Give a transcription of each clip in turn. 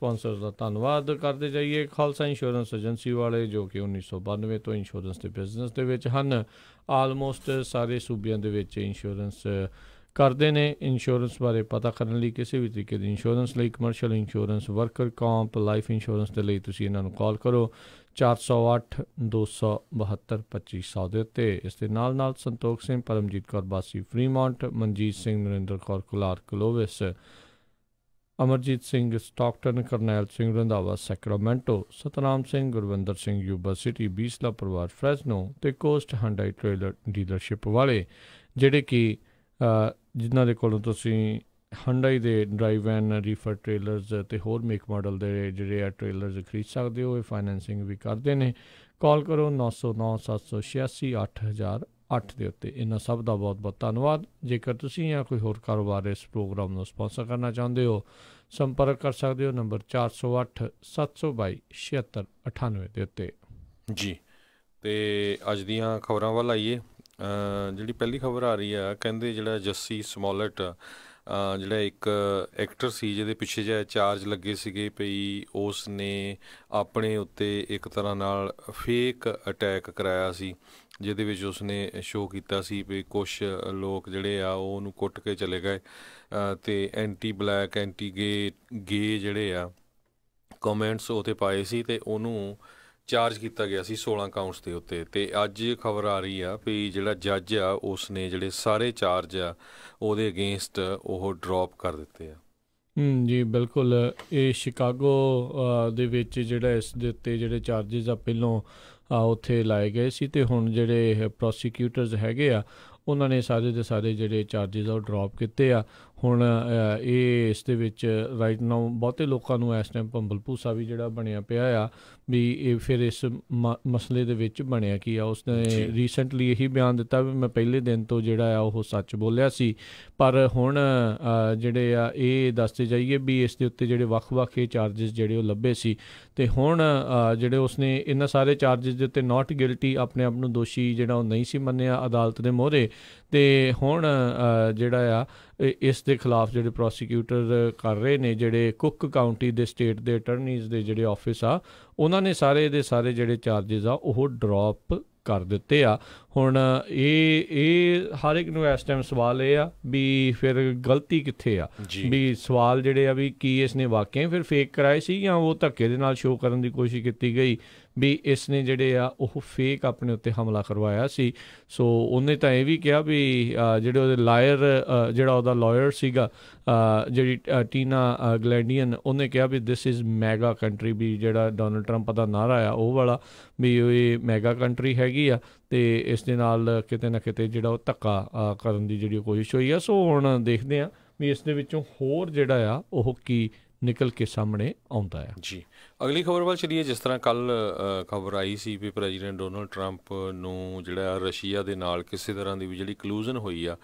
Sponsor ਦਾ ਧੰਨਵਾਦ ਕਰਦੇ ਜਾਈਏ। ਖਾਲਸਾ ਇੰਸ਼ੋਰੈਂਸ ਏਜੰਸੀ ਵਾਲੇ ਜੋ ਕਿ 1992 ਤੋਂ ਇੰਸ਼ੋਰੈਂਸ ਦੇ ਬਿਜ਼ਨਸ ਦੇ ਵਿੱਚ ਹਨ, ਆਲਮੋਸਟ ਸਾਰੇ ਸੂਬਿਆਂ ਦੇ ਵਿੱਚ ਇੰਸ਼ੋਰੈਂਸ ਕਰਦੇ ਨੇ। ਇੰਸ਼ੋਰੈਂਸ ਬਾਰੇ ਪਤਾ ਕਰਨ ਲਈ ਕਿਸੇ ਵੀ ਤਰੀਕੇ ਦੀ ਇੰਸ਼ੋਰੈਂਸ ਲਈ commercial insurance worker comp life insurance ਦੇ ਲਈ ਤੁਸੀਂ ਇਹਨਾਂ ਨੂੰ ਕਾਲ ਕਰੋ। 408 272 2500 ਦੇ ਉੱਤੇ। ਇਸ ਦੇ ਨਾਲ ਨਾਲ ਸੰਤੋਖ Singh, Paramjit Kaur Basi, Fremont, Manjit Singh, Narinder Kaur, Kular Clovis Amarjit Singh Stockton Karnail Singh Randhawa, Sacramento, Satnam Singh, Gurwinder Singh, Yuba City, Beasla ਪਰਿਵਾਰ ਫ੍ਰੈਸਨੋ ਤੇ ਕੋਸਟ ਹੰਡਾਈ ਟ੍ਰੇਲਰ ਡੀਲਰਸ਼ਿਪ ਵਾਲੇ, ਜਿਹੜੇ ਕਿ ਜਿਨ੍ਹਾਂ ਦੇ ਕੋਲੋਂ ਤੁਸੀਂ ਹੰਡਾਈ ਦੇ ਡਰਾਈਵ ਐਨ ਰੀਫਰ ਟ੍ਰੇਲਰਸ ਤੇ ਹੋਰ ਮੇਕ ਮਾਡਲ ਦੇ ਜਿਹੜੇ ਆ ਟ੍ਰੇਲਰਸ ਖਰੀਦ ਸਕਦੇ ਹੋ, ਇਹ ਫਾਈਨੈਂਸਿੰਗ ਵੀ ਕਰਦੇ ਨੇ। ਕਾਲ ਕਰੋ 909 786 8000 8 ਦੇ ਉੱਤੇ। ਇਹਨਾਂ ਸਭ ਦਾ ਬਹੁਤ ਬਹੁਤ ਧੰਨਵਾਦ। ਜੇਕਰ ਤੁਸੀਂ ਜਾਂ ਕੋਈ ਹੋਰ ਕਾਰੋਬਾਰ ਇਸ ਪ੍ਰੋਗਰਾਮ ਨੂੰ ਸਪਾਂਸਰ ਕਰਨਾ ਚਾਹੁੰਦੇ ਹੋ, ਸੰਪਰਕ ਕਰ ਸਕਦੇ ਹੋ ਨੰਬਰ 408 722 7698 ਦੇ ਉੱਤੇ। ਜੀ, ਤੇ ਅੱਜ ਦੀਆਂ ਖਬਰਾਂ ਵੱਲ ਆਈਏ। ਜਿਹੜੀ ਪਹਿਲੀ ਖਬਰ ਆ ਰਹੀ ਆ, ਕਹਿੰਦੇ ਜਿਹੜਾ ਜੱਸੀ ਸਮੋਲਟ ਜਿਹੜਾ ਇੱਕ ਐਕਟਰ ਸੀ ਜਿਹਦੇ ਪਿੱਛੇ ਜਿਹਾ ਚਾਰਜ ਲੱਗੇ ਸੀਗੇ ਪਈ ਉਸ ਨੇ ਆਪਣੇ ਉੱਤੇ ਇੱਕ ਤਰ੍ਹਾਂ ਨਾਲ ਫੇਕ ਅਟੈਕ ਕਰਾਇਆ ਸੀ। ਜਿਹਦੇ ਵਿੱਚ ਉਸਨੇ ਸ਼ੋਅ ਕੀਤਾ ਸੀ ਵੀ ਕੁਝ ਲੋਕ ਜਿਹੜੇ ਆ ਉਹ ਉਹਨੂੰ ਕੁੱਟ ਕੇ ਚਲੇ ਗਏ ਤੇ ਐਂਟੀ ਬਲੈਕ ਐਂਟੀ ਗੇ ਗੇ ਜਿਹੜੇ ਆ ਕਮੈਂਟਸ ਉਹਤੇ ਪਾਏ ਸੀ ਤੇ ਉਹਨੂੰ ਚਾਰਜ ਕੀਤਾ ਗਿਆ ਸੀ 16 ਕਾਊਂਟਸ ਦੇ ਉੱਤੇ। ਤੇ ਅੱਜ ਖਬਰ ਆ ਰਹੀ ਆ ਵੀ ਜਿਹੜਾ ਜੱਜ ਆ ਉਸ ਨੇ ਜਿਹੜੇ ਸਾਰੇ ਚਾਰਜ ਆ, ਉਹਦੇ ਅਗੇਂਸਟ ਉਹ ਡ੍ਰੌਪ ਕਰ ਦਿੱਤੇ ਆ। ਜੀ ਬਿਲਕੁਲ। ਇਹ ਸ਼ਿਕਾਗੋ ਦੇ ਵਿੱਚ ਜਿਹੜਾ ਇਸ ਦੇ ਉੱਤੇ ਜਿਹੜੇ ਚਾਰजेस ਆ, ਪਹਿਲੋਂ ਉੱਥੇ ਲਾਏ ਗਏ ਸੀ ਤੇ ਹੁਣ ਜਿਹੜੇ ਪ੍ਰੋਸੀਕਿਊਟਰਸ ਹੈਗੇ ਆ, ਉਹਨਾਂ ਨੇ ਸਾਰੇ ਦੇ ਸਾਰੇ ਜਿਹੜੇ ਚਾਰजेस ਆ ਉਹ ਡ੍ਰੌਪ ਕੀਤੇ ਆ। ਹੁਣ ਇਹ ਇਸ ਦੇ ਵਿੱਚ ਰਾਈਟ ਨਾਓ ਬਹੁਤੇ ਲੋਕਾਂ ਨੂੰ ਇਸ ਟਾਈਮ ਭੰਬਲਪੂਸਾ ਵੀ ਜਿਹੜਾ ਬਣਿਆ ਪਿਆ ਆ ਵੀ ਇਹ ਫਿਰ ਇਸ ਮਸਲੇ ਦੇ ਵਿੱਚ ਬਣਿਆ ਕੀ ਆ। ਉਸਨੇ ਰੀਸੈਂਟਲੀ ਇਹੀ ਬਿਆਨ ਦਿੱਤਾ ਵੀ ਮੈਂ ਪਹਿਲੇ ਦਿਨ ਤੋਂ ਜਿਹੜਾ ਆ ਉਹ ਸੱਚ ਬੋਲਿਆ ਸੀ। ਪਰ ਹੁਣ ਜਿਹੜੇ ਆ ਇਹ ਦੱਸਦੇ ਜਾਈਏ ਵੀ ਇਸ ਦੇ ਉੱਤੇ ਜਿਹੜੇ ਵੱਖ-ਵੱਖ ਇਹ ਚਾਰजेस ਜਿਹੜੇ ਉਹ ਲੱਭੇ ਸੀ। ਤੇ ਹੁਣ ਜਿਹੜੇ ਉਸਨੇ ਇਹਨਾਂ ਸਾਰੇ ਚਾਰजेस ਦੇ ਉੱਤੇ ਨਾਟ ਗਿਲਟੀ ਆਪਣੇ ਆਪ ਨੂੰ ਦੋਸ਼ੀ ਜਿਹੜਾ ਉਹ ਨਹੀਂ ਸੀ ਮੰਨਿਆ ਅਦਾਲਤ ਦੇ ਮੋਹਰੇ ਤੇ ਹੁਣ ਜਿਹੜਾ ਆ ਇਸ ਦੇ ਖਿਲਾਫ ਜਿਹੜੇ ਪ੍ਰੋਸੀਕਿਊਟਰ ਕਰ ਰਹੇ ਨੇ ਜਿਹੜੇ ਕੁੱਕ ਕਾਉਂਟੀ ਦੇ ਸਟੇਟ ਦੇ ਅਟਰਨੀਜ਼ ਦੇ ਜਿਹੜੇ ਆਫਿਸ ਆ ਉਹਨਾਂ ਨੇ ਸਾਰੇ ਦੇ ਸਾਰੇ ਜਿਹੜੇ ਚਾਰजेस ਆ ਉਹ ਡ੍ਰੌਪ ਕਰ ਦਿੱਤੇ ਆ। ਹੁਣ ਇਹ ਇਹ ਹਰ ਇੱਕ ਨੂੰ ਇਸ ਟਾਈਮ ਸਵਾਲ ਇਹ ਆ ਵੀ ਫਿਰ ਗਲਤੀ ਕਿੱਥੇ ਆ? ਵੀ ਸਵਾਲ ਜਿਹੜੇ ਆ ਵੀ ਕੀ ਇਸ ਨੇ ਵਾਕਿਆ ਫਿਰ ਫੇਕ ਕਰਾਏ ਸੀ ਜਾਂ ਉਹ ਧੱਕੇ ਦੇ ਨਾਲ ਸ਼ੋਅ ਕਰਨ ਦੀ ਕੋਸ਼ਿਸ਼ ਕੀਤੀ ਗਈ? ਵੀ ਇਸ ਨੇ ਜਿਹੜੇ ਆ, ਉਹ ਫੇਕ ਆਪਣੇ ਉੱਤੇ ਹਮਲਾ ਕਰਵਾਇਆ ਸੀ। ਸੋ ਉਹਨੇ ਤਾਂ ਇਹ ਵੀ ਕਿਹਾ ਵੀ ਜਿਹੜੇ ਉਹਦੇ ਲਾਇਰ ਜਿਹੜਾ ਉਹਦਾ ਲਾਇਰ ਸੀਗਾ ਜਿਹੜੀ ਟੀਨਾ ਗਲੈਂਡੀਅਨ, ਉਹਨੇ ਕਿਹਾ ਵੀ ਥਿਸ ਇਜ਼ ਮੈਗਾ ਕੰਟਰੀ ਵੀ ਜਿਹੜਾ ਡੋਨਲਡ ਟਰੰਪ ਦਾ ਨਾਰਾ ਆ, ਉਹ ਵਾਲਾ ਵੀ ਇਹ ਮੈਗਾ ਕੰਟਰੀ ਹੈਗੀ ਆ ਤੇ ਇਸ ਦੇ ਨਾਲ ਕਿਤੇ ਨਾ ਕਿਤੇ ਜਿਹੜਾ ਉਹ ਧੱਕਾ ਕਰਨ ਦੀ ਜਿਹੜੀ ਕੋਸ਼ਿਸ਼ ਹੋਈ ਆ। ਸੋ ਹੁਣ ਦੇਖਦੇ ਆ ਵੀ ਇਸ ਦੇ ਵਿੱਚੋਂ ਹੋਰ ਜਿਹੜਾ ਆ, ਉਹ ਕੀ ਨਿਕਲ ਕੇ ਸਾਹਮਣੇ ਆਉਂਦਾ ਆ। ਜੀ। ਅਗਲੀ ਖਬਰ ਵੱਲ ਚਲੀਏ, ਜਿਸ ਤਰ੍ਹਾਂ ਕੱਲ ਖਬਰ ਆਈ ਸੀ ਵੀ ਪ੍ਰੈਜ਼ੀਡੈਂਟ ਡੋਨਲਡ ਟਰੰਪ ਨੂੰ ਜਿਹੜਾ ਰਸ਼ੀਆ ਦੇ ਨਾਲ ਕਿਸੇ ਤਰ੍ਹਾਂ ਦੀ ਵੀ ਜਿਹੜੀ ਕਲੂਜ਼ਨ ਹੋਈ ਆ,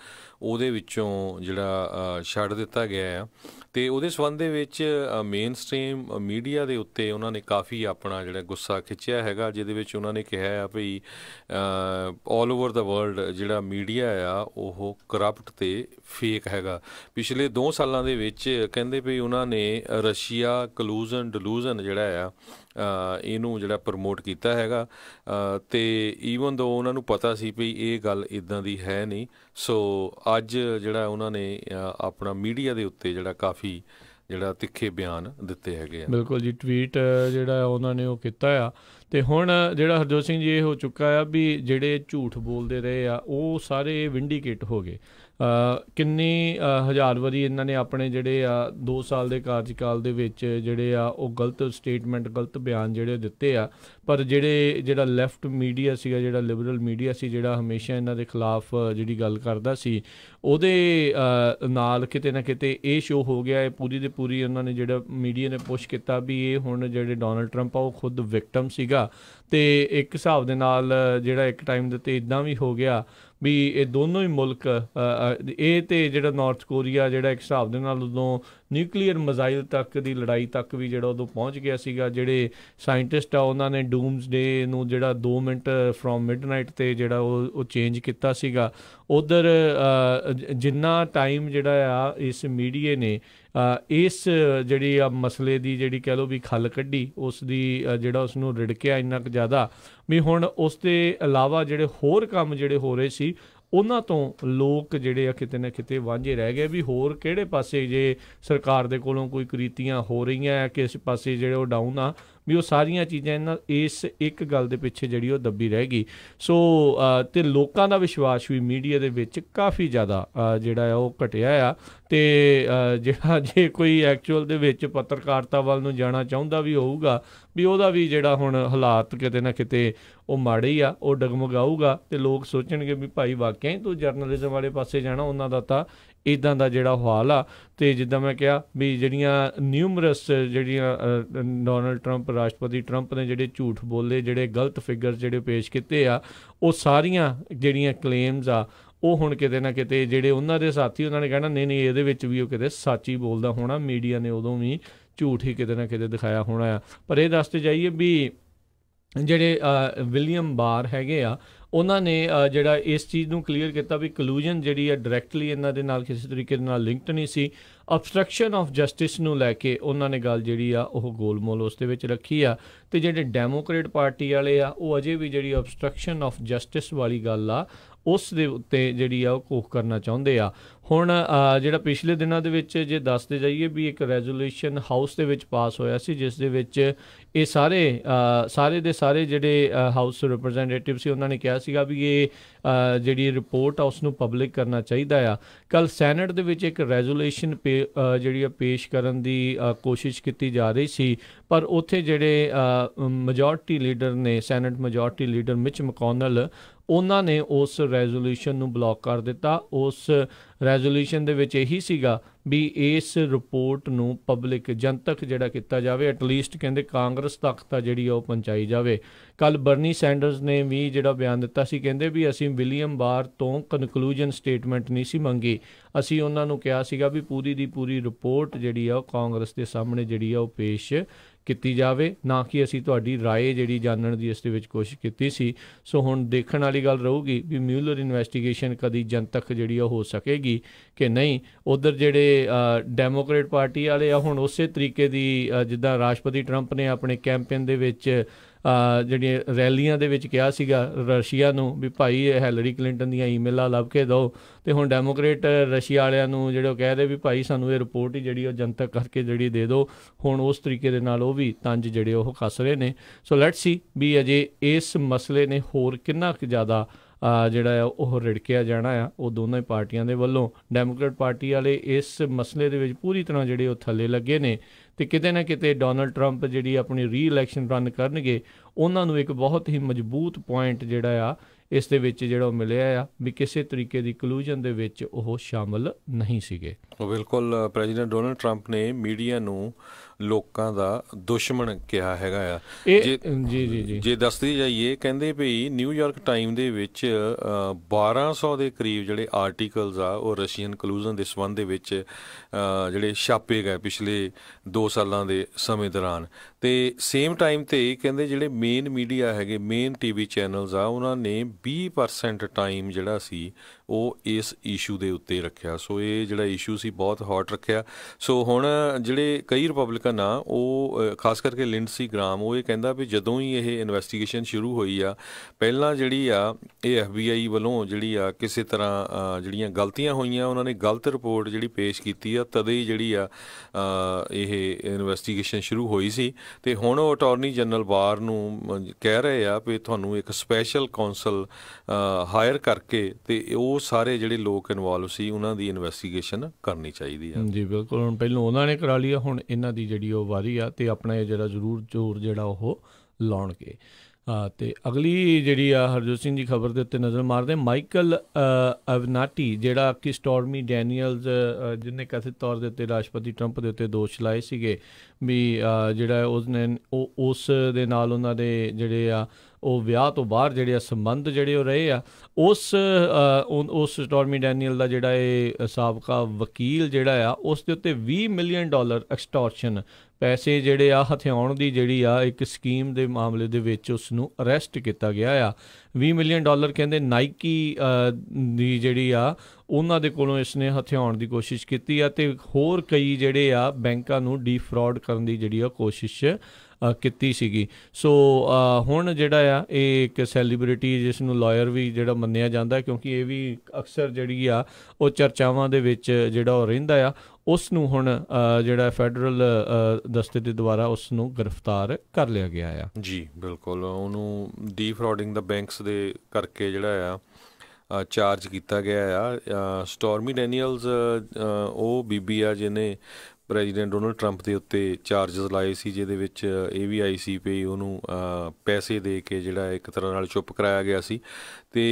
ਉਹਦੇ ਵਿੱਚੋਂ ਜਿਹੜਾ ਛੱਡ ਦਿੱਤਾ ਗਿਆ ਆ। ਤੇ ਉਹਦੇ ਸਬੰਧ ਦੇ ਵਿੱਚ ਮੇਨ ਸਟ੍ਰੀਮ ਮੀਡੀਆ ਦੇ ਉੱਤੇ ਉਹਨਾਂ ਨੇ ਕਾਫੀ ਆਪਣਾ ਜਿਹੜਾ ਗੁੱਸਾ ਖਿੱਚਿਆ ਹੈਗਾ, ਜਿਹਦੇ ਵਿੱਚ ਉਹਨਾਂ ਨੇ ਕਿਹਾ ਆ ਭਈ ਆਲ ਓਵਰ ਦਾ ਵਰਲਡ ਜਿਹੜਾ ਮੀਡੀਆ ਆ, ਉਹ ਕਰਪਟ ਤੇ ਫੇਕ ਹੈਗਾ। ਪਿਛਲੇ 2 ਸਾਲਾਂ ਦੇ ਵਿੱਚ ਕਹਿੰਦੇ ਭਈ ਉਹਨਾਂ ਨੇ ਰਸ਼ੀਆ ਕਲੂਜ਼ਨ ਡਿਲੂਜ਼ਨ ਜਿਹੜਾ ਆ ਇਹਨੂੰ ਜਿਹੜਾ ਪ੍ਰਮੋਟ ਕੀਤਾ ਹੈਗਾ ਤੇ ਈਵਨ ਦੋ ਉਹਨਾਂ ਨੂੰ ਪਤਾ ਸੀ ਵੀ ਇਹ ਗੱਲ ਇਦਾਂ ਦੀ ਹੈ ਨਹੀਂ ਸੋ ਅੱਜ ਜਿਹੜਾ ਉਹਨਾਂ ਨੇ ਆਪਣਾ ਮੀਡੀਆ ਦੇ ਉੱਤੇ ਜਿਹੜਾ ਕਾਫੀ ਜਿਹੜਾ ਤਿੱਖੇ ਬਿਆਨ ਦਿੱਤੇ ਹੈਗੇ ਆ। ਬਿਲਕੁਲ ਜੀ ਟਵੀਟ ਜਿਹੜਾ ਉਹਨਾਂ ਨੇ ਉਹ ਕੀਤਾ ਆ। ਤੇ ਹੁਣ ਜਿਹੜਾ ਹਰਜੋਤ ਸਿੰਘ ਜੀ ਇਹ ਹੋ ਚੁੱਕਾ ਆ ਵੀ ਜਿਹੜੇ ਝੂਠ ਬੋਲਦੇ ਰਹੇ ਆ, ਉਹ ਸਾਰੇ ਵਿੰਡੀਕੇਟ ਹੋ ਗਏ। ਕਿੰਨੀ ਹਜ਼ਾਰ ਵਾਰੀ ਇਹਨਾਂ ਨੇ ਆਪਣੇ ਜਿਹੜੇ ਆ 2 ਸਾਲ ਦੇ ਕਾਰਜਕਾਲ ਦੇ ਵਿੱਚ ਜਿਹੜੇ ਆ ਉਹ ਗਲਤ ਸਟੇਟਮੈਂਟ ਗਲਤ ਬਿਆਨ ਜਿਹੜੇ ਦਿੱਤੇ ਆ, ਪਰ ਜਿਹੜੇ, ਜਿਹੜਾ ਲੈਫਟ ਮੀਡੀਆ ਸੀਗਾ, ਜਿਹੜਾ ਲਿਬਰਲ ਮੀਡੀਆ ਸੀ, ਜਿਹੜਾ ਹਮੇਸ਼ਾ ਇਹਨਾਂ ਦੇ ਖਿਲਾਫ ਜਿਹੜੀ ਗੱਲ ਕਰਦਾ ਸੀ, ਉਹਦੇ ਨਾਲ ਕਿਤੇ ਨਾ ਕਿਤੇ ਇਹ ਸ਼ੋ ਹੋ ਗਿਆ, ਇਹ ਪੂਰੀ ਦੇ ਪੂਰੀ ਉਹਨਾਂ ਨੇ ਜਿਹੜਾ ਮੀਡੀਆ ਨੇ ਪੁਸ਼ ਕੀਤਾ ਵੀ ਇਹ ਹੁਣ ਜਿਹੜੇ ਡੋਨਲਡ ਟਰੰਪ ਆ, ਉਹ ਖੁਦ ਵਿਕਟਮ ਸੀਗਾ ਤੇ ਇੱਕ ਹਿਸਾਬ ਦੇ ਨਾਲ ਜਿਹੜਾ ਇੱਕ ਟਾਈਮ ਦੇ ਤੇ ਇਦਾਂ ਵੀ ਹੋ ਗਿਆ ਵੀ ਇਹ ਦੋਨੋਂ ਹੀ ਮੁਲਕ ਇਹ ਤੇ ਜਿਹੜਾ ਨਾਰਥ ਕੋਰੀਆ ਜਿਹੜਾ ਇੱਕ ਹਿਸਾਬ ਦੇ ਨਾਲ ਉਦੋਂ ਨਿਊਕਲੀਅਰ ਮਜ਼ਾਈਲ ਤੱਕ ਦੀ ਲੜਾਈ ਤੱਕ ਵੀ ਜਿਹੜਾ ਉਦੋਂ ਪਹੁੰਚ ਗਿਆ ਸੀਗਾ, ਜਿਹੜੇ ਸਾਇੰਟਿਸਟ ਆ ਉਹਨਾਂ ਨੇ ਡੂਮਸ ਡੇ ਨੂੰ ਜਿਹੜਾ 2 ਮਿੰਟ ਫਰੋਮ ਮਿਡਨਾਈਟ ਤੇ ਜਿਹੜਾ ਉਹ ਉਹ ਚੇਂਜ ਕੀਤਾ ਸੀਗਾ। ਉਧਰ ਜਿੰਨਾ ਟਾਈਮ ਜਿਹੜਾ ਆ ਇਸ ਮੀਡੀਏ ਨੇ ਇਸ ਜਿਹੜੀ ਆ ਮਸਲੇ ਦੀ ਜਿਹੜੀ ਕਹਿ ਲੋ ਵੀ ਖੱਲ ਕੱਢੀ ਉਸ ਦੀ ਜਿਹੜਾ ਉਸ ਨੂੰ ਰਿੜਕਿਆ ਇੰਨਾ ਕੁ ਜ਼ਿਆਦਾ ਵੀ ਹੁਣ ਉਸ ਦੇ ਇਲਾਵਾ ਜਿਹੜੇ ਹੋਰ ਕੰਮ ਜਿਹੜੇ ਹੋ ਰਹੇ ਸੀ, ਉਹਨਾਂ ਤੋਂ ਲੋਕ ਜਿਹੜੇ ਆ ਕਿਤੇ ਨਾ ਕਿਤੇ ਵਾਂਝੇ ਰਹਿ ਗਏ ਵੀ ਹੋਰ ਕਿਹੜੇ ਪਾਸੇ ਜੇ ਸਰਕਾਰ ਦੇ ਕੋਲੋਂ ਕੋਈ ਕ੍ਰੀਤੀਆਂ ਹੋ ਰਹੀਆਂ, ਕਿਸ ਪਾਸੇ ਜਿਹੜੇ ਉਹ ਡਾਊਨ ਆ ਵੀ ਉਹ ਸਾਰੀਆਂ ਚੀਜ਼ਾਂ ਇਹਨਾਂ ਇਸ ਇੱਕ ਗੱਲ ਦੇ ਪਿੱਛੇ ਜਿਹੜੀ ਉਹ ਦੱਬੀ ਰਹਿ ਗਈ। ਸੋ ਤੇ ਲੋਕਾਂ ਦਾ ਵਿਸ਼ਵਾਸ ਵੀ ਮੀਡੀਆ ਦੇ ਵਿੱਚ ਕਾਫੀ ਜ਼ਿਆਦਾ ਜਿਹੜਾ ਆ ਉਹ ਘਟਿਆ ਆ। ਤੇ ਜਿਹੜਾ ਜੇ ਕੋਈ ਐਕਚੁਅਲ ਦੇ ਵਿੱਚ ਪੱਤਰਕਾਰਤਾ ਵੱਲ ਨੂੰ ਜਾਣਾ ਚਾਹੁੰਦਾ ਵੀ ਹੋਊਗਾ, ਵੀ ਉਹਦਾ ਵੀ ਜਿਹੜਾ ਹੁਣ ਹਾਲਾਤ ਕਿਤੇ ਨਾ ਕਿਤੇ ਉਹ ਮਾੜੇ ਹੀ ਆ, ਉਹ ਡਗਮਗਾਊਗਾ ਤੇ ਲੋਕ ਸੋਚਣਗੇ ਵੀ ਭਾਈ ਵਾਕਿਆ ਹੀ ਤੂੰ ਜਰਨਲਿਜ਼ਮ ਵਾਲੇ ਪਾਸੇ ਜਾਣਾ, ਉਹਨਾਂ ਦਾ ਤਾਂ ਇਦਾਂ ਦਾ ਜਿਹੜਾ ਹਾਲ ਆ, ਤੇ ਜਿੱਦਾਂ ਮੈਂ ਕਿਹਾ ਵੀ ਜਿਹੜੀਆਂ ਨਿਊਮਰਸ ਜਿਹੜੀਆਂ ਡੋਨਲਡ ਟਰੰਪ ਰਾਸ਼ਟਰਪਤੀ ਟਰੰਪ ਨੇ ਜਿਹੜੇ ਝੂਠ ਬੋਲੇ, ਜਿਹੜੇ ਗਲਤ ਫਿਗਰ ਜਿਹੜੇ ਪੇਸ਼ ਕੀਤੇ ਆ, ਉਹ ਸਾਰੀਆਂ ਜਿਹੜੀਆਂ ਕਲੇਮਸ ਆ, ਉਹ ਹੁਣ ਕਿਤੇ ਨਾ ਕਿਤੇ ਜਿਹੜੇ ਉਹਨਾਂ ਦੇ ਸਾਥੀ, ਉਹਨਾਂ ਨੇ ਕਹਿਣਾ, ਨਹੀਂ ਨਹੀਂ, ਇਹਦੇ ਵਿੱਚ ਵੀ ਉਹ ਕਿਤੇ ਸੱਚੀ ਬੋਲਦਾ ਹੋਣਾ ਮੀਡੀਆ ਨੇ ਉਦੋਂ ਵੀ ਝੂਠ ਹੀ ਕਿਤੇ ਨਾ ਕਿਤੇ ਦਿਖਾਇਆ ਹੋਣਾ ਆ। ਪਰ ਇਹ ਦੱਸਦੇ ਜਾਈਏ ਵੀ ਜਿਹੜੇ ਵਿਲੀਅਮ ਬਾਰ ਹੈਗੇ ਆ ਉਹਨਾਂ ਨੇ ਜਿਹੜਾ ਇਸ ਚੀਜ਼ ਨੂੰ ਕਲੀਅਰ ਕੀਤਾ ਵੀ ਕਲੂਜਨ ਜਿਹੜੀ ਹੈ ਡਾਇਰੈਕਟਲੀ ਇਹਨਾਂ ਦੇ ਨਾਲ ਕਿਸੇ ਤਰੀਕੇ ਨਾਲ ਲਿੰਕਡ ਨਹੀਂ ਸੀ। ਅਬਸਟ੍ਰਕਸ਼ਨ ਆਫ ਜਸਟਿਸ ਨੂੰ ਲੈ ਕੇ ਉਹਨਾਂ ਨੇ ਗੱਲ ਜਿਹੜੀ ਆ ਉਹ ਗੋਲਮੋਲ ਉਸ ਦੇ ਵਿੱਚ ਰੱਖੀ ਆ। ਤੇ ਜਿਹੜੇ ਡੈਮੋਕ੍ਰੇਟ ਪਾਰਟੀ ਵਾਲੇ ਆ, ਉਹ ਅਜੇ ਵੀ ਜਿਹੜੀ ਅਬਸਟ੍ਰਕਸ਼ਨ ਆਫ ਜਸਟਿਸ ਵਾਲੀ ਗੱਲ ਆ ਉਸ ਦੇ ਉੱਤੇ ਜਿਹੜੀ ਆ ਉਹ ਕੋਖ ਕਰਨਾ ਚਾਹੁੰਦੇ ਆ। ਹੁਣ ਜਿਹੜਾ ਪਿਛਲੇ ਦਿਨਾਂ ਦੇ ਵਿੱਚ ਜੇ ਦੱਸਦੇ ਜਾਈਏ ਵੀ ਇੱਕ ਰੈਜ਼ੋਲੂਸ਼ਨ ਹਾਊਸ ਦੇ ਵਿੱਚ ਪਾਸ ਹੋਇਆ ਸੀ, ਜਿਸ ਦੇ ਵਿੱਚ ਇਹ ਸਾਰੇ ਸਾਰੇ ਦੇ ਸਾਰੇ ਜਿਹੜੇ ਹਾਊਸ ਰਿਪਰੈਜ਼ੈਂਟੇਟਿਵ ਸੀ, ਉਹਨਾਂ ਨੇ ਕਿਹਾ ਸੀਗਾ ਵੀ ਇਹ ਜਿਹੜੀ ਰਿਪੋਰਟ ਆ ਉਸ ਨੂੰ ਪਬਲਿਕ ਕਰਨਾ ਚਾਹੀਦਾ ਆ। ਕੱਲ ਸੈਨੇਟ ਦੇ ਵਿੱਚ ਇੱਕ ਰੈਜ਼ੋਲੂਸ਼ਨ ਜਿਹੜੀ ਆ ਪੇਸ਼ ਕਰਨ ਦੀ ਕੋਸ਼ਿਸ਼ ਕੀਤੀ ਜਾ ਰਹੀ ਸੀ, ਪਰ ਉੱਥੇ ਜਿਹੜੇ ਮੈਜੋਰਟੀ ਲੀਡਰ ਨੇ Senate majority leader Mitch McConnell ਉਹਨਾਂ ਨੇ ਉਸ ਰੈਜ਼ੋਲੂਸ਼ਨ ਨੂੰ ਬਲੌਕ ਕਰ ਦਿੱਤਾ। ਉਸ ਰੈਜ਼ੋਲੂਸ਼ਨ ਦੇ ਵਿੱਚ ਇਹੀ ਸੀਗਾ ਵੀ ਇਸ ਰਿਪੋਰਟ ਨੂੰ ਪਬਲਿਕ ਜਨਤਕ ਜਿਹੜਾ ਕੀਤਾ ਜਾਵੇ ਐਟ ਲੀਸਟ ਕਹਿੰਦੇ ਕਾਂਗਰਸ ਤੱਕ ਤਾਂ ਜਿਹੜੀ ਉਹ ਪਹੁੰਚਾਈ ਜਾਵੇ। ਕੱਲ ਬਰਨੀ ਸੈਂਡਰਸ ਨੇ ਵੀ ਜਿਹੜਾ ਬਿਆਨ ਦਿੱਤਾ ਸੀ, ਕਹਿੰਦੇ ਵੀ ਅਸੀਂ ਵਿਲੀਅਮ ਬਾਰ ਤੋਂ ਕਨਕਲੂਜਨ ਸਟੇਟਮੈਂਟ ਨਹੀਂ ਸੀ ਮੰਗੀ। ਅਸੀਂ ਉਹਨਾਂ ਨੂੰ ਕਿਹਾ ਸੀਗਾ ਵੀ ਪੂਰੀ ਦੀ ਪੂਰੀ ਰਿਪੋਰਟ ਜਿਹੜੀ ਆ ਉਹ ਕਾਂਗਰਸ ਦੇ ਸਾਹਮਣੇ ਜਿਹੜੀ ਆ ਉਹ ਪੇਸ਼ ਕੀਤੀ ਜਾਵੇ ਨਾ ਕਿ ਅਸੀਂ ਤੁਹਾਡੀ رائے ਜਿਹੜੀ ਜਾਣਨ ਦੀ ਇਸ ਦੇ ਵਿੱਚ ਕੋਸ਼ਿਸ਼ ਕੀਤੀ ਸੀ ਸੋ ਹੁਣ ਦੇਖਣ ਵਾਲੀ ਗੱਲ ਰਹੂਗੀ ਵੀ ਮਿਊਲਰ ਇਨਵੈਸਟੀਗੇਸ਼ਨ ਕਦੀ ਜਨਤਕ ਜਿਹੜੀ ਉਹ ਹੋ ਸਕੇਗੀ ਕਿ ਨਹੀਂ ਉਧਰ ਜਿਹੜੇ ਡੈਮੋਕ੍ਰੇਟ ਪਾਰਟੀ ਵਾਲੇ ਆ ਹੁਣ ਉਸੇ ਤਰੀਕੇ ਦੀ ਜਿੱਦਾਂ ਰਾਸ਼ਟਰਪਤੀ ਟਰੰਪ ਨੇ ਆਪਣੇ ਕੈਂਪੇਨ ਦੇ ਵਿੱਚ ਜਿਹੜੀਆਂ ਰੈਲੀਆਂ ਦੇ ਵਿੱਚ ਕਿਹਾ ਸੀਗਾ ਰਸ਼ੀਆ ਨੂੰ ਵੀ ਭਾਈ ਹੈਲਰੀ ਕਲਿੰਟਨ ਦੀਆਂ ਈਮੇਲਾਂ ਲੱਭ ਕੇ ਦਿਓ ਤੇ ਹੁਣ ਡੈਮੋਕ੍ਰੇਟ ਰਸ਼ੀਆ ਵਾਲਿਆਂ ਨੂੰ ਜਿਹੜੇ ਉਹ ਕਹਦੇ ਵੀ ਭਾਈ ਸਾਨੂੰ ਇਹ ਰਿਪੋਰਟ ਹੀ ਜਿਹੜੀ ਉਹ ਜਨਤਕ ਕਰਕੇ ਜਿਹੜੀ ਦੇ ਦਿਓ, ਹੁਣ ਉਸ ਤਰੀਕੇ ਦੇ ਨਾਲ ਉਹ ਵੀ ਤੰਜ ਜਿਹੜੇ ਉਹ ਕੱਸ ਰਹੇ ਨੇ। ਸੋ ਲੈਟਸ ਸੀ ਵੀ ਅਜੇ ਇਸ ਮਸਲੇ ਨੇ ਹੋਰ ਕਿੰਨਾ ਕੁ ਜ਼ਿਆਦਾ ਜਿਹੜਾ ਆ ਉਹ ਰਿੜਕਿਆ ਜਾਣਾ ਆ, ਉਹ ਦੋਨੋਂ ਹੀ ਪਾਰਟੀਆਂ ਦੇ ਵੱਲੋਂ। ਡੈਮੋਕ੍ਰੇਟ ਪਾਰਟੀ ਵਾਲੇ ਇਸ ਮਸਲੇ ਦੇ ਵਿੱਚ ਪੂਰੀ ਤਰ੍ਹਾਂ ਜਿਹੜੇ ਉਹ ਥੱਲੇ ਲੱਗੇ ਨੇ ਤੇ ਕਿਤੇ ਨਾ ਕਿਤੇ ਡੋਨਲਡ ਟਰੰਪ ਜਿਹੜੀ ਆਪਣੀ ਰੀ-ਇਲੈਕਸ਼ਨ ਰਨ ਕਰਨਗੇ, ਉਹਨਾਂ ਨੂੰ ਇੱਕ ਬਹੁਤ ਹੀ ਮਜ਼ਬੂਤ ਪੁਆਇੰਟ ਜਿਹੜਾ ਆ, ਇਸ ਦੇ ਵਿੱਚ ਜਿਹੜਾ ਮਿਲਿਆ ਆ ਵੀ ਕਿਸੇ ਤਰੀਕੇ ਦੀ ਕਲੂਜਨ ਦੇ ਵਿੱਚ ਉਹ ਸ਼ਾਮਲ ਨਹੀਂ ਸੀਗੇ। ਉਹ ਬਿਲਕੁਲ ਪ੍ਰੈਜ਼ੀਡੈਂਟ ਡੋਨਲਡ ਟਰੰਪ ਨੇ ਮੀਡੀਆ ਨੂੰ ਲੋਕਾਂ ਦਾ ਦੁਸ਼ਮਣ ਕਿਹਾ ਹੈਗਾ ਆ। ਜੀ ਜੀ ਜੀ ਜੇ। ਦੱਸਦੀ ਜਾਈਏ ਕਹਿੰਦੇ ਭਈ ਨਿਊਯਾਰਕ ਟਾਈਮ ਦੇ ਵਿੱਚ 1200 ਦੇ ਕਰੀਬ ਜਿਹੜੇ ਆਰਟੀਕਲਸ ਆ ਉਹ ਰਸ਼ੀਅਨ ਕਲੂਜਨ ਦੇ ਸੰਬੰਧ ਦੇ ਵਿੱਚ ਜਿਹੜੇ ਛਾਪੇ ਗਏ ਪਿਛਲੇ 2 ਸਾਲਾਂ ਦੇ ਸਮੇਂ ਦੌਰਾਨ। ਤੇ ਸੇਮ ਟਾਈਮ ਤੇ ਕਹਿੰਦੇ ਜਿਹੜੇ ਮੇਨ ਮੀਡੀਆ ਹੈਗੇ ਮੇਨ ਟੀਵੀ ਚੈਨਲਸ ਆ, ਉਹਨਾਂ ਨੇ 20% ਟਾਈਮ ਜਿਹੜਾ ਸੀ, ਉਹ ਇਸ ਇਸ਼ੂ ਦੇ ਉੱਤੇ ਰੱਖਿਆ। ਸੋ ਇਹ ਜਿਹੜਾ ਇਸ਼ੂ ਸੀ, ਬਹੁਤ ਹੌਟ ਰੱਖਿਆ। ਸੋ ਹੁਣ ਜਿਹੜੇ ਕਈ ਰਿਪਬਲਿਕਨ ਆ, ਉਹ ਖਾਸ ਕਰਕੇ ਲਿੰਡਸੀ ਗ੍ਰਾਮ ਉਹ ਇਹ ਕਹਿੰਦਾ ਵੀ ਜਦੋਂ ਹੀ ਇਹ ਇਨਵੈਸਟੀਗੇਸ਼ਨ ਸ਼ੁਰੂ ਹੋਈ ਆ, ਪਹਿਲਾਂ ਜਿਹੜੀ ਆ, ਇਹ ਐਫਬੀਆਈ ਵੱਲੋਂ ਜਿਹੜੀ ਆ, ਕਿਸੇ ਤਰ੍ਹਾਂ ਜਿਹੜੀਆਂ ਗਲਤੀਆਂ ਹੋਈਆਂ, ਉਹਨਾਂ ਨੇ ਗਲਤ ਰਿਪੋਰਟ ਜਿਹੜੀ ਪੇਸ਼ ਕੀਤੀ ਆ, ਤਦੇ ਹੀ ਜਿਹੜੀ ਆ ਇਹ ਇਨਵੈਸਟੀਗੇਸ਼ਨ ਸ਼ੁਰੂ ਹੋਈ ਸੀ। ਤੇ ਹੁਣ ਉਹ ਅਟਾਰਨੀ ਜਨਰਲ ਬਾਰ ਨੂੰ ਕਹਿ ਰਹੇ ਆ ਵੀ ਤੁਹਾਨੂੰ ਇੱਕ ਸਪੈਸ਼ਲ ਕਾਉਂਸਲ ਹਾਇਰ ਕਰਕੇ ਤੇ ਉਹ ਸਾਰੇ ਜਿਹੜੇ ਲੋਕ ਇਨਵੋਲਵ ਸੀ, ਉਹਨਾਂ ਦੀ ਇਨਵੈਸਟੀਗੇਸ਼ਨ ਕਰਨੀ ਚਾਹੀਦੀ ਆ। ਜੀ, ਬਿਲਕੁਲ। ਹੁਣ ਪਹਿਲਾਂ ਉਹਨਾਂ ਨੇ ਕਰਾ ਲਿਆ ਹੁਣ ਇਹਨਾਂ ਦੀ ਜਿਹੜੀ ਉਹ ਵਾਰੀ ਆ ਤੇ ਆਪਣਾ ਇਹ ਜਿਹੜਾ ਜ਼ਰੂਰ ਜ਼ੋਰ ਜਿਹੜਾ ਉਹ ਲਾਉਣਗੇ। ਤੇ ਅਗਲੀ ਜਿਹੜੀ ਆ ਹਰਜੋਤ ਸਿੰਘ ਜੀ ਖਬਰ ਦੇ ਉੱਤੇ ਨਜ਼ਰ ਮਾਰਦੇ ਮਾਈਕਲ ਅਵਨਾਟੀ, ਜਿਹੜਾ ਕਿ ਸਟਾਰਮੀ ਡੈਨੀਅਲਜ਼ ਜਿਨੇ ਕਥਿਤ ਤੌਰ ਦੇ ਉੱਤੇ ਰਾਸ਼ਟਰਪਤੀ ਟਰੰਪ ਦੇ ਉੱਤੇ ਦੋਸ਼ ਲਾਏ ਸੀਗੇ, ਵੀ ਜਿਹੜਾ ਉਸਨੇ ਉਸ ਦੇ ਨਾਲ ਉਹਨਾਂ ਦੇ ਜਿਹੜੇ ਆ, ਉਹ ਵਿਆਹ ਤੋਂ ਬਾਹਰ ਜਿਹੜੇ ਆ ਸੰਬੰਧ ਜਿਹੜੇ ਉਹ ਰਹੇ ਆ, ਉਸ ਉਸ ਸਟਾਰਮੀ ਡੈਨੀਅਲ ਦਾ ਜਿਹੜਾ ਇਹ ਸਾਬਕਾ ਵਕੀਲ ਜਿਹੜਾ ਆ, ਉਸ ਦੇ ਉੱਤੇ 20 ਮਿਲੀਅਨ ਡਾਲਰ ਐਕਸਟੋਰਸ਼ਨ ਪੈਸੇ ਜਿਹੜੇ ਆ, ਹਥਿਆਉਣ ਦੀ ਜਿਹੜੀ ਆ, ਇੱਕ ਸਕੀਮ ਦੇ ਮਾਮਲੇ ਦੇ ਵਿੱਚ ਉਸ ਨੂੰ ਅਰੈਸਟ ਕੀਤਾ ਗਿਆ ਆ। 20 ਮਿਲੀਅਨ ਡਾਲਰ ਕਹਿੰਦੇ ਨਾਈਕੀ ਦੀ ਜਿਹੜੀ ਆ, ਉਹਨਾਂ ਦੇ ਕੋਲੋਂ ਇਸ ਨੇ ਹਥਿਆਉਣ ਦੀ ਕੋਸ਼ਿਸ਼ ਕੀਤੀ ਆ ਤੇ ਹੋਰ ਕਈ ਜਿਹੜੇ ਆ, ਬੈਂਕਾਂ ਨੂੰ ਡੀਫਰਾਡ ਕਰਨ ਦੀ ਜਿਹੜੀ ਆ ਕੋਸ਼ਿਸ਼ ਕੀਤੀ ਸੀਗੀ। ਸੋ ਹੁਣ ਜਿਹੜਾ ਆ, ਇਹ ਇੱਕ ਸੈਲੀਬ੍ਰਿਟੀ ਜਿਸ ਨੂੰ ਲਾਇਰ ਵੀ ਜਿਹੜਾ ਮੰਨਿਆ ਜਾਂਦਾ, ਕਿਉਂਕਿ ਇਹ ਵੀ ਅਕਸਰ ਜਿਹੜੀ ਆ, ਉਹ ਚਰਚਾਵਾਂ ਦੇ ਵਿੱਚ ਜਿਹੜਾ ਉਹ ਰਹਿੰਦਾ ਆ ਉਸ ਨੂੰ ਹੁਣ ਜਿਹੜਾ ਫੈਡਰਲ ਦਸਤੇ ਦੇ ਦੁਆਰਾ ਉਸ ਨੂੰ ਗ੍ਰਿਫਤਾਰ ਕਰ ਲਿਆ ਗਿਆ ਆ। ਜੀ, ਬਿਲਕੁਲ। ਉਹਨੂੰ ਡੀਫਰਾਡਿੰਗ ਦਾ ਬੈਂਕਸ ਦੇ ਕਰਕੇ ਜਿਹੜਾ ਆ ਚਾਰਜ ਕੀਤਾ ਗਿਆ ਆ। ਸਟਾਰਮੀ ਡੈਨੀਅਲਸ ਉਹ ਬੀਬੀ ਆ ਜਿਹਨੇ ਪ੍ਰੈਜ਼ੀਡੈਂਟ ਡੋਨਲਡ ਟਰੰਪ ਦੇ ਉੱਤੇ ਚਾਰजेस ਲਾਏ ਸੀ, ਜਿਹਦੇ ਵਿੱਚ ਇਹ ਵੀ ਆਈ ਸੀ ਪਈ ਉਹਨੂੰ ਪੈਸੇ ਦੇ ਕੇ ਜਿਹੜਾ ਇੱਕ ਤਰ੍ਹਾਂ ਨਾਲ ਚੁੱਪ ਕਰਾਇਆ ਗਿਆ ਸੀ। ਤੇ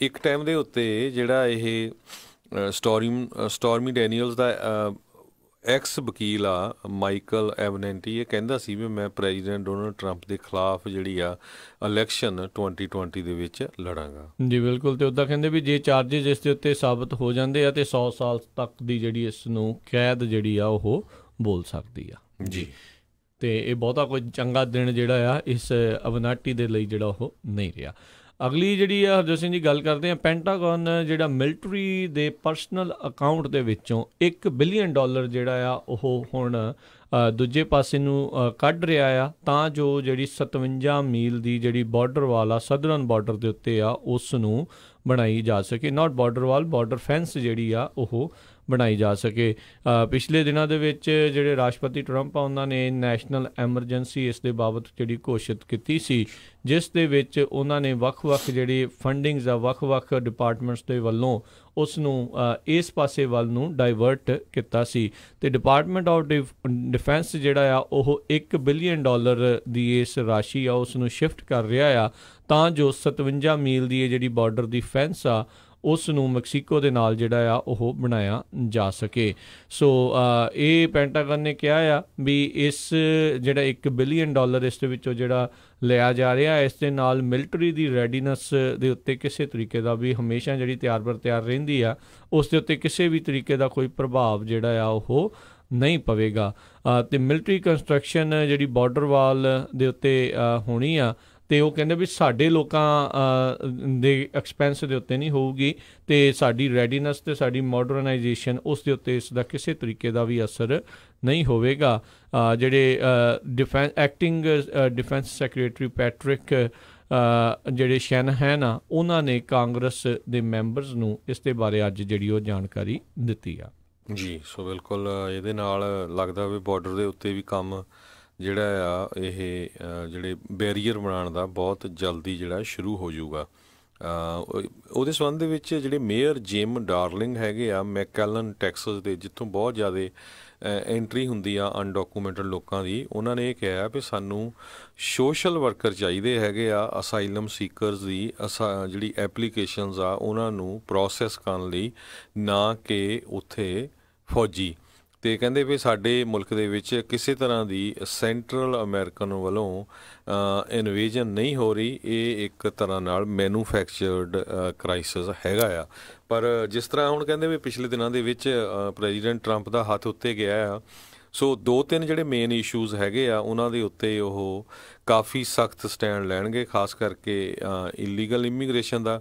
ਇੱਕ ਟਾਈਮ ਦੇ ਉੱਤੇ ਜਿਹੜਾ ਇਹ ਸਟੋਰੀ ਸਟੋਰਮੀ ਡੈਨੀਅਲਸ ਦਾ ਐਕਸ ਵਕੀਲ ਆ ਮਾਈਕਲ ਐਵਨੈਂਟੀ ਇਹ ਕਹਿੰਦਾ ਸੀ ਵੀ ਮੈਂ ਪ੍ਰੈਜ਼ੀਡੈਂਟ ਡੋਨਲਡ ਟਰੰਪ ਦੇ ਖਿਲਾਫ ਜਿਹੜੀ ਆ ਇਲੈਕਸ਼ਨ 2020 ਦੇ ਵਿੱਚ ਲੜਾਂਗਾ। ਜੀ ਬਿਲਕੁਲ ਤੇ ਉਦਾਂ ਕਹਿੰਦੇ ਵੀ ਜੇ ਚਾਰजेस ਇਸ ਦੇ ਉੱਤੇ ਸਾਬਤ ਹੋ ਜਾਂਦੇ ਆ ਤੇ 100 ਸਾਲ ਤੱਕ ਦੀ ਜਿਹੜੀ ਇਸ ਨੂੰ ਕੈਦ ਜਿਹੜੀ ਆ ਉਹ ਬੋਲ ਸਕਦੀ ਆ। ਜੀ। ਤੇ ਇਹ ਬਹੁਤਾ ਕੋਈ ਚੰਗਾ ਦਿਨ ਜਿਹੜਾ ਆ ਇਸ ਅਵਨਾਟੀ ਦੇ ਲਈ ਜਿਹੜਾ ਉਹ ਨਹੀਂ ਰਿਹਾ। ਅਗਲੀ ਜਿਹੜੀ ਆ, ਹਰਜੋਤ ਸਿੰਘ ਜੀ ਗੱਲ ਕਰਦੇ ਆ ਪੈਂਟਾਗਨ ਜਿਹੜਾ ਮਿਲਟਰੀ ਦੇ ਪਰਸਨਲ ਅਕਾਊਂਟ ਦੇ ਵਿੱਚੋਂ 1 ਬਿਲੀਅਨ ਡਾਲਰ ਜਿਹੜਾ ਆ, ਉਹ ਹੁਣ ਦੂਜੇ ਪਾਸੇ ਨੂੰ ਕੱਢ ਰਿਹਾ ਆ। ਤਾਂ ਜੋ ਜਿਹੜੀ 57 ਮੀਲ ਦੀ ਜਿਹੜੀ ਬਾਰਡਰ ਵਾਲਾ ਸਦਰਨ ਬਾਰਡਰ ਦੇ ਉੱਤੇ ਆ, ਉਸ ਨੂੰ ਬਣਾਈ ਜਾ ਸਕੇ। Not border wall border fence ਜਿਹੜੀ ਆ, ਉਹ ਬਣਾਈ ਜਾ ਸਕੇ। ਪਿਛਲੇ ਦਿਨਾਂ ਦੇ ਵਿੱਚ ਜਿਹੜੇ ਰਾਸ਼ਟਰਪਤੀ ਟਰੰਪ ਆ, ਉਹਨਾਂ ਨੇ ਨੈਸ਼ਨਲ ਐਮਰਜੈਂਸੀ ਇਸ ਦੇ ਬਾਬਤ ਜਿਹੜੀ ਘੋਸ਼ਿਤ ਕੀਤੀ ਸੀ, ਜਿਸ ਦੇ ਵਿੱਚ ਉਹਨਾਂ ਨੇ ਵੱਖ-ਵੱਖ ਜਿਹੜੀ ਫੰਡਿੰਗਸ ਆ, ਵੱਖ-ਵੱਖ ਡਿਪਾਰਟਮੈਂਟਸ ਦੇ ਵੱਲੋਂ ਉਸ ਨੂੰ ਇਸ ਪਾਸੇ ਵੱਲ ਨੂੰ ਡਾਈਵਰਟ ਕੀਤਾ ਸੀ। ਤੇ ਡਿਪਾਰਟਮੈਂਟ ਆਫ ਡਿਫੈਂਸ ਜਿਹੜਾ ਆ, ਉਹ 1 ਬਿਲੀਅਨ ਡਾਲਰ ਦੀ ਇਸ ਰਾਸ਼ੀ ਆ, ਉਸ ਨੂੰ ਸ਼ਿਫਟ ਕਰ ਰਿਹਾ ਆ, ਤਾਂ ਜੋ 57 ਮੀਲ ਦੀ ਇਹ ਜਿਹੜੀ ਬਾਰਡਰ ਦੀ ਫੈਂਸ ਆ ਉਸ ਨੂੰ ਮੈਕਸੀਕੋ ਦੇ ਨਾਲ ਜਿਹੜਾ ਆ, ਉਹ ਬਣਾਇਆ ਜਾ ਸਕੇ। ਸੋ ਇਹ ਪੈਂਟਾਗਨ ਨੇ ਕਿਹਾ ਆ ਵੀ ਇਸ ਜਿਹੜਾ 1 ਬਿਲੀਅਨ ਡਾਲਰ ਇਸ ਦੇ ਵਿੱਚੋਂ ਜਿਹੜਾ ਲਿਆ ਜਾ ਰਿਹਾ, ਇਸ ਦੇ ਨਾਲ ਮਿਲਟਰੀ ਦੀ ਰੈਡੀਨੈਸ ਦੇ ਉੱਤੇ ਕਿਸੇ ਤਰੀਕੇ ਦਾ ਵੀ ਹਮੇਸ਼ਾ ਜਿਹੜੀ ਤਿਆਰ ਬਰ ਤਿਆਰ ਰਹਿੰਦੀ ਆ, ਉਸ ਦੇ ਉੱਤੇ ਕਿਸੇ ਵੀ ਤਰੀਕੇ ਦਾ ਕੋਈ ਪ੍ਰਭਾਵ ਜਿਹੜਾ ਆ, ਉਹ ਨਹੀਂ ਪਵੇਗਾ। ਤੇ ਮਿਲਟਰੀ ਕੰਸਟਰਕਸ਼ਨ ਜਿਹੜੀ ਬਾਰਡਰ ਵਾਲ ਦੇ ਉੱਤੇ ਹੋਣੀ ਆ ਤੇ ਉਹ ਕਹਿੰਦੇ ਵੀ ਸਾਡੇ ਲੋਕਾਂ ਦੇ ਐਕਸਪੈਂਸ ਦੇ ਉੱਤੇ ਨਹੀਂ ਹੋਊਗੀ ਤੇ ਸਾਡੀ ਰੈਡੀਨੈਸ ਤੇ ਸਾਡੀ ਮਾਡਰਨਾਈਜੇਸ਼ਨ ਉਸ ਦੇ ਉੱਤੇ ਇਸ ਦਾ ਕਿਸੇ ਤਰੀਕੇ ਦਾ ਵੀ ਅਸਰ ਨਹੀਂ ਹੋਵੇਗਾ। ਜਿਹੜੇ defence acting defence secretary Patrick ਜਿਹੜੇ ਸ਼ੈਨ ਹੈ ਨਾ ਉਹਨਾਂ ਨੇ ਕਾਂਗਰਸ ਦੇ ਮੈਂਬਰਸ ਨੂੰ ਇਸ ਦੇ ਬਾਰੇ ਅੱਜ ਜਿਹੜੀ ਉਹ ਜਾਣਕਾਰੀ ਦਿੱਤੀ ਆ। ਜੀ, ਸੋ ਬਿਲਕੁਲ ਇਹਦੇ ਨਾਲ ਲੱਗਦਾ ਵੀ ਬਾਰਡਰ ਦੇ ਉੱਤੇ ਵੀ ਕੰਮ ਜਿਹੜਾ ਆ, ਇਹ ਜਿਹੜੇ ਬੈਰੀਅਰ ਬਣਾਉਣ ਦਾ ਬਹੁਤ ਜਲਦੀ ਜਿਹੜਾ ਸ਼ੁਰੂ ਹੋ ਜਾਊਗਾ। ਉਹਦੇ ਸੰਬੰਧ ਦੇ ਵਿੱਚ ਜਿਹੜੇ ਮੇਅਰ ਜਿਮ ਡਾਰਲਿੰਗ ਹੈਗੇ ਆ, ਮੈਕੈਲਨ, ਟੈਕਸਸ ਦੇ, ਜਿੱਥੋਂ ਬਹੁਤ ਜ਼ਿਆਦਾ ਐਂਟਰੀ ਹੁੰਦੀ ਆ ਅਨਡਾਕੂਮੈਂਟਡ ਲੋਕਾਂ ਦੀ, ਉਹਨਾਂ ਨੇ ਇਹ ਕਿਹਾ ਵੀ ਸਾਨੂੰ ਸੋਸ਼ਲ ਵਰਕਰ ਚਾਹੀਦੇ ਹੈਗੇ ਆ, ਅਸਾਈਲਮ ਸੀਕਰਸ ਦੀ ਜਿਹੜੀ ਐਪਲੀਕੇਸ਼ਨਸ ਆ, ਉਹਨਾਂ ਨੂੰ ਪ੍ਰੋਸੈਸ ਕਰਨ ਲਈ, ਨਾ ਕਿ ਉੱਥੇ ਫੌਜੀ। ਤੇ ਕਹਿੰਦੇ ਵੀ ਸਾਡੇ ਮੁਲਕ ਦੇ ਵਿੱਚ ਕਿਸੇ ਤਰ੍ਹਾਂ ਦੀ ਸੈਂਟਰਲ ਅਮਰੀਕਨ ਵੱਲੋਂ ਇਨਵੇਜਨ ਨਹੀਂ ਹੋ ਰਹੀ, ਇਹ ਇੱਕ ਤਰ੍ਹਾਂ ਨਾਲ ਮੈਨੂਫੈਕਚਰਡ ਕ੍ਰਾਈਸਿਸ ਹੈਗਾ ਆ। ਪਰ ਜਿਸ ਤਰ੍ਹਾਂ ਹੁਣ ਕਹਿੰਦੇ ਵੀ ਪਿਛਲੇ ਦਿਨਾਂ ਦੇ ਵਿੱਚ ਪ੍ਰੈਜ਼ੀਡੈਂਟ ਟਰੰਪ ਦਾ ਹੱਥ ਉੱਤੇ ਗਿਆ ਆ, ਸੋ ਦੋ ਤਿੰਨ ਜਿਹੜੇ ਮੇਨ ਇਸ਼ੂਜ਼ ਹੈਗੇ ਆ, ਉਹਨਾਂ ਦੇ ਉੱਤੇ ਉਹ ਕਾਫੀ ਸਖਤ ਸਟੈਂਡ ਲੈਣਗੇ, ਖਾਸ ਕਰਕੇ ਇਲੀਗਲ ਇਮੀਗ੍ਰੇਸ਼ਨ ਦਾ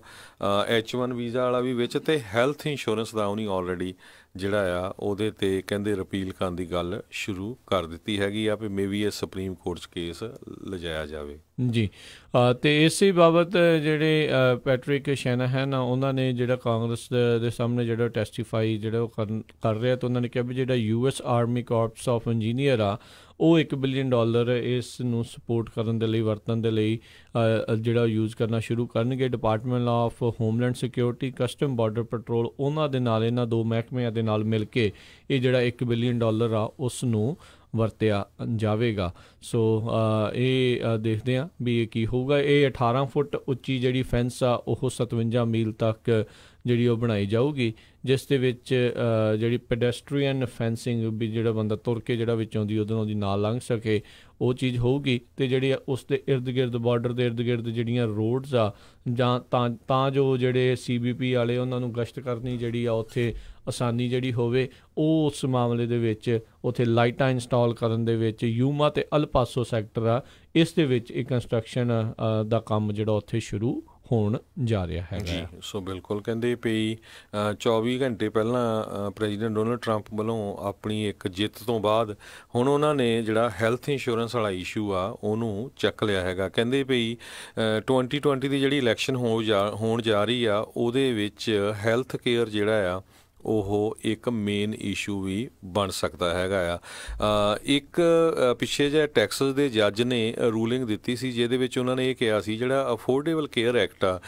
H1 ਵੀਜ਼ਾ ਵਾਲਾ ਵੀ ਵਿੱਚ ਤੇ ਹੈਲਥ ਇੰਸ਼ੋਰੈਂਸ ਦਾ ਉਹਨੀ ਆਲਰੇਡੀ ਜਿਹੜਾ ਆ, ਉਹਦੇ ਤੇ ਕਹਿੰਦੇ ਰਪੀਲ ਕਰਨ ਦੀ ਗੱਲ ਸ਼ੁਰੂ ਕਰ ਦਿੱਤੀ ਹੈਗੀ ਆ ਵੀ ਮੇਬੀ ਇਹ ਸੁਪਰੀਮ ਕੋਰਟ 'ਚ ਕੇਸ ਲਜਾਇਆ ਜਾਵੇ। ਜੀ। ਤੇ ਇਸੇ ਬਾਬਤ ਜਿਹੜੇ ਪੈਟ੍ਰਿਕ ਸ਼ੈਨਾਹਨ ਉਹਨਾਂ ਨੇ ਜਿਹੜਾ ਕਾਂਗਰਸ ਦੇ ਸਾਹਮਣੇ ਜਿਹੜਾ ਟੈਸਟੀਫਾਈ ਜਿਹੜਾ ਉਹ ਕਰ ਰਿਹਾ ਤਾਂ ਉਹਨਾਂ ਨੇ ਕਿਹਾ ਵੀ ਜਿਹੜਾ US army corps of engineer ਆ ਉਹ 1 ਬਿਲੀਅਨ ਡਾਲਰ ਇਸ ਨੂੰ ਸਪੋਰਟ ਕਰਨ ਦੇ ਲਈ, ਵਰਤਣ ਦੇ ਲਈ ਜਿਹੜਾ ਯੂਜ਼ ਕਰਨਾ ਸ਼ੁਰੂ ਕਰਨਗੇ। Department of homeland security custom border patrol ਉਹਨਾਂ ਦੇ ਨਾਲ, ਇਹਨਾਂ ਦੋ ਮਹਿਕਮਿਆਂ ਦੇ ਨਾਲ ਮਿਲ ਕੇ ਇਹ ਜਿਹੜਾ 1 ਬਿਲੀਅਨ ਡਾਲਰ ਆ ਉਸ ਨੂੰ ਵਰਤਿਆ ਜਾਵੇਗਾ। ਸੋ ਇਹ ਦੇਖਦੇ ਆ ਵੀ ਇਹ ਕੀ ਹੋਊਗਾ। ਇਹ 18 ਫੁੱਟ ਉੱਚੀ ਜਿਹੜੀ ਫੈਂਸ ਆ, ਉਹ 57 ਮੀਲ ਤੱਕ ਜਿਹੜੀ ਉਹ ਬਣਾਈ ਜਾਊਗੀ। ਜਿਸ ਦੇ ਵਿੱਚ ਜਿਹੜੀ ਪੈਡੈਸਟਰੀਅਨ ਫੈਂਸਿੰਗ ਵੀ ਜਿਹੜਾ ਬੰਦਾ ਤੁਰ ਕੇ ਜਿਹੜਾ ਵਿੱਚੋਂ ਦੀ ਉਧਰੋਂ ਦੀ ਨਾਲ ਲੰਘ ਸਕੇ, ਉਹ ਚੀਜ਼ ਹੋਊਗੀ ਤੇ ਜਿਹੜੀ ਉਸ ਦੇ ird-gird ਬਾਰਡਰ ਦੇ ird-gird ਜਿਹੜੀਆਂ ਰੋਡਸ ਆ, ਜਾਂ ਤਾਂ ਤਾਂ ਜੋ ਜਿਹੜੇ ਸੀਬੀਪੀ ਵਾਲੇ ਉਹਨਾਂ ਨੂੰ ਗਸ਼ਤ ਕਰਨੀ ਜਿਹੜੀ ਆ ਉੱਥੇ ਆਸਾਨੀ ਜਿਹੜੀ ਹੋਵੇ, ਉਹ ਉਸ ਮਾਮਲੇ ਦੇ ਵਿੱਚ ਉੱਥੇ ਲਾਈਟਾਂ ਇੰਸਟਾਲ ਕਰਨ ਦੇ ਵਿੱਚ ਯੂਮਾ ਤੇ ਅਲਪਾਸੋ ਸੈਕਟਰ ਆ, ਇਸ ਦੇ ਵਿੱਚ ਇਹ ਕੰਸਟਰਕਸ਼ਨ ਦਾ ਕੰਮ ਜਿਹੜਾ ਉੱਥੇ ਸ਼ੁਰੂ ਹੋਣ ਜਾ ਰਿਹਾ ਹੈਗਾ ਜੀ ਸੋ ਬਿਲਕੁਲ ਕਹਿੰਦੇ ਪਈ 24 ਘੰਟੇ ਪਹਿਲਾਂ ਪ੍ਰੈਜ਼ੀਡੈਂਟ ਡੋਨਲਡ ਟਰੰਪ ਵੱਲੋਂ ਆਪਣੀ ਇੱਕ ਜਿੱਤ ਤੋਂ ਬਾਅਦ ਹੁਣ ਉਹਨਾਂ ਨੇ ਜਿਹੜਾ ਹੈਲਥ ਇੰਸ਼ੋਰੈਂਸ ਵਾਲਾ ਇਸ਼ੂ ਆ ਉਹਨੂੰ ਚੱਕ ਲਿਆ ਹੈਗਾ। ਕਹਿੰਦੇ ਪਈ 2020 ਦੀ ਜਿਹੜੀ ਇਲੈਕਸ਼ਨ ਹੋਣ ਜਾ ਰਹੀ ਆ ਉਹਦੇ ਵਿੱਚ ਹੈਲਥ ਕੇਅਰ ਜਿਹੜਾ ਆ ਉਹ ਇੱਕ ਮੇਨ ਇਸ਼ੂ ਵੀ ਬਣ ਸਕਦਾ ਹੈਗਾ ਆ। ਇੱਕ ਪਿੱਛੇ ਜੇ ਟੈਕਸਸ ਦੇ ਜੱਜ ਨੇ ਰੂਲਿੰਗ ਦਿੱਤੀ ਸੀ, ਜਿਹਦੇ ਵਿੱਚ ਉਹਨਾਂ ਨੇ ਇਹ ਕਿਹਾ ਸੀ, ਜਿਹੜਾ ਅਫੋਰਡੇਬਲ ਕੇਅਰ ਐਕਟ ਆ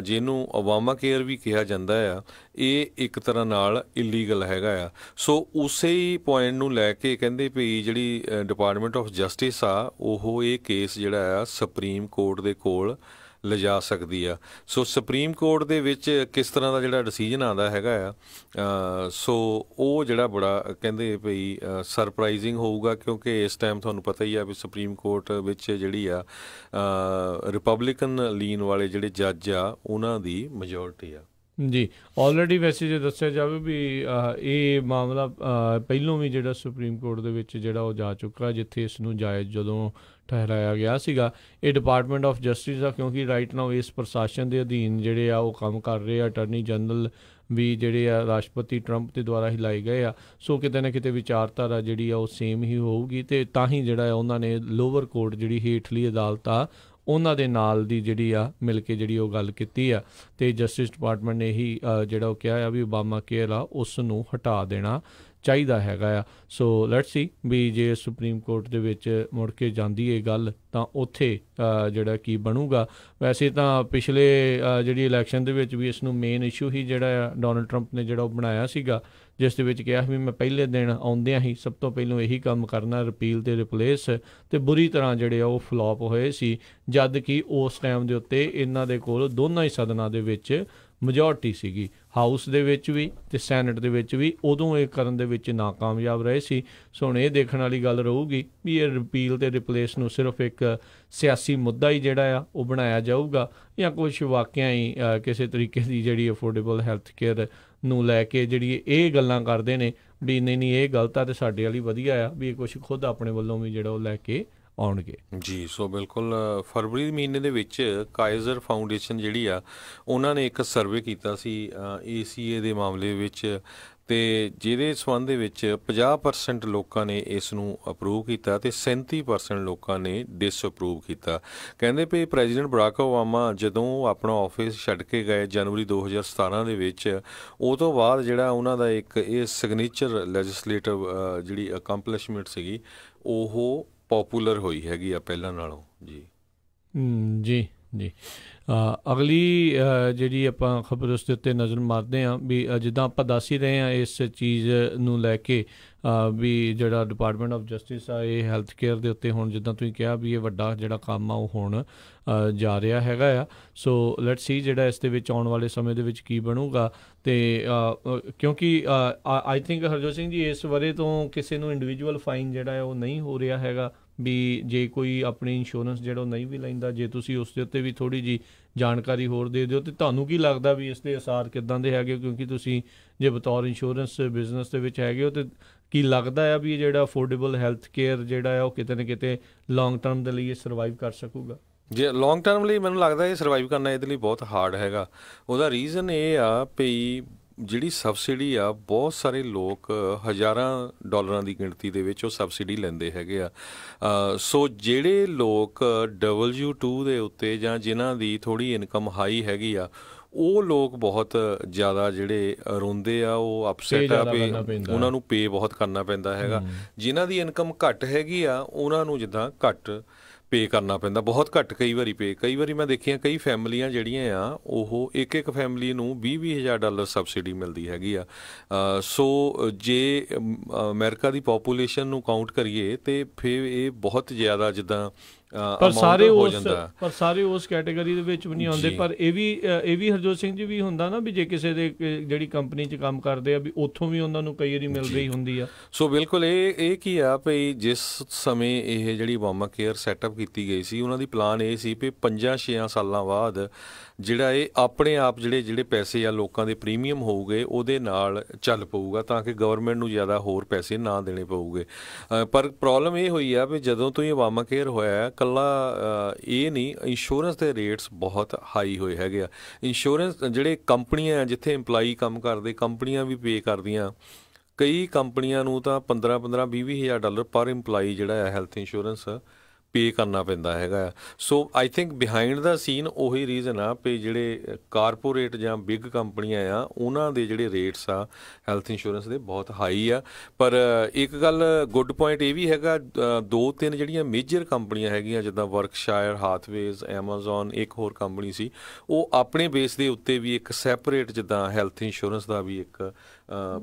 ਜਿਹਨੂੰ ਓਬਾਮਾ ਕੇਅਰ ਵੀ ਕਿਹਾ ਜਾਂਦਾ ਆ, ਇਹ ਇੱਕ ਤਰ੍ਹਾਂ ਨਾਲ ਇਲੀਗਲ ਹੈਗਾ ਆ। ਸੋ ਉਸੇ ਹੀ ਪੁਆਇੰਟ ਨੂੰ ਲੈ ਕੇ ਕਹਿੰਦੇ ਵੀ ਜਿਹੜੀ ਡਿਪਾਰਟਮੈਂਟ ਆਫ ਜਸਟਿਸ ਆ, ਉਹ ਇਹ ਕੇਸ ਜਿਹੜਾ ਆ ਸੁਪਰੀਮ ਕੋਰਟ ਦੇ ਕੋਲ ਲਿਜਾ ਸਕਦੀ ਆ। ਸੋ ਸੁਪਰੀਮ ਕੋਰਟ ਦੇ ਵਿੱਚ ਕਿਸ ਤਰ੍ਹਾਂ ਦਾ ਜਿਹੜਾ ਡਿਸੀਜਨ ਆਉਂਦਾ ਹੈਗਾ ਆ ਸੋ ਉਹ ਜਿਹੜਾ ਬੜਾ ਕਹਿੰਦੇ ਭਈ ਸਰਪ੍ਰਾਈਜ਼ਿੰਗ ਹੋਊਗਾ ਕਿਉਂਕਿ ਇਸ ਟਾਈਮ ਤੁਹਾਨੂੰ ਪਤਾ ਹੀ ਆ ਵੀ ਸੁਪਰੀਮ ਕੋਰਟ ਵਿੱਚ ਜਿਹੜੀ ਆ ਰਿਪਬਲਿਕਨ ਲੀਨ ਵਾਲੇ ਜਿਹੜੇ ਜੱਜ ਆ, ਉਹਨਾਂ ਦੀ ਮੈਜੋਰਟੀ ਆ। ਜੀ ਆਲਰੇਡੀ ਵੈਸੇ ਜੇ ਦੱਸਿਆ ਜਾਵੇ ਵੀ ਇਹ ਮਾਮਲਾ ਪਹਿਲੋਂ ਵੀ ਜਿਹੜਾ ਸੁਪਰੀਮ ਕੋਰਟ ਦੇ ਵਿੱਚ ਜਿਹੜਾ ਉਹ ਜਾ ਚੁੱਕਾ, ਜਿੱਥੇ ਇਸ ਨੂੰ ਜਾਇਜ਼ ਜਦੋਂ ਠਹਿਰਾਇਆ ਗਿਆ ਸੀਗਾ। ਇਹ ਡਿਪਾਰਟਮੈਂਟ ਆਫ ਜਸਟਿਸ ਆ, ਕਿਉਂਕਿ ਰਾਈਟ ਨਾਓ ਇਸ ਪ੍ਰਸ਼ਾਸਨ ਦੇ ਅਧੀਨ ਜਿਹੜੇ ਆ, ਉਹ ਕੰਮ ਕਰ ਰਹੇ ਆ। ਅਟਾਰਨੀ ਜਨਰਲ ਵੀ ਜਿਹੜੇ ਆ, ਰਾਸ਼ਟਰਪਤੀ ਟਰੰਪ ਦੇ ਦੁਆਰਾ ਹੀ ਲਾਏ ਗਏ ਆ। ਸੋ ਕਿਤੇ ਨਾ ਕਿਤੇ ਵਿਚਾਰਧਾਰਾ ਜਿਹੜੀ ਆ, ਉਹ ਸੇਮ ਹੀ ਹੋਊਗੀ ਤੇ ਤਾਂ ਹੀ ਜਿਹੜਾ ਉਹਨਾਂ ਨੇ ਲੋਅਰ ਕੋਰਟ ਜਿਹੜੀ ਹੇਠਲੀ ਅਦਾਲਤ ਆ, ਉਹਨਾਂ ਦੇ ਨਾਲ ਦੀ ਜਿਹੜੀ ਆ, ਮਿਲ ਕੇ ਜਿਹੜੀ ਉਹ ਗੱਲ ਕੀਤੀ ਆ। ਤੇ ਜਸਟਿਸ ਡਿਪਾਰਟਮੈਂਟ ਨੇ ਹੀ ਜਿਹੜਾ ਉਹ ਕਿਹਾ ਆ ਵੀ ਓਬਾਮਾ ਕੇਅਰ ਆ ਉਸ ਨੂੰ ਹਟਾ ਦੇਣਾ। ਚਾਹੀਦਾ ਹੈਗਾ ਆ। ਸੋ ਲੈਟਸ ਸੀ ਵੀ ਜੇ ਸੁਪਰੀਮ ਕੋਰਟ ਦੇ ਵਿੱਚ ਮੁੜ ਕੇ ਜਾਂਦੀ ਇਹ ਗੱਲ, ਤਾਂ ਉੱਥੇ ਜਿਹੜਾ ਕੀ ਬਣੂਗਾ। ਵੈਸੇ ਤਾਂ ਪਿਛਲੇ ਜਿਹੜੀ ਇਲੈਕਸ਼ਨ ਦੇ ਵਿੱਚ ਵੀ ਇਸ ਨੂੰ ਮੇਨ ਇਸ਼ੂ ਹੀ ਜਿਹੜਾ ਡੋਨਲਡ ਟਰੰਪ ਨੇ ਜਿਹੜਾ ਉਹ ਬਣਾਇਆ ਸੀਗਾ, ਜਿਸ ਦੇ ਵਿੱਚ ਕਿਹਾ ਵੀ ਮੈਂ ਪਹਿਲੇ ਦਿਨ ਆਉਂਦਿਆਂ ਹੀ ਸਭ ਤੋਂ ਪਹਿਲਾਂ ਇਹੀ ਕੰਮ ਕਰਨਾ ਰਿਪੀਲ ਤੇ ਰਿਪਲੇਸ ਤੇ ਬੁਰੀ ਤਰ੍ਹਾਂ ਜਿਹੜੇ ਆ ਉਹ ਫਲॉप ਹੋਏ ਸੀ, ਜਦ ਕਿ ਉਸ ਟਾਈਮ ਦੇ ਉੱਤੇ ਇਹਨਾਂ ਦੇ ਕੋਲ ਦੋਨਾਂ ਹੀ ਸਦਨਾਂ ਦੇ ਵਿੱਚ ਮੈਜੋਰਟੀ ਸੀਗੀ। ਹਾਊਸ ਦੇ ਵਿੱਚ ਵੀ ਤੇ ਸੈਨੇਟ ਦੇ ਵਿੱਚ ਵੀ ਉਦੋਂ ਇਹ ਕਰਨ ਦੇ ਵਿੱਚ ਨਾਕਾਮਯਾਬ ਰਹੇ ਸੀ। ਸੋ ਹੁਣ ਇਹ ਦੇਖਣ ਵਾਲੀ ਗੱਲ ਰਹੂਗੀ ਵੀ ਇਹ ਰਿਪੀਲ ਤੇ ਰਿਪਲੇਸ ਨੂੰ ਸਿਰਫ ਇੱਕ ਸਿਆਸੀ ਮੁੱਦਾ ਹੀ ਜਿਹੜਾ ਆ, ਉਹ ਬਣਾਇਆ ਜਾਊਗਾ ਜਾਂ ਕੁਝ ਵਾਕਿਆ ਹੀ ਕਿਸੇ ਤਰੀਕੇ ਦੀ ਜਿਹੜੀ ਅਫੋਰਡੇਬਲ ਹੈਲਥ ਕੇਅਰ ਨੂੰ ਲੈ ਕੇ ਜਿਹੜੀ ਇਹ ਗੱਲਾਂ ਕਰਦੇ ਨੇ ਵੀ ਨਹੀਂ ਨਹੀਂ, ਇਹ ਗਲਤ ਆ ਤੇ ਸਾਡੇ ਵਾਲੀ ਵਧੀਆ ਆ ਵੀ ਇਹ ਕੁਝ ਖੁਦ ਆਪਣੇ ਵੱਲੋਂ ਵੀ ਜਿਹੜਾ ਉਹ ਲੈ ਕੇ ਆਉਣਗੇ। ਜੀ, ਸੋ ਬਿਲਕੁਲ ਫਰਵਰੀ ਮਹੀਨੇ ਦੇ ਵਿੱਚ ਕਾਇਜ਼ਰ ਫਾਊਂਡੇਸ਼ਨ ਜਿਹੜੀ ਆ, ਉਹਨਾਂ ਨੇ ਇੱਕ ਸਰਵੇ ਕੀਤਾ ਸੀ ਏਸੀਏ ਦੇ ਮਾਮਲੇ ਵਿੱਚ ਤੇ ਜਿਹਦੇ ਸਬੰਧ ਦੇ ਵਿੱਚ 50% ਲੋਕਾਂ ਨੇ ਇਸ ਨੂੰ ਅਪਰੂਵ ਕੀਤਾ ਤੇ 37% ਲੋਕਾਂ ਨੇ ਡਿਸਅਪਰੂਵ ਕੀਤਾ। ਕਹਿੰਦੇ ਪਈ ਪ੍ਰੈਜ਼ੀਡੈਂਟ ਬਰਾਕ ਓਬਾਮਾ ਜਦੋਂ ਆਪਣਾ ਆਫਿਸ ਛੱਡ ਕੇ ਗਏ ਜਨਵਰੀ 2017 ਦੇ ਵਿੱਚ, ਉਹ ਤੋਂ ਬਾਅਦ ਜਿਹੜਾ ਉਹਨਾਂ ਦਾ ਇੱਕ ਇਹ ਸਿਗਨੇਚਰ ਲੈਜਿਸਲੇਟਿਵ ਜਿਹੜੀ ਅਕੰਪਲਿਸ਼ਮੈਂਟ ਸੀਗੀ, ਉਹ ਪਪੂਲਰ ਹੋਈ ਹੈਗੀ ਆ ਪਹਿਲਾਂ ਨਾਲੋਂ ਜੀ। ਜੀ। ਜੀ। ਅਗਲੀ ਜਿਹੜੀ ਆਪਾਂ ਖਬਰ ਉਸ ਦੇ ਉੱਤੇ ਨਜ਼ਰ ਮਾਰਦੇ ਆਂ ਵੀ ਜਿੱਦਾਂ ਆਪਾਂ ਦੱਸ ਹੀ ਰਹੇ ਆਂ ਇਸ ਚੀਜ਼ ਨੂੰ ਲੈ ਕੇ ਵੀ ਜਿਹੜਾ ਡਿਪਾਰਟਮੈਂਟ ਆਫ ਜਸਟਿਸ ਆ, ਇਹ ਹੈਲਥ ਕੇਅਰ ਦੇ ਉੱਤੇ ਹੁਣ ਜਿੱਦਾਂ ਤੁਸੀਂ ਕਿਹਾ ਵੀ ਇਹ ਵੱਡਾ ਜਿਹੜਾ ਕੰਮ ਆ, ਉਹ ਹੁਣ ਜਾ ਰਿਹਾ ਹੈਗਾ ਆ। ਸੋ ਲੈਟਸ ਸੀ ਜਿਹੜਾ ਇਸ ਦੇ ਵਿੱਚ ਆਉਣ ਵਾਲੇ ਸਮੇਂ ਦੇ ਵਿੱਚ ਕੀ ਬਣੂਗਾ। ਤੇ ਕਿਉਂਕਿ ਆਈ ਥਿੰਕ ਹਰਜੋਤ ਸਿੰਘ ਜੀ, ਇਸ ਬਾਰੇ ਤੋਂ ਕਿਸੇ ਨੂੰ ਇੰਡੀਵਿਜੂਅਲ ਫਾਈਨ ਜਿਹੜਾ ਹੈ ਉਹ ਨਹੀਂ ਹੋ ਰਿਹਾ ਹੈਗਾ। ਵੀ ਜੇ ਕੋਈ ਆਪਣੀ ਇੰਸ਼ੋਰੈਂਸ ਜਿਹੜਾ ਉਹ ਨਹੀਂ ਵੀ ਲੈਂਦਾ, ਜੇ ਤੁਸੀਂ ਉਸ ਦੇ ਉੱਤੇ ਵੀ ਥੋੜੀ ਜੀ ਜਾਣਕਾਰੀ ਹੋਰ ਦੇ ਦਿਓ, ਤੇ ਤੁਹਾਨੂੰ ਕੀ ਲੱਗਦਾ ਵੀ ਇਸ ਦੇ ਅਸਰ ਕਿਦਾਂ ਦੇ ਹੈਗੇ? ਕਿਉਂਕਿ ਤੁਸੀਂ ਜੇ ਬਤੌਰ ਇੰਸ਼ੋਰੈਂਸ ਬਿਜ਼ਨਸ ਦੇ ਵਿੱਚ ਹੈਗੇ ਹੋ, ਤੇ ਕੀ ਲੱਗਦਾ ਹੈ ਵੀ ਇਹ ਜਿਹੜਾ ਅਫੋਰਡੇਬਲ ਹੈਲਥ ਕੇਅਰ ਜਿਹੜਾ ਹੈ ਉਹ ਕਿਤੇ ਨਾ ਕਿਤੇ ਲੌਂਗ ਟਰਮ ਦੇ ਲਈ ਸਰਵਾਈਵ ਕਰ ਸਕੂਗਾ? ਜੇ ਲੌਂਗ ਟਰਮ ਲਈ ਮੈਨੂੰ ਲੱਗਦਾ ਇਹ ਸਰਵਾਈਵ ਕਰਨਾ ਇਹਦੇ ਲਈ ਬਹੁਤ ਹਾਰਡ ਹੈਗਾ। ਉਹਦਾ ਰੀਜ਼ਨ ਇਹ ਆ ਪਈ ਜਿਹੜੀ ਸਬਸਿਡੀ ਆ ਬਹੁਤ ਸਾਰੇ ਲੋਕ ਹਜ਼ਾਰਾਂ ਡਾਲਰਾਂ ਦੀ ਗਿਣਤੀ ਦੇ ਵਿੱਚ ਉਹ ਸਬਸਿਡੀ ਲੈਂਦੇ ਹੈਗੇ ਆ। ਸੋ ਜਿਹੜੇ ਲੋਕ W2 ਦੇ ਉੱਤੇ ਜਾਂ ਜਿਨ੍ਹਾਂ ਦੀ ਥੋੜੀ ਇਨਕਮ ਹਾਈ ਹੈਗੀ ਆ ਉਹ ਲੋਕ ਬਹੁਤ ਜ਼ਿਆਦਾ ਜਿਹੜੇ ਰੋਂਦੇ ਆ ਉਹ ਅਪਸੈਟ ਆ ਵੀ ਉਹਨਾਂ ਨੂੰ ਪੇ ਬਹੁਤ ਕਰਨਾ ਪੈਂਦਾ ਹੈਗਾ। ਜਿਨ੍ਹਾਂ ਦੀ ਇਨਕਮ ਘੱਟ ਹੈਗੀ ਆ ਉਹਨਾਂ ਨੂੰ ਜਿੱਦਾਂ ਘੱਟ ਪੇ ਕਰਨਾ ਪੈਂਦਾ, ਬਹੁਤ ਘੱਟ ਕਈ ਵਾਰੀ ਪੇ। ਕਈ ਵਾਰੀ ਮੈਂ ਦੇਖੀਆਂ, ਕਈ ਫੈਮਲੀਆਂ ਜਿਹੜੀਆਂ ਆ, ਉਹ ਇੱਕ ਇੱਕ ਫੈਮਲੀ ਨੂੰ 20-20000 ਡਾਲਰ ਸਬਸਿਡੀ ਮਿਲਦੀ ਹੈਗੀ ਆ। ਸੋ ਜੇ ਅਮਰੀਕਾ ਦੀ ਪੋਪੂਲੇਸ਼ਨ ਨੂੰ ਕਾਊਂਟ ਕਰੀਏ, ਤੇ ਫਿਰ ਇਹ ਬਹੁਤ ਜ਼ਿਆਦਾ ਜਿੱਦਾਂ ਪਰ ਸਾਰੇ ਉਸ ਪਰ ਸਾਰੇ ਉਸ ਕੈਟਾਗਰੀ ਦੇ ਵਿੱਚ ਵੀ ਨਹੀਂ ਆਉਂਦੇ। ਪਰ ਇਹ ਵੀ ਇਹ ਵੀ ਹਰਜੋਤ ਸਿੰਘ ਜੀ ਵੀ ਹੁੰਦਾ ਨਾ ਵੀ ਜੇ ਕਿਸੇ ਦੇ ਜਿਹੜੀ ਕੰਪਨੀ 'ਚ ਕੰਮ ਕਰਦੇ ਆ ਵੀ ਉੱਥੋਂ ਵੀ ਉਹਨਾਂ ਨੂੰ ਕਈ ਵਾਰੀ ਮਿਲ ਰਹੀ ਹੁੰਦੀ ਆ। ਸੋ ਬਿਲਕੁਲ ਇਹ ਇਹ ਕੀ ਆ ਭਈ ਜਿਸ ਸਮੇਂ ਇਹ ਜਿਹੜੀ ਵਾਮਾ ਕੇਅਰ ਸੈਟਅਪ ਕੀਤੀ ਗਈ ਸੀ ਉਹਨਾਂ ਦੀ ਪਲਾਨ ਇਹ ਸੀ ਵੀ 5-6 ਸਾਲਾਂ ਬਾਅਦ ਜਿਹੜਾ ਇਹ ਆਪਣੇ ਆਪ ਜਿਹੜੇ ਜਿਹੜੇ ਪੈਸੇ ਆ ਲੋਕਾਂ ਦੇ ਪ੍ਰੀਮੀਅਮ ਹੋਊਗੇ, ਉਹਦੇ ਨਾਲ ਚੱਲ ਪਊਗਾ ਤਾਂ ਕਿ ਗਵਰਨਮੈਂਟ ਨੂੰ ਜ਼ਿਆਦਾ ਹੋਰ ਪੈਸੇ ਨਾ ਦੇਣੇ ਪਊਗੇ। ਪਰ ਪ੍ਰੋਬਲਮ ਇਹ ਹੋਈ ਆ ਵੀ ਜਦੋਂ ਤੋਂ ਇਹ ਵਾਮਾ ਕੇਅਰ ਹੋਇਆ ਕੱਲਾ ਇਹ ਨਹੀਂ ਇੰਸ਼ੋਰੈਂਸ ਦੇ ਰੇਟਸ ਬਹੁਤ ਹਾਈ ਹੋਏ ਹੈਗੇ ਆ। ਇੰਸ਼ੋਰੈਂਸ ਜਿਹੜੇ ਕੰਪਨੀਆਂ ਜਿੱਥੇ EMPLOYE ਕੰਮ ਕਰਦੇ, ਕੰਪਨੀਆਂ ਵੀ ਪੇ ਕਰਦੀਆਂ, ਕਈ ਕੰਪਨੀਆਂ ਨੂੰ ਤਾਂ 15 15 20 ਹਜ਼ਾਰ ਡਾਲਰ ਪਰ EMPLOYE ਜਿਹੜਾ ਹੈ ਹੈਲਥ ਇੰਸ਼ੋਰੈਂਸ ਪੇ ਕਰਨਾ ਪੈਂਦਾ ਹੈਗਾ। So I think behind the scene ਉਹੀ ਰੀਜ਼ਨ ਆ ਪੇ ਜਿਹੜੇ ਕਾਰਪੋਰੇਟ ਜਾਂ ਬਿਗ ਕੰਪਨੀਆਂ ਆ, ਉਹਨਾਂ ਦੇ ਜਿਹੜੇ ਰੇਟਸ ਆ ਹੈਲਥ ਇੰਸ਼ੋਰੈਂਸ ਦੇ ਬਹੁਤ ਹਾਈ ਆ। ਪਰ ਇੱਕ ਗੱਲ ਗੁੱਡ ਪੁਆਇੰਟ ਇਹ ਵੀ ਹੈਗਾ ਦੋ ਤਿੰਨ ਜਿਹੜੀਆਂ ਮੇਜਰ ਕੰਪਨੀਆਂ ਹੈਗੀਆਂ, ਜਿੱਦਾਂ ਵਰਕਸ਼ਾਇਰ ਹਾਥਵੇਜ਼ ਐਮਾਜ਼ਨ ਇੱਕ ਹੋਰ ਕੰਪਨੀ ਸੀ, ਉਹ ਆਪਣੇ ਬੇਸ ਦੇ ਉੱਤੇ ਵੀ ਇੱਕ ਸੈਪਰੇਟ ਜਿੱਦਾਂ ਹੈਲਥ ਇੰਸ਼ੋਰੈਂਸ ਦਾ ਵੀ ਇੱਕ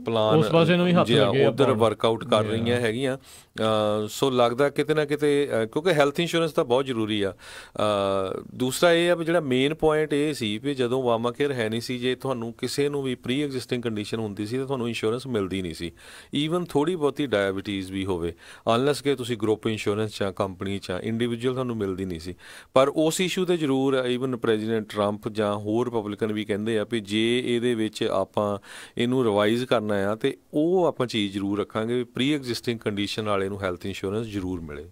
ਪਲਾਨ ਉਸ ਪਾਸੇ ਨੂੰ ਵੀ ਹੱਥ ਲੱਗੇ ਉਧਰ ਵਰਕਆਊਟ ਕਰ ਰਹੀਆਂ ਹੈਗੀਆਂ। ਸੋ ਲੱਗਦਾ ਕਿਤੇ ਨਾ ਕਿਤੇ ਕਿਉਂਕਿ ਹੈਲਥ ਇੰਸ਼ੋਰੈਂਸ ਤਾਂ ਬਹੁਤ ਜ਼ਰੂਰੀ ਆ। ਦੂਸਰਾ ਇਹ ਆ ਵੀ ਜਿਹੜਾ ਮੇਨ ਪੁਆਇੰਟ ਇਹ ਸੀ ਵੀ ਜਦੋਂ ਵਾਮਾ ਕੇਅਰ ਹੈ ਨਹੀਂ ਸੀ ਜੇ ਤੁਹਾਨੂੰ ਕਿਸੇ ਨੂੰ ਵੀ ਪ੍ਰੀ ਐਗਜ਼ਿਸਟਿੰਗ ਕੰਡੀਸ਼ਨ ਹੁੰਦੀ ਸੀ ਤਾਂ ਤੁਹਾਨੂੰ ਇੰਸ਼ੋਰੈਂਸ ਮਿਲਦੀ ਨਹੀਂ ਸੀ। ਈਵਨ ਥੋੜੀ ਬਹੁਤੀ ਡਾਇਬੀਟੀਜ਼ ਵੀ ਹੋਵੇ ਅਨਲੈਸ ਕਿ ਤੁਸੀਂ ਗਰੁੱਪ ਇੰਸ਼ੋਰੈਂਸ ਜਾਂ ਕੰਪਨੀ ਜਾਂ ਇੰਡੀਵਿਜੂਅਲ ਤੁਹਾਨੂੰ ਮਿਲਦੀ ਨਹੀਂ ਸੀ। ਪਰ ਉਸ ਇਸ਼ੂ ਤੇ ਜ਼ਰੂਰ ਈਵਨ ਪ੍ਰੈਜ਼ੀਡੈਂਟ ਟਰੰਪ ਜਾਂ ਹੋਰ ਰਿਪਬਲਿਕਨ ਵੀ ਕਹਿੰਦੇ ਆ ਵੀ ਜੇ ਇਹਦੇ ਵਿੱਚ ਆਪਾਂ ਇਹਨੂੰ ਰਿਵਾਈਜ਼ ਕਰਨਾ ਆ ਤੇ ਉਹ ਆਪਾਂ ਚੀਜ਼ ਜ਼ਰੂਰ ਰੱਖਾਂਗੇ ਪ੍ਰੀ ਐਗਜ਼ਿਸਟਿੰਗ ਕੰਡੀਸ਼ਨ ਵਾਲੇ ਨੂੰ ਹੈਲਥ ਇੰਸ਼ੋਰੈਂਸ ਜ਼ਰੂਰ ਮਿਲੇ।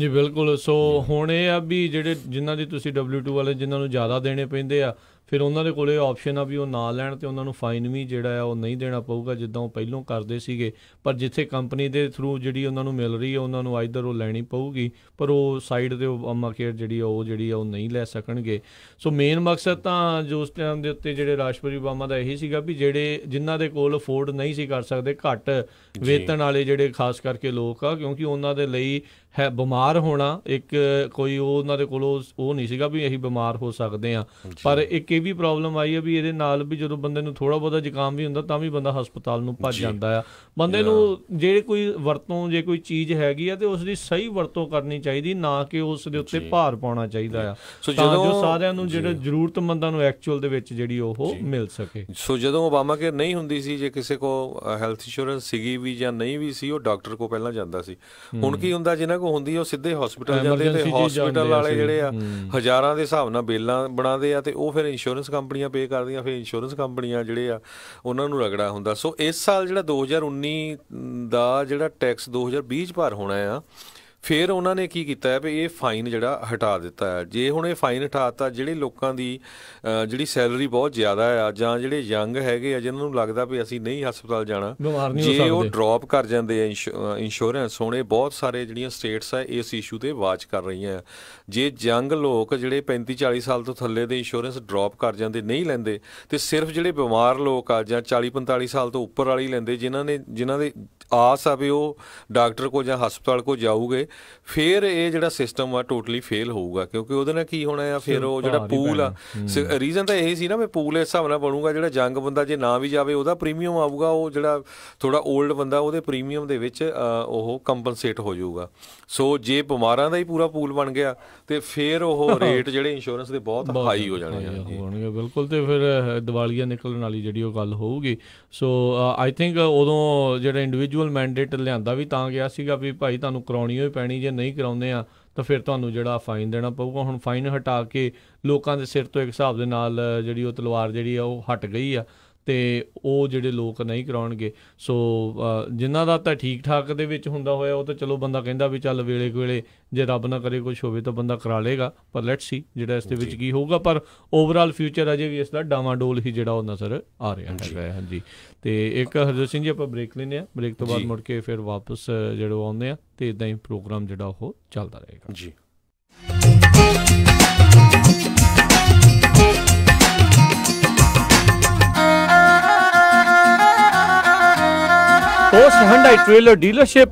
ਜੀ, ਬਿਲਕੁਲ। ਸੋ ਹੁਣ ਇਹ ਆ ਵੀ ਜਿਹੜੇ ਜਿਨ੍ਹਾਂ ਦੀ ਤੁਸੀਂ W2 ਵਾਲੇ ਜਿਨ੍ਹਾਂ ਨੂੰ ਜ਼ਿਆਦਾ ਦੇਣੇ ਪੈਂਦੇ ਆ ਫਿਰ ਉਹਨਾਂ ਦੇ ਕੋਲੇ ਆਪਸ਼ਨ ਆ ਵੀ ਉਹ ਨਾ ਲੈਣ ਤੇ ਉਹਨਾਂ ਨੂੰ ਫਾਈਨ ਵੀ ਜਿਹੜਾ ਆ ਉਹ ਨਹੀਂ ਦੇਣਾ ਪਊਗਾ ਜਿੱਦਾਂ ਉਹ ਪਹਿਲਾਂ ਕਰਦੇ ਸੀਗੇ। ਪਰ ਜਿੱਥੇ ਕੰਪਨੀ ਦੇ ਥਰੂ ਜਿਹੜੀ ਉਹਨਾਂ ਨੂੰ ਮਿਲ ਰਹੀ ਹੈ ਉਹਨਾਂ ਨੂੰ ਆਈਦਰ ਉਹ ਲੈਣੀ ਪਊਗੀ ਪਰ ਉਹ ਸਾਈਡ ਉਹ ਅਮਾ ਕੇਅਰ ਜਿਹੜੀ ਉਹ ਜਿਹੜੀ ਉਹ ਨਹੀਂ ਲੈ ਸਕਣਗੇ। ਸੋ ਮੇਨ ਮਕਸਦ ਤਾਂ ਜੋ ਉਸ ਟਾਈਮ ਦੇ ਉੱਤੇ ਜਿਹੜੇ ਰਾਸ਼ਟਰਪਤੀ ਬਾਮਾ ਦਾ ਇਹੀ ਸੀਗਾ ਵੀ ਜਿਹੜੇ ਜਿਨ੍ਹਾਂ ਦੇ ਕੋਲ ਅਫੋਰਡ ਨਹੀਂ ਸੀ ਕਰ ਸਕਦੇ ਘੱਟ ਵੇਤਨ ਵਾਲੇ ਜਿਹੜੇ ਖਾਸ ਕਰਕੇ ਲੋਕ ਆ ਕਿਉਂਕਿ ਉਹਨਾਂ ਦੇ ਲਈ ਹੈ ਬਿਮਾਰ ਹੋਣਾ ਇੱਕ ਕੋਈ ਉਹਨਾਂ ਦੇ ਕੋਲ ਉਹ ਨਹੀਂ ਸੀਗਾ ਵੀ ਅਸੀਂ ਬਿਮਾਰ ਹੋ ਸਕਦੇ ਆ ਪਰ ਇੱਕ ਇਹ ਵੀ ਪ੍ਰੋਬਲਮ ਆਈ ਹੈ ਵੀ ਇਹਦੇ ਨਾਲ ਵੀ ਜਦੋਂ ਬੰਦੇ ਨੂੰ ਥੋੜਾ ਬਹੁਤਾ ਜ਼ੁਕਾਮ ਵੀ ਹੁੰਦਾ ਤਾਂ ਵੀ ਬੰਦਾ ਹਸਪਤਾਲ ਨੂੰ ਭੱਜ ਜਾਂਦਾ ਆ। ਬੰਦੇ ਨੂੰ ਜੇ ਕੋਈ ਵਰਤੋਂ ਜੇ ਕੋਈ ਚੀਜ਼ ਹੈਗੀ ਆ ਤੇ ਉਸ ਦੀ ਸਹੀ ਵਰਤੋਂ ਕਰਨੀ ਚਾਹੀਦੀ ਨਾ ਕਿ ਉਸ ਦੇ ਉੱਤੇ ਭਾਰ ਪਾਉਣਾ ਚਾਹੀਦਾ ਆ। ਸੋ ਜਦੋਂ ਜੋ ਸਾਰਿਆਂ ਨੂੰ ਜਿਹੜੇ ਜ਼ਰੂਰਤਮੰਦਾਂ ਨੂੰ ਐਕਚੁਅਲ ਦੇ ਵਿੱਚ ਜਿਹੜੀ ਉਹ ਮਿਲ ਸਕੇ। ਸੋ ਜਦੋਂ ਓਬਾਮਾ ਕੇ ਨਹੀਂ ਹੁੰਦੀ ਸੀ ਜੇ ਕਿਸੇ ਕੋ ਹੈਲਥ ਇੰਸ਼ੋਰੈਂਸ ਸੀਗੀ ਵੀ ਜਾਂ ਨਹੀਂ ਵੀ ਸੀ ਉਹ ਡਾਕਟਰ ਕੋ ਪਹਿਲਾਂ ਜਾਂਦਾ ਸੀ। ਹੁਣ ਕੀ ਹੁੰਦਾ ਜਿਨ੍ਹਾਂ ਕੋ ਹੁੰਦੀ ਉਹ ਸਿੱਧੇ ਹਸਪੀਟਲ ਜਾਂਦੇ ਤੇ ਹਸਪੀਟਲ ਵਾਲੇ ਜਿਹੜੇ ਆ ਹਜ਼ਾਰਾਂ ਦੇ ਹਿਸਾਬ ਨਾਲ ਬੇਲਾਂ ਬਣਾਉਂਦੇ ਆ ਤੇ ਉਹ ਫਿਰ ਇੰਸ਼ੋਰੈਂਸ ਕੰਪਨੀਆਂ ਪੇ ਕਰਦੀਆਂ ਫਿਰ ਇੰਸ਼ੋਰੈਂਸ ਕੰਪਨੀਆਂ ਜਿਹੜੇ ਆ ਉਹਨਾਂ ਨੂੰ ਰਗੜਾ ਹੁੰਦਾ। ਸੋ ਇਸ ਸਾਲ ਜਿਹੜਾ 2019 ਦਾ ਜਿਹੜਾ ਟੈਕਸ 2020 ਚ ਭਰ ਹੋਣਾ ਆ ਫਿਰ ਉਹਨਾਂ ਨੇ ਕੀ ਕੀਤਾ ਹੈ ਵੀ ਇਹ ਫਾਈਨ ਜਿਹੜਾ ਹਟਾ ਦਿੱਤਾ ਹੈ। ਜੇ ਹੁਣ ਇਹ ਫਾਈਨ ਹਟਾਤਾ ਜਿਹੜੇ ਲੋਕਾਂ ਦੀ ਜਿਹੜੀ ਸੈਲਰੀ ਬਹੁਤ ਜ਼ਿਆਦਾ ਆ ਜਾਂ ਜਿਹੜੇ ਯੰਗ ਹੈਗੇ ਆ ਜਿਨ੍ਹਾਂ ਨੂੰ ਲੱਗਦਾ ਵੀ ਅਸੀਂ ਨਹੀਂ ਹਸਪਤਾਲ ਜਾਣਾ ਜੇ ਉਹ ਡ੍ਰੌਪ ਕਰ ਜਾਂਦੇ ਆ ਇੰਸ਼ੋਰੈਂਸ ਹੋਣੇ ਬਹੁਤ ਸਾਰੇ ਜਿਹੜੀਆਂ ਸਟੇਟਸ ਆ ਇਸ ਇਸ਼ੂ ਤੇ ਵਾਚ ਕਰ ਰਹੀਆਂ ਜੇ ਯੰਗ ਲੋਕ ਜਿਹੜੇ 35 40 ਸਾਲ ਤੋਂ ਥੱਲੇ ਦੇ ਇੰਸ਼ੋਰੈਂਸ ਡ੍ਰੌਪ ਕਰ ਜਾਂਦੇ ਨਹੀਂ ਲੈਂਦੇ ਤੇ ਸਿਰਫ ਜਿਹੜੇ ਬਿਮਾਰ ਲੋਕ ਆ ਜਾਂ 40 45 ਸਾਲ ਤੋਂ ਉੱਪਰ ਵਾਲੀ ਲੈਂਦੇ ਜਿਨ੍ਹਾਂ ਨੇ ਜਿਨ੍ਹਾਂ ਦੇ ਆਸ ਆ ਵੀ ਉਹ ਡਾਕਟਰ ਕੋ ਜਾਂ ਹਸਪਤਾਲ ਕੋ ਜਾਊਗੇ ਫਿਰ ਇਹ ਜਿਹੜਾ ਸਿਸਟਮ ਆ ਟੋਟਲੀ ਫੇਲ ਹੋਊਗਾ ਕਿਉਂਕਿ ਉਹਦੇ ਨਾਲ ਕੀ ਹੋਣਾ ਆ ਫਿਰ ਉਹ ਜਿਹੜਾ ਪੂਲ ਆ। ਰੀਜ਼ਨ ਤਾਂ ਇਹ ਸੀ ਨਾ ਵੀ ਪੂਲ ਇਸ ਹਿਸਾਬ ਨਾਲ ਬਣੂਗਾ ਜਿਹੜਾ ਜੰਗ ਬੰਦਾ ਜੇ ਨਾ ਵੀ ਜਾਵੇ ਉਹਦਾ ਪ੍ਰੀਮੀਅਮ ਆਊਗਾ ਉਹ ਜਿਹੜਾ ਥੋੜਾ 올ਡ ਬੰਦਾ ਉਹਦੇ ਪ੍ਰੀਮੀਅਮ ਦੇ ਵਿੱਚ ਉਹ ਕੰਪਨਸੇਟ ਹੋ ਜਾਊਗਾ। ਸੋ ਜੇ ਬਿਮਾਰਾਂ ਦਾ ਹੀ ਪੂਰਾ ਪੂਲ ਬਣ ਗਿਆ ਤੇ ਫਿਰ ਉਹ ਰੇਟ ਜਿਹੜੇ ਇੰਸ਼ੋਰੈਂਸ ਦੇ ਬਹੁਤ ਹਾਈ ਹੋ ਜਾਣੇ ਆ। ਹੋਣਗੇ ਬਿਲਕੁਲ। ਤੇ ਫਿਰ ਦਿਵਾਲੀਆ ਨਿਕਲਣ ਵਾਲੀ ਜਿਹੜੀ ਉਹ ਗੱਲ ਹੋਊਗੀ। ਸੋ ਆਈ ਥਿੰਕ ਉਦੋਂ ਜਿਹੜਾ ਇੰਡੀਵਿਜੂਅਲ ਮੈਂਡੇਟ ਲਿਆਂਦਾ ਵੀ ਤਾਂ ਗਿਆ ਸੀਗਾ ਵੀ ਭਾਈ ਤੁਹਾਨੂੰ ਕਰਾਉਣੀ ਹੋਈ ਪੈਣੀ ਜੇ ਨਹੀਂ ਕਰਾਉਂਦੇ ਆ ਤਾਂ ਫਿਰ ਤੁਹਾਨੂੰ ਜਿਹੜਾ ਫਾਈਨ ਦੇਣਾ ਪਊਗਾ। ਹੁਣ ਫਾਈਨ ਹਟਾ ਕੇ ਲੋਕਾਂ ਦੇ ਸਿਰ ਤੋਂ ਇੱਕ ਹਿਸਾਬ ਦੇ ਨਾਲ ਜਿਹੜੀ ਉਹ ਤਲਵਾਰ ਜਿਹੜੀ ਆ ਉਹ ਹਟ ਗਈ ਆ। ਤੇ ਉਹ ਜਿਹੜੇ ਲੋਕ ਨਹੀਂ ਕਰਾਉਣਗੇ। ਸੋ ਜਿਨ੍ਹਾਂ ਦਾ ਤਾਂ ਠੀਕ ਠਾਕ ਦੇ ਵਿੱਚ ਹੁੰਦਾ ਹੋਇਆ ਉਹ ਤਾਂ ਚਲੋ ਬੰਦਾ ਕਹਿੰਦਾ ਵੀ ਚੱਲ ਵੇਲੇ ਕੋਲੇ ਜੇ ਰੱਬ ਨਾ ਕਰੇ ਕੁਝ ਹੋਵੇ ਤਾਂ ਬੰਦਾ ਕਰਾ ਲੇਗਾ ਪਰ ਲੈਟਸ ਸੀ ਜਿਹੜਾ ਇਸ ਦੇ ਵਿੱਚ ਕੀ ਹੋਊਗਾ। ਪਰ ਓਵਰਆਲ ਫਿਊਚਰ ਅਜੇ ਵੀ ਇਸ ਦਾ ਡਾਵਾਡੋਲ ਹੀ ਜਿਹੜਾ ਉਹ ਨਜ਼ਰ ਆ ਰਿਹਾ ਹੈਗਾ ਹਾਂਜੀ। ਤੇ ਇੱਕ ਹਰਜੋਤ ਸਿੰਘ ਜੀ ਆਪਾਂ ਬ੍ਰੇਕ ਲੈਨੇ ਆ ਬ੍ਰੇਕ ਤੋਂ ਬਾਅਦ ਮੁੜ ਕੇ ਫਿਰ ਵਾਪਸ ਜਿਹੜਾ ਆਉਂਦੇ ਆ ਤੇ ਇਦਾਂ ਹੀ ਪ੍ਰੋਗਰਾਮ ਜਿਹੜਾ ਉਹ ਚੱਲਦਾ ਰਹੇਗਾ। ਜੀ। ਉਸ ਹੰਡਾਈ ਟ੍ਰੇਲਰ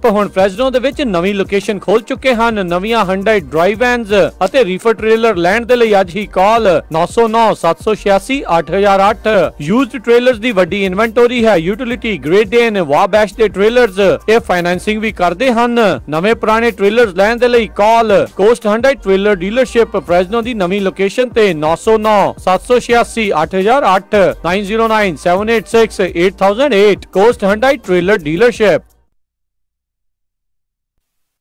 ਹੁਣ ਫ੍ਰੈਜ਼ਨੋ ਦੇ ਵਿੱਚ ਨਵੀਂ ਲੋਕੇਸ਼ਨ ਖੋਲ ਚੁੱਕੇ ਹਨ। ਨਵੀਆਂ ਹੰਡਾਈ ਡਰਾਈਵ ਵੈਨਸ ਅਤੇ ਰੀਫਰ ਟ੍ਰੇਲਰ ਲੈਣ ਦੇ ਲਈ ਅੱਜ ਹੀ ਕਾਲ 909 786 8008 ਯੂਜ਼ਡ ਟ੍ਰੇਲਰਸ ਦੀ ਵੱਡੀ ਇਨਵੈਂਟਰੀ ਹੈ। ਯੂਟਿਲਿਟੀ ਗ੍ਰੇਡ ਇਨ ਵਾਬੈਸ਼ ਦੇ ਟ੍ਰੇਲਰਸ ਇਹ ਫਾਈਨੈਂਸਿੰਗ ਵੀ ਕਰਦੇ ਹਨ। ਨਵੇਂ ਪੁਰਾਣੇ ਟ੍ਰੇਲਰਸ ਲੈਣ ਦੇ ਲਈ call Coast Hyundai trailer dealership Fresno ਦੀ ਨਵੀਂ ਲੋਕੇਸ਼ਨ ਤੇ 909 786 8008 909 786 8008 coast Hyundai trailer dealership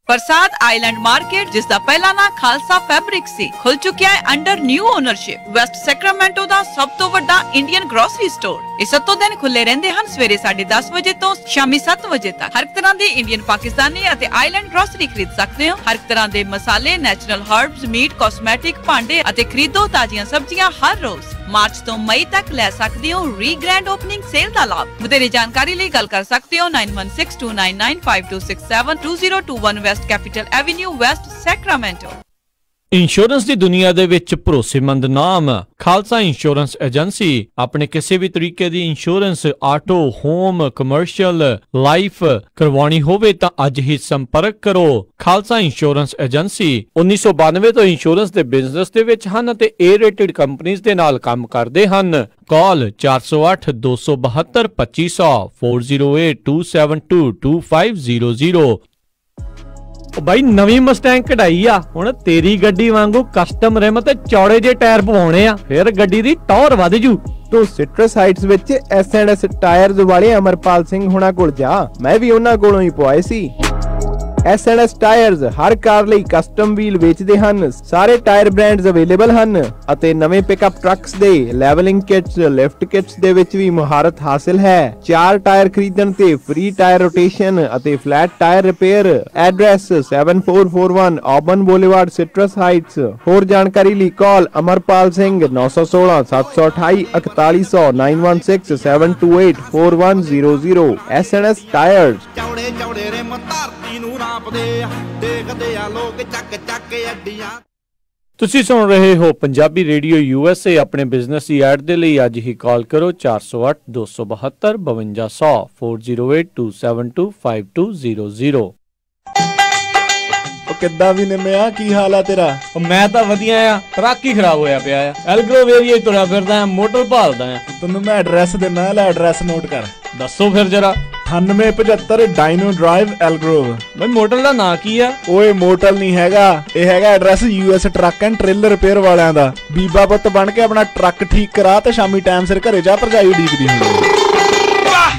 Prasad island market, ਜਿਸ ਦਾ ਪਹਿਲਾ ਨਾਂ ਖਾਲਸਾ ਫੈਬਰਿਕ ਸੀ ਖੁੱਲ ਚੁੱਕਿਆ ਹੈ under new ownership west Sacramento ਦਾ ਸਭ ਤੋਂ ਵੱਡਾ ਇੰਡੀਅਨ ਗਰੋਸਰੀ ਸਟੋਰ ਇਹ ਸੱਤੋਂ ਦਿਨ ਖੁੱਲੇ ਰਹਿੰਦੇ ਹਨ, ਸਵੇਰੇ 10:30 ਵਜੇ ਤੋਂ ਸ਼ਾਮੀ 7 ਵਜੇ ਤੱਕ। ਹਰ ਤਰ੍ਹਾਂ ਦੀ ਇੰਡੀਅਨ ਪਾਕਿਸਤਾਨੀ ਅਤੇ ਆਈਲੈਂਡ ਗਰੋਸਰੀ ਖਰੀਦ ਸਕਦੇ ਹੋ। ਹਰ ਤਰ੍ਹਾਂ ਦੇ ਮਸਾਲੇ ਨੈਚੁਰਲ ਹਰਬਸ ਮੀਟ ਕਾਸਮੈਟਿਕ ਭਾਂਡੇ ਅਤੇ ਖਰੀਦੋ ਤਾਜ਼ੀਆਂ ਸਬਜ਼ੀਆਂ ਹਰ ਰੋਜ਼। ਮਾਰਚ ਤੋਂ ਮਈ ਤੱਕ ਲੈ ਸਕਦੇ ਹੋ ਰੀ ਗ੍ਰੈਂਡ ਓਪਨਿੰਗ ਸੇਲ ਦਾ ਲਾਭ। ਵਧੇਰੇ ਜਾਣਕਾਰੀ ਲਈ ਗੱਲ ਕਰ ਸਕਦੇ ਹੋ 9162995267 2021 west capital avenue west Sacramento insurance ਦੀ ਦੁਨੀਆ ਦੇ ਵਿੱਚ ਭਰੋਸੇਮੰਦ ਨਾਮ, ਖਾਲਸਾ ਇੰਸ਼ੋਰੈਂਸ ਏਜੰਸੀ, ਆਪਣੇ ਕਿਸੇ ਵੀ ਤਰੀਕੇ ਦੀ insurance auto home commercial life ਕਰਵਾਉਣੀ ਹੋਵੇ ਤਾਂ ਅੱਜ ਹੀ ਸੰਪਰਕ ਕਰੋ। ਖਾਲਸਾ ਇੰਸ਼ੋਰੈਂਸ ਏਜੰਸੀ 1992 ਤੋਂ ਇੰਸ਼ੋਰੈਂਸ ਦੇ ਬਿਜ਼ਨਸ ਦੇ ਵਿੱਚ ਹਨ ਅਤੇ ਏ ਰੇਟਡ ਕੰਪਨੀਆਂ ਦੇ ਨਾਲ ਕੰਮ ਕਰਦੇ ਹਨ। ਕਾਲ 408 272 2500 408 272 2500 ਉਹ ਬਾਈ ਨਵੀਂ ਮਸਟੈਂਗ ਕਢਾਈ ਆ। ਹੁਣ ਤੇਰੀ ਗੱਡੀ ਵਾਂਗੂ ਕਸਟਮ ਰਿਮ ਤੇ ਚੌੜੇ ਜੇ ਟਾਇਰ ਪਵਾਉਣੇ ਆ। ਫਿਰ ਗੱਡੀ ਦੀ ਟੌਰ ਵੱਧ ਜੂ। ਤੂੰ ਸਿਟਰਸ ਹਾਈਟਸ ਵਿੱਚ ਐਸ ਟਾਇਰਸ ਵਾਲੇ ਅਮਰਪਾਲ ਸਿੰਘ ਹੁਣਾਂ ਕੋਲ ਜਾ। ਮੈਂ ਵੀ ਉਹਨਾਂ ਕੋਲੋਂ ਹੀ ਪਵਾਏ ਸੀ। ਐਸ ਟਾਇਰਸ ਹਰ ਕਾਰ ਲਈ ਕਸਟਮ ਵੀਲ ਵੇਚਦੇ ਹਨ ਸਾਰੇ ਟਾਇਰ ਬ੍ਰਾਂਡਸ ਅਵੇਲੇਬਲ ਹਨ ਅਤੇ ਨਵੇਂ ਪਿਕਅਪ ਟਰੱਕਸ ਦੇ ਲੈਵਲਿੰਗ ਕਿਟਸ ਲਿਫਟ ਕਿਟਸ ਦੇ ਵਿੱਚ ਵੀ ਮਹਾਰਤ ਹਾਸਲ ਹੈ ਚਾਰ ਟਾਇਰ ਖਰੀਦਣ ਤੇ ਫ੍ਰੀ ਟਾਇਰ ਰੋਟੇਸ਼ਨ ਅਤੇ flat tyre repair address 7441 Auburn boulevard citrus heights ਹੋਰ ਜਾਣਕਾਰੀ ਲਈ call Amarpal Singh 916 728 4100 916 728 4100 S tyres ਚੌੜੇ ਚੌੜੇ ਰਿਮ ਧਰਤੀ ਨੂੰ ਨਾਪਦੇ ਆ ਦੇਖਦੇ ਆ ਲੋਕ ਚੱਕ ਚੱਕ ਅੱਡੀਆਂ। ਤੁਸੀਂ ਸੁਣ ਰਹੇ ਹੋ ਪੰਜਾਬੀ ਰੇਡੀਓ ਯੂਐਸਏ ਆਪਣੇ ਬਿਜ਼ਨਸ ਦੀ ਐਡ ਦੇ ਲਈ ਅੱਜ ਹੀ ਕਾਲ ਕਰੋ 408 272 5200 408 272 5200 ਉਹ ਕਿੱਦਾਂ ਵੀ ਨਿਮਿਆ ਕੀ ਹਾਲ ਆ ਤੇਰਾ? ਉਹ ਮੈਂ ਤਾਂ ਵਧੀਆ ਆ ਟਰੱਕ ਹੀ ਖਰਾਬ ਹੋਇਆ ਪਿਆ ਆ। ਐਲਗਰੋ ਏਰੀਆ ਤੁਰਿਆ ਫਿਰਦਾ ਆ ਮੋਟਰ ਭਾਲਦਾ ਆ। ਤੈਨੂੰ ਮੈਂ ਐਡਰੈਸ ਦਿੰਦਾ ਲੈ ਐਡਰੈਸ ਨੋਟ ਕਰ। ਦੱਸੋ ਫਿਰ ਜਰਾ। 9875 ਡਾਇਨੋ ਡਰਾਈਵ ਐਲਗਰੋਵ ਬਈ ਮੋਟਰ ਦਾ ਨਾਂ ਕੀ ਆ? ਓਏ ਮੋਟਲ ਨਹੀਂ ਹੈਗਾ। ਇਹ ਹੈਗਾ address US truck and trailer repair ਵਾਲਿਆਂ ਦਾ। ਬੀਬਾ ਪੁੱਤ ਬਣ ਕੇ ਆਪਣਾ ਟਰੱਕ ਠੀਕ ਕਰਾ ਤੇ ਸ਼ਾਮੀ ਟਾਈਮ ਸਿਰ ਘਰੇ ਜਾ ਭਰਜਾਈ ਉਡੀਕਦੀ ਹੁੰਦੀ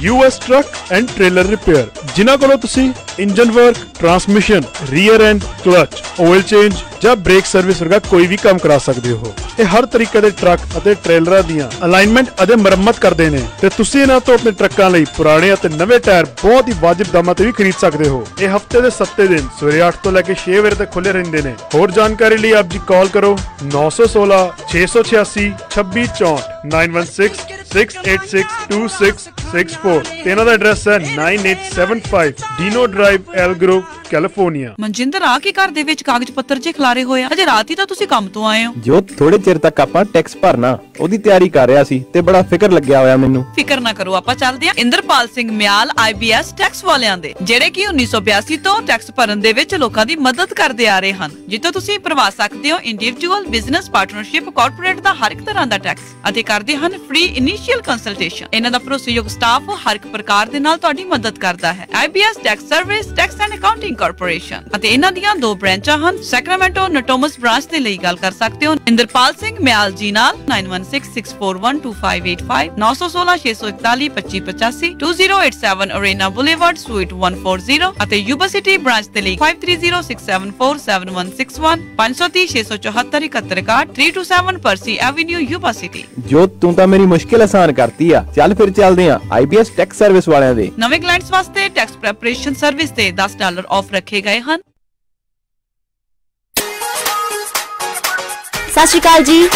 US truck and trailer repair ਜਿਨ੍ਹਾਂ ਕੋਲੋਂ ਤੁਸੀਂ engine work transmission rear end clutch oil change ਜਾਂ ਬ੍ਰੇਕ ਸਰਵਿਸ ਵਰਗਾ ਕੋਈ ਵੀ ਕੰਮ ਕਰਾ ਸਕਦੇ ਹੋ। ਇਹ ਹਰ ਤਰੀਕੇ ਦੇ ਟਰੱਕ ਅਤੇ ਟ੍ਰੇਲਰਾਂ ਦੀਆਂ ਅਲਾਈਨਮੈਂਟ ਅਤੇ ਮੁਰੰਮਤ ਕਰਦੇ ਨੇ ਤੇ ਤੁਸੀਂ ਇਹਨਾਂ ਤੋਂ ਆਪਣੇ ਟਰੱਕਾਂ ਲਈ ਪੁਰਾਣੇ ਅਤੇ ਨਵੇਂ ਟਾਇਰ ਬਹੁਤ ਹੀ ਵਾਜਿਬ ਦਾਮਾਂ ਤੇ ਵੀ ਖਰੀਦ ਸਕਦੇ ਹੋ। ਇਹ ਹਫ਼ਤੇ ਦੇ 7 ਦਿਨ ਸਵੇਰੇ 8 ਤੋਂ ਲੈ ਕੇ 6 ਵਜੇ ਤੱਕ ਖੁੱਲੇ ਰਹਿੰਦੇ ਨੇ। ਹੋਰ ਜਾਣਕਾਰੀ ਲਈ ਆਪ ਜੀ ਕਾਲ ਕਰੋ 916 686 2664 916 686 2664 ਤੇ ਇਹਨਾਂ ਦਾ ਐਡਰੈਸ ਹੈ 9875 ਡੀਨੋ ਡਰਾਈਵ ਐਲ ਐਲਗਰੋ, ਕੈਲੀਫੋਰਨੀਆ। ਮਨਜਿੰਦਰ ਆ ਕੇ ਘਰ ਦੇ ਵਿੱਚ ਕਾਗਜ਼ ਪੱਤਰ ਜੇ ਖਲਾਰੇ ਹੋਏ ਆ। ਅਜੇ ਰਾਤ ਹੀ ਤਾਂ ਤੁਸੀਂ ਕੰਮ ਤੋਂ ਆਏ ਹੋ। ਜੋ ਥੋੜੇ ਚਿਰ ਤੱਕ ਆਪਾਂ ਟੈਕਸ ਭਰਨਾ। ਉਹਦੀ ਤਿਆਰੀ ਕਰ ਰਿਹਾ ਸੀ ਤੇ ਬੜਾ ਫਿਕਰ ਲੱਗਿਆ ਹੋਇਆ ਮੈਨੂੰ। ਫਿਕਰ ਨਾ ਕਰੋ ਆਪਾਂ ਚੱਲਦੇ ਹਾਂ ਇੰਦਰਪਾਲ ਸਿੰਘ ਮਿਆਲ ਆਈਬੀਐਸ ਟੈਕਸ ਵਾਲਿਆਂ ਦੇ ਜਿਹੜੇ ਕਿ 1982 ਤੋਂ ਟੈਕਸ ਭਰਨ ਦੇ ਵਿੱਚ ਲੋਕਾਂ ਦੀ ਮਦਦ ਕਰਦੇ ਆ ਰਹੇ ਹਨ। ਜਿੱਥੋਂ ਤੁਸੀਂ ਭਰਵਾ ਸਕਦੇ ਹੋ ਇੰਡੀਵਿਜੂਅਲ ਬਿਜ਼ਨਸ ਪਾਰਟਨਰਸ਼ਿਪ ਕਾਰਪੋਰੇਟ ਦਾ ਹਰ ਇੱਕ ਤਰ੍ਹਾਂ ਦਾ ਟੈਕਸ ਅਤੇ ਕਰਦੇ ਹਨ ਫ੍ਰੀ ਇਨੀਸ਼ੀਅਲ ਕੰਸਲਟੇਸ਼ਨ ਇਹਨਾਂ ਦਾ ਭਰੋਸੇਯੋਗ ਸਟਾਫ ਹਰ ਇੱਕ ਪ੍ਰਕਾਰ ਦੇ ਨਾਲ ਤੁਹਾਡੀ ਮਦਦ ਕਰਦਾ ਹੈ। IBS tax service tax and accounting corporation ਅਤੇ ਇਹਨਾਂ ਦੀਆਂ ਦੋ ਬ੍ਰਾਂਚਾਂ ਹਨ ਸੈਕਰਾਮੈਂਟੋ ਨਟੋਮਸ ਬ੍ਰਾਂਚ ਦੇ ਲਈ ਗੱਲ ਕਰ ਸਕਦੇ ਹੋ ਇੰਦਰਪਾਲ ਸਿੰਘ ਮਿਆਲ ਜੀ ਨਾਲ 9166412585 9166412585 2087 ਅਰੇਨਾ ਬੁਲੇਵਾਰਡ ਸੂਟ 140 ਅਤੇ ਯੂਬਾ ਸਿਟੀ ਬ੍ਰਾਂਚ ਦੇ ਲਈ 5306747161 5306747161 ਪਰਸੀ ਐਵੇਨਿਊ ਯੂਬਾ ਸਿਟੀ ਜੋ ਤੂੰ ਤਾਂ ਮੇਰੀ ਮੁਸ਼ਕਿਲ ਆਸਾਨ ਕਰਤੀ ਆ ਚੱਲ ਫਿਰ ਚੱਲਦੇ ਆ ਆਈਬੀਐਸ ਟੈਕਸ ਸਰਵਿਸ ਵਾਲਿਆਂ ਦੇ ਨਵੇਂ ਕਲਾਇੰਟਸ ਵਾਸਤੇ ਟੈਕਸ ਪ੍ਰੈਪਰੇਸ਼ਨ ਸਰਵਿਸ ਤੇ 10 ਡਾਲਰ ਆਫ ਰੱਖੇ ਗਏ ਹਨ ਸਤਿ ਸ਼੍ਰੀ ਅਕਾਲ ਜੀ।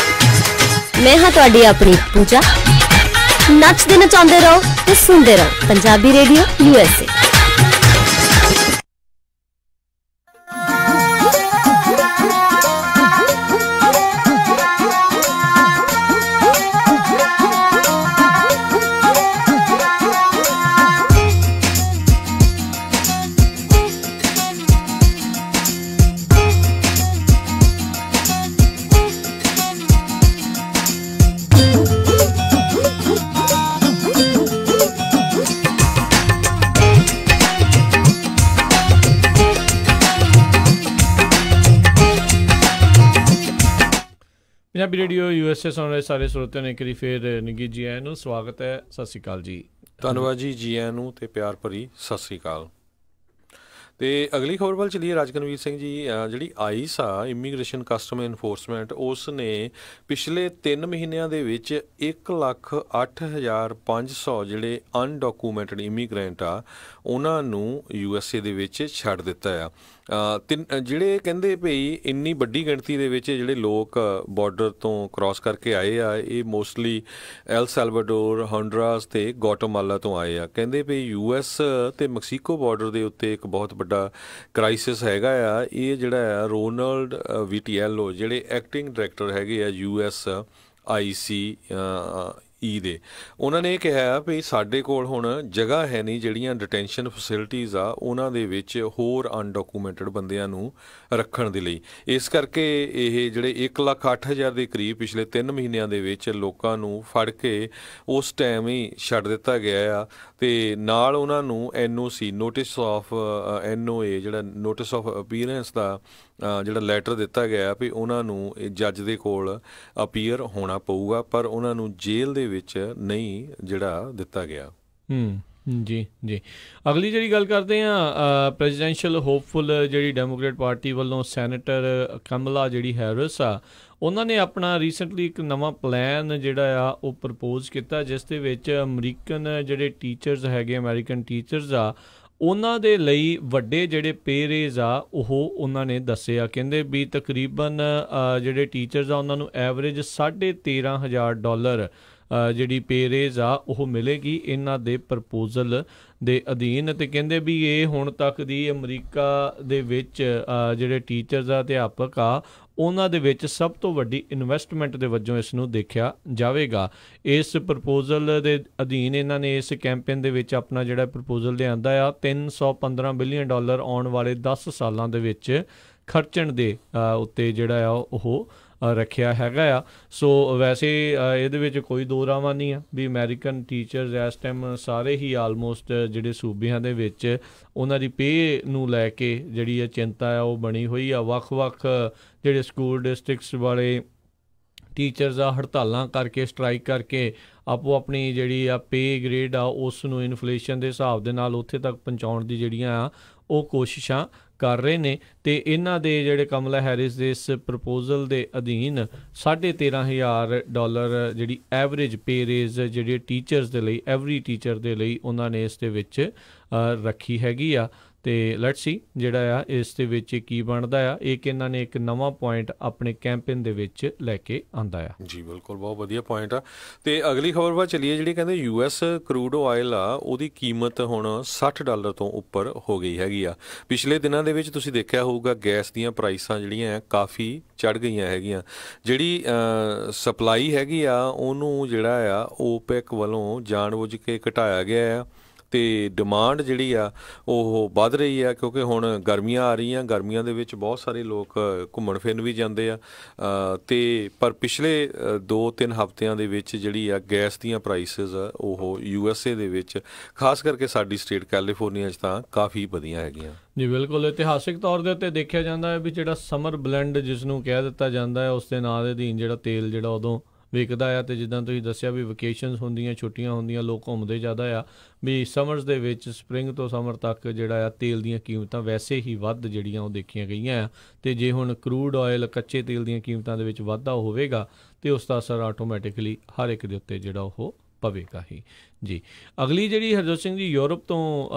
ਮੈਂ ਹਾਂ ਤੁਹਾਡੀ ਆਪਣੀ ਪੂਜਾ। ਨੱਚਦੇ ਨਚਾਉਂਦੇ ਰਹੋ ਤੇ ਸੁਣਦੇ ਰਹੋ ਪੰਜਾਬੀ ਰੇਡੀਓ ਯੂਐਸਏ ਰੇਡੀਓ ਸੁਣ ਰਹੇ ਸਾਰੇ ਸਰੋਤਿਆਂ ਨੇ ਕਰੀ ਫੇਰ ਨਿੱਗੀ ਜੀ ਆਇਆਂ ਨੂੰ ਸਵਾਗਤ ਹੈ। ਸਤਿ ਸ਼੍ਰੀ ਅਕਾਲ ਜੀ। ਧੰਨਵਾਦ ਜੀ ਜੀ ਆਇਆਂ ਨੂੰ ਤੇ ਪਿਆਰ ਭਰੀ ਸਤਿ ਸ੍ਰੀ ਅਕਾਲ। ਤੇ ਅਗਲੀ ਖਬਰ ਵੱਲ ਚਲੀਏ ਰਾਜਕਨਵੀਰ ਸਿੰਘ ਜੀ ਜਿਹੜੀ ਆਈਸ ਆ ਇਮੀਗ੍ਰੇਸ਼ਨ ਕਸਟਮ ਐਨਫੋਰਸਮੈਂਟ ਉਸ ਨੇ ਪਿਛਲੇ 3 ਮਹੀਨਿਆਂ ਦੇ ਵਿੱਚ 108500 ਜਿਹੜੇ ਅਨਡਾਕੂਮੈਂਟਡ ਇਮੀਗ੍ਰੈਂਟ ਆ, ਉਹਨਾਂ ਨੂੰ ਯੂਐਸਏ ਦੇ ਵਿੱਚ ਛੱਡ ਦਿੱਤਾ ਆ। ਜਿਹੜੇ ਕਹਿੰਦੇ ਭਈ ਇੰਨੀ ਵੱਡੀ ਗਿਣਤੀ ਦੇ ਵਿੱਚ ਜਿਹੜੇ ਲੋਕ ਬਾਰਡਰ ਤੋਂ ਕ੍ਰਾਸ ਕਰਕੇ ਆਏ ਆ, ਇਹ ਮੋਸਟਲੀ ਐਲ ਸੈਲਵਾਡੋਰ ਹੌਂਡਰਾਸ ਤੇ ਗਵਾਟੇਮਾਲਾ ਤੋਂ ਆਏ ਆ। ਕਹਿੰਦੇ ਭਈ ਯੂਐਸ ਤੇ ਮੈਕਸੀਕੋ ਬਾਰਡਰ ਦੇ ਉੱਤੇ ਇੱਕ ਬਹੁਤ ਵੱਡਾ ਕ੍ਰਾਈਸਿਸ ਹੈਗਾ ਆ। ਇਹ ਜਿਹੜਾ ਆ ਰੋਨਲਡ ਵੀਟੀਐਲਓ ਜਿਹੜੇ ਐਕਟਿੰਗ ਡਾਇਰੈਕਟਰ ਹੈਗੇ ਆ ਯੂਐਸ ਆਈਸੀ ਈ ਦੇ। ਉਹਨਾਂ ਨੇ ਇਹ ਕਿਹਾ ਵੀ ਸਾਡੇ ਕੋਲ ਹੁਣ ਜਗ੍ਹਾ ਹੈ ਨਹੀਂ ਜਿਹੜੀਆਂ ਡਿਟੈਂਸ਼ਨ ਫੈਸਿਲਿਟੀਆਂ ਆ, ਉਹਨਾਂ ਦੇ ਵਿੱਚ ਹੋਰ ਅਨਡਾਕੂਮੈਂਟਡ ਬੰਦਿਆਂ ਨੂੰ ਰੱਖਣ ਦੇ ਲਈ। ਇਸ ਕਰਕੇ ਇਹ ਜਿਹੜੇ 1 ਲੱਖ 8000 ਦੇ ਕਰੀਬ ਪਿਛਲੇ 3 ਮਹੀਨਿਆਂ ਦੇ ਵਿੱਚ ਲੋਕਾਂ ਨੂੰ ਫੜ ਕੇ ਉਸ ਟਾਈਮ ਹੀ ਛੱਡ ਦਿੱਤਾ ਗਿਆ ਆ। ਤੇ ਨਾਲ ਉਹਨਾਂ ਨੂੰ ਐਨਓਸੀ ਨੋਟਿਸ ਆਫ ਐਨਓਏ ਜਿਹੜਾ ਨੋਟਿਸ ਆਫ ਅਪੀਅਰੈਂਸ ਦਾ ਜਿਹੜਾ ਲੈਟਰ ਦਿੱਤਾ ਗਿਆ ਵੀ ਉਹਨਾਂ ਨੂੰ ਜੱਜ ਦੇ ਕੋਲ ਅਪੀਅਰ ਹੋਣਾ ਪਊਗਾ, ਪਰ ਉਹਨਾਂ ਨੂੰ ਜੇਲ੍ਹ ਦੇ ਵਿੱਚ ਨਹੀਂ ਜਿਹੜਾ ਦਿੱਤਾ ਗਿਆ। ਹੂੰ, ਜੀ ਜੀ। ਅਗਲੀ ਜਿਹੜੀ ਗੱਲ ਕਰਦੇ ਆ ਪ੍ਰੈਜ਼ੀਡੈਂਸ਼ੀਅਲ ਹੋਪਫੁਲ ਜਿਹੜੀ ਡੈਮੋਕ੍ਰੇਟ ਪਾਰਟੀ ਵੱਲੋਂ ਸੈਨੇਟਰ ਕਮਲਾ ਜਿਹੜੀ ਹੈਰਿਸ ਆ, ਉਹਨਾਂ ਨੇ ਆਪਣਾ ਰੀਸੈਂਟਲੀ ਇੱਕ ਨਵਾਂ ਪਲਾਨ ਜਿਹੜਾ ਆ, ਉਹ ਪ੍ਰਪੋਜ਼ ਕੀਤਾ, ਜਿਸ ਦੇ ਵਿੱਚ ਅਮਰੀਕਨ ਜਿਹੜੇ ਟੀਚਰਸ ਹੈਗੇ ਅਮਰੀਕਨ ਟੀਚਰਸ ਆ ਉਹਨਾਂ ਦੇ ਲਈ ਵੱਡੇ ਜਿਹੜੇ ਪੇ ਰੇਜ਼ ਆ ਉਹ ਉਹਨਾਂ ਨੇ ਦੱਸਿਆ। ਕਹਿੰਦੇ ਵੀ ਤਕਰੀਬਨ ਜਿਹੜੇ ਟੀਚਰਸ ਆ ਉਹਨਾਂ ਨੂੰ ਐਵਰੇਜ 13500 ਡਾਲਰ ਅ, ਜਿਹੜੀ ਪੇ ਰੇਜ਼ ਆ ਉਹ ਮਿਲੇਗੀ। ਇਹਨਾਂ ਦੇ ਪ੍ਰਪੋਜ਼ਲ ਦੇ ਅਧੀਨ ਤੇ ਕਹਿੰਦੇ ਵੀ ਇਹ ਹੁਣ ਤੱਕ ਦੀ ਅਮਰੀਕਾ ਦੇ ਵਿੱਚ ਜਿਹੜੇ ਟੀਚਰਸ ਆ, ਅਧਿਆਪਕ ਆ, ਉਹਨਾਂ ਦੇ ਵਿੱਚ ਸਭ ਤੋਂ ਵੱਡੀ ਇਨਵੈਸਟਮੈਂਟ ਦੇ ਵਜੋਂ ਇਸ ਨੂੰ ਦੇਖਿਆ ਜਾਵੇਗਾ। ਇਸ ਪ੍ਰਪੋਜ਼ਲ ਦੇ ਅਧੀਨ ਇਹਨਾਂ ਨੇ ਇਸ ਕੈਂਪੇਨ ਦੇ ਵਿੱਚ ਆਪਣਾ ਜਿਹੜਾ ਪ੍ਰਪੋਜ਼ਲ ਲਿਆਂਦਾ ਆ 315 ਬਿਲੀਅਨ ਡਾਲਰ ਆਉਣ ਵਾਲੇ 10 ਸਾਲਾਂ ਦੇ ਵਿੱਚ ਖਰਚਣ ਦੇ ਉੱਤੇ ਜਿਹੜਾ ਆ ਉਹ ਰੱਖਿਆ ਹੈਗਾ ਆ। ਸੋ ਵੈਸੇ ਇਹਦੇ ਵਿੱਚ ਕੋਈ ਦੋ ਰਾਵਾਂ ਨਹੀਂ ਆ। ਵੀ ਅਮਰੀਕਨ ਟੀਚਰਸ ਇਸ ਟਾਈਮ ਸਾਰੇ ਹੀ ਆਲਮੋਸਟ ਜਿਹੜੇ ਸੂਬਿਆਂ ਦੇ ਵਿੱਚ ਉਹਨਾਂ ਦੀ ਪੇ ਨੂੰ ਲੈ ਕੇ ਜਿਹੜੀ ਇਹ ਚਿੰਤਾ ਆ, ਉਹ ਬਣੀ ਹੋਈ ਆ। ਵੱਖ-ਵੱਖ ਜਿਹੜੇ ਸਕੂਲ ਡਿਸਟ੍ਰਿਕਟਸ ਵਾਲੇ ਟੀਚਰਸ ਆ, ਹੜਤਾਲਾਂ ਕਰਕੇ ਸਟ੍ਰਾਈਕ ਕਰਕੇ ਆਪੋ ਆਪਣੀ ਜਿਹੜੀ ਆ ਪੇ ਗ੍ਰੇਡ ਆ ਉਸ ਨੂੰ ਇਨਫਲੇਸ਼ਨ ਦੇ ਹਿਸਾਬ ਦੇ ਨਾਲ ਉੱਥੇ ਤੱਕ ਪਹੁੰਚਾਉਣ ਦੀ ਜਿਹੜੀਆਂ ਆ, ਉਹ ਕੋਸ਼ਿਸ਼ਾਂ ਕਰ ਰਹੇ ਨੇ ਤੇ ਇਹਨਾਂ ਦੇ ਜਿਹੜੇ ਕਮਲਾ ਹੈਰਿਸ ਦੇ ਇਸ ਪ੍ਰਪੋਜ਼ਲ ਦੇ ਅਧੀਨ 13500 ਡਾਲਰ ਜਿਹੜੀ ਐਵਰੇਜ ਪੇ ਰੇਜ਼ ਜਿਹੜੀ ਟੀਚਰਸ ਦੇ ਲਈ, ਐਵਰੀ ਟੀਚਰ ਦੇ ਲਈ ਉਹਨਾਂ ਨੇ ਇਸ ਦੇ ਵਿੱਚ ਰੱਖੀ ਹੈਗੀ ਆ। ਤੇ ਲੈਟਸ ਸੀ ਜਿਹੜਾ ਆ, ਇਸ ਦੇ ਵਿੱਚ ਕੀ ਬਣਦਾ ਆ, ਇਹ ਕਿ ਇਹਨਾਂ ਨੇ ਇੱਕ ਨਵਾਂ ਪੁਆਇੰਟ ਆਪਣੇ ਕੈਂਪੇਨ ਦੇ ਵਿੱਚ ਲੈ ਕੇ ਆਂਦਾ ਆ। ਜੀ, ਬਿਲਕੁਲ, ਬਹੁਤ ਵਧੀਆ ਪੁਆਇੰਟ ਆ। ਤੇ ਅਗਲੀ ਖਬਰ ਵੱਲ ਚਲੀਏ, ਜਿਹੜੀ ਕਹਿੰਦੇ ਯੂਐਸ ਕਰੂਡ ਆਇਲ ਆ, ਉਹਦੀ ਕੀਮਤ ਹੁਣ 60 ਡਾਲਰ ਤੋਂ ਉੱਪਰ ਹੋ ਗਈ ਹੈਗੀ ਆ। ਪਿਛਲੇ ਦਿਨਾਂ ਦੇ ਵਿੱਚ ਤੁਸੀਂ ਦੇਖਿਆ ਹੋਊਗਾ, ਗੈਸ ਦੀਆਂ ਪ੍ਰਾਈਸਾਂ ਜਿਹੜੀਆਂ ਆ, ਕਾਫੀ ਚੜ ਗਈਆਂ ਹੈਗੀਆਂ। ਜਿਹੜੀ ਸਪਲਾਈ ਹੈਗੀ ਆ, ਉਹਨੂੰ ਜਿਹੜਾ ਆ ਓਪੈਕ ਵੱਲੋਂ ਜਾਣਬੁੱਝ ਕੇ ਘਟਾਇਆ ਗਿਆ ਆ। ਤੇ ਡਿਮਾਂਡ ਜਿਹੜੀ ਆ ਉਹ ਵੱਧ ਰਹੀ ਆ ਕਿਉਂਕਿ ਹੁਣ ਗਰਮੀਆਂ ਆ ਰਹੀਆਂ ਗਰਮੀਆਂ ਦੇ ਵਿੱਚ ਬਹੁਤ ਸਾਰੇ ਲੋਕ ਘੁੰਮਣ ਫਿਰਨ ਵੀ ਜਾਂਦੇ ਆ ਅ, ਤੇ ਪਰ ਪਿਛਲੇ 2-3 ਹਫ਼ਤਿਆਂ ਦੇ ਵਿੱਚ ਜਿਹੜੀ ਆ ਗੈਸ ਦੀਆਂ ਪ੍ਰਾਈਸਸ ਉਹ ਯੂ ਐੱਸ ਏ ਦੇ ਵਿੱਚ ਖਾਸ ਕਰਕੇ ਸਾਡੀ ਸਟੇਟ ਕੈਲੀਫੋਰਨੀਆ 'ਚ ਤਾਂ ਕਾਫੀ ਵਧੀਆਂ ਹੈਗੀਆਂ। ਜੀ ਬਿਲਕੁਲ ਇਤਿਹਾਸਿਕ ਤੌਰ ਦੇ ਉੱਤੇ ਦੇਖਿਆ ਜਾਂਦਾ ਹੈ ਵੀ ਜਿਹੜਾ ਸਮਰ ਬਲੈਂਡ ਜਿਸ ਨੂੰ ਕਹਿ ਦਿੱਤਾ ਜਾਂਦਾ ਹੈ ਉਸ ਦੇ ਨਾਂ ਦੇ ਅਧੀਨ ਜਿਹੜਾ ਤੇਲ ਜਿਹੜਾ ਉਦੋਂ ਵਿਕਦਾ ਆ ਤੇ ਜਿੱਦਾਂ ਤੁਸੀਂ ਦੱਸਿਆ ਵੀ ਵਕੇਸ਼ਨਸ ਹੁੰਦੀਆਂ, ਛੁੱਟੀਆਂ ਹੁੰਦੀਆਂ, ਲੋਕ ਘੁੰਮਦੇ ਜ਼ਿਆਦਾ ਆ, ਵੀ ਸਮਰਸ ਦੇ ਵਿੱਚ ਸਪ੍ਰਿੰਗ ਤੋਂ ਸਮਰ ਤੱਕ ਜਿਹੜਾ ਆ, ਤੇਲ ਦੀਆਂ ਕੀਮਤਾਂ ਵੈਸੇ ਹੀ ਵੱਧ ਜਿਹੜੀਆਂ ਉਹ ਦੇਖੀਆਂ ਗਈਆਂ ਆ। ਤੇ ਜੇ ਹੁਣ ਕਰੂਡ ਆਇਲ ਕੱਚੇ ਤੇਲ ਦੀਆਂ ਕੀਮਤਾਂ ਦੇ ਵਿੱਚ ਵਾਧਾ ਹੋਵੇਗਾ ਤੇ ਉਸ ਦਾ ਅਸਰ ਆਟੋਮੈਟਿਕਲੀ ਹਰ ਇੱਕ ਦੇ ਉੱਤੇ ਜਿਹੜਾ ਉਹ ਪਵੇਗਾ ਹੀ। ਜੀ। ਅਗਲੀ ਜਿਹੜੀ ਹਰਜੋਤ ਸਿੰਘ ਜੀ ਯੂਰਪ ਤੋਂ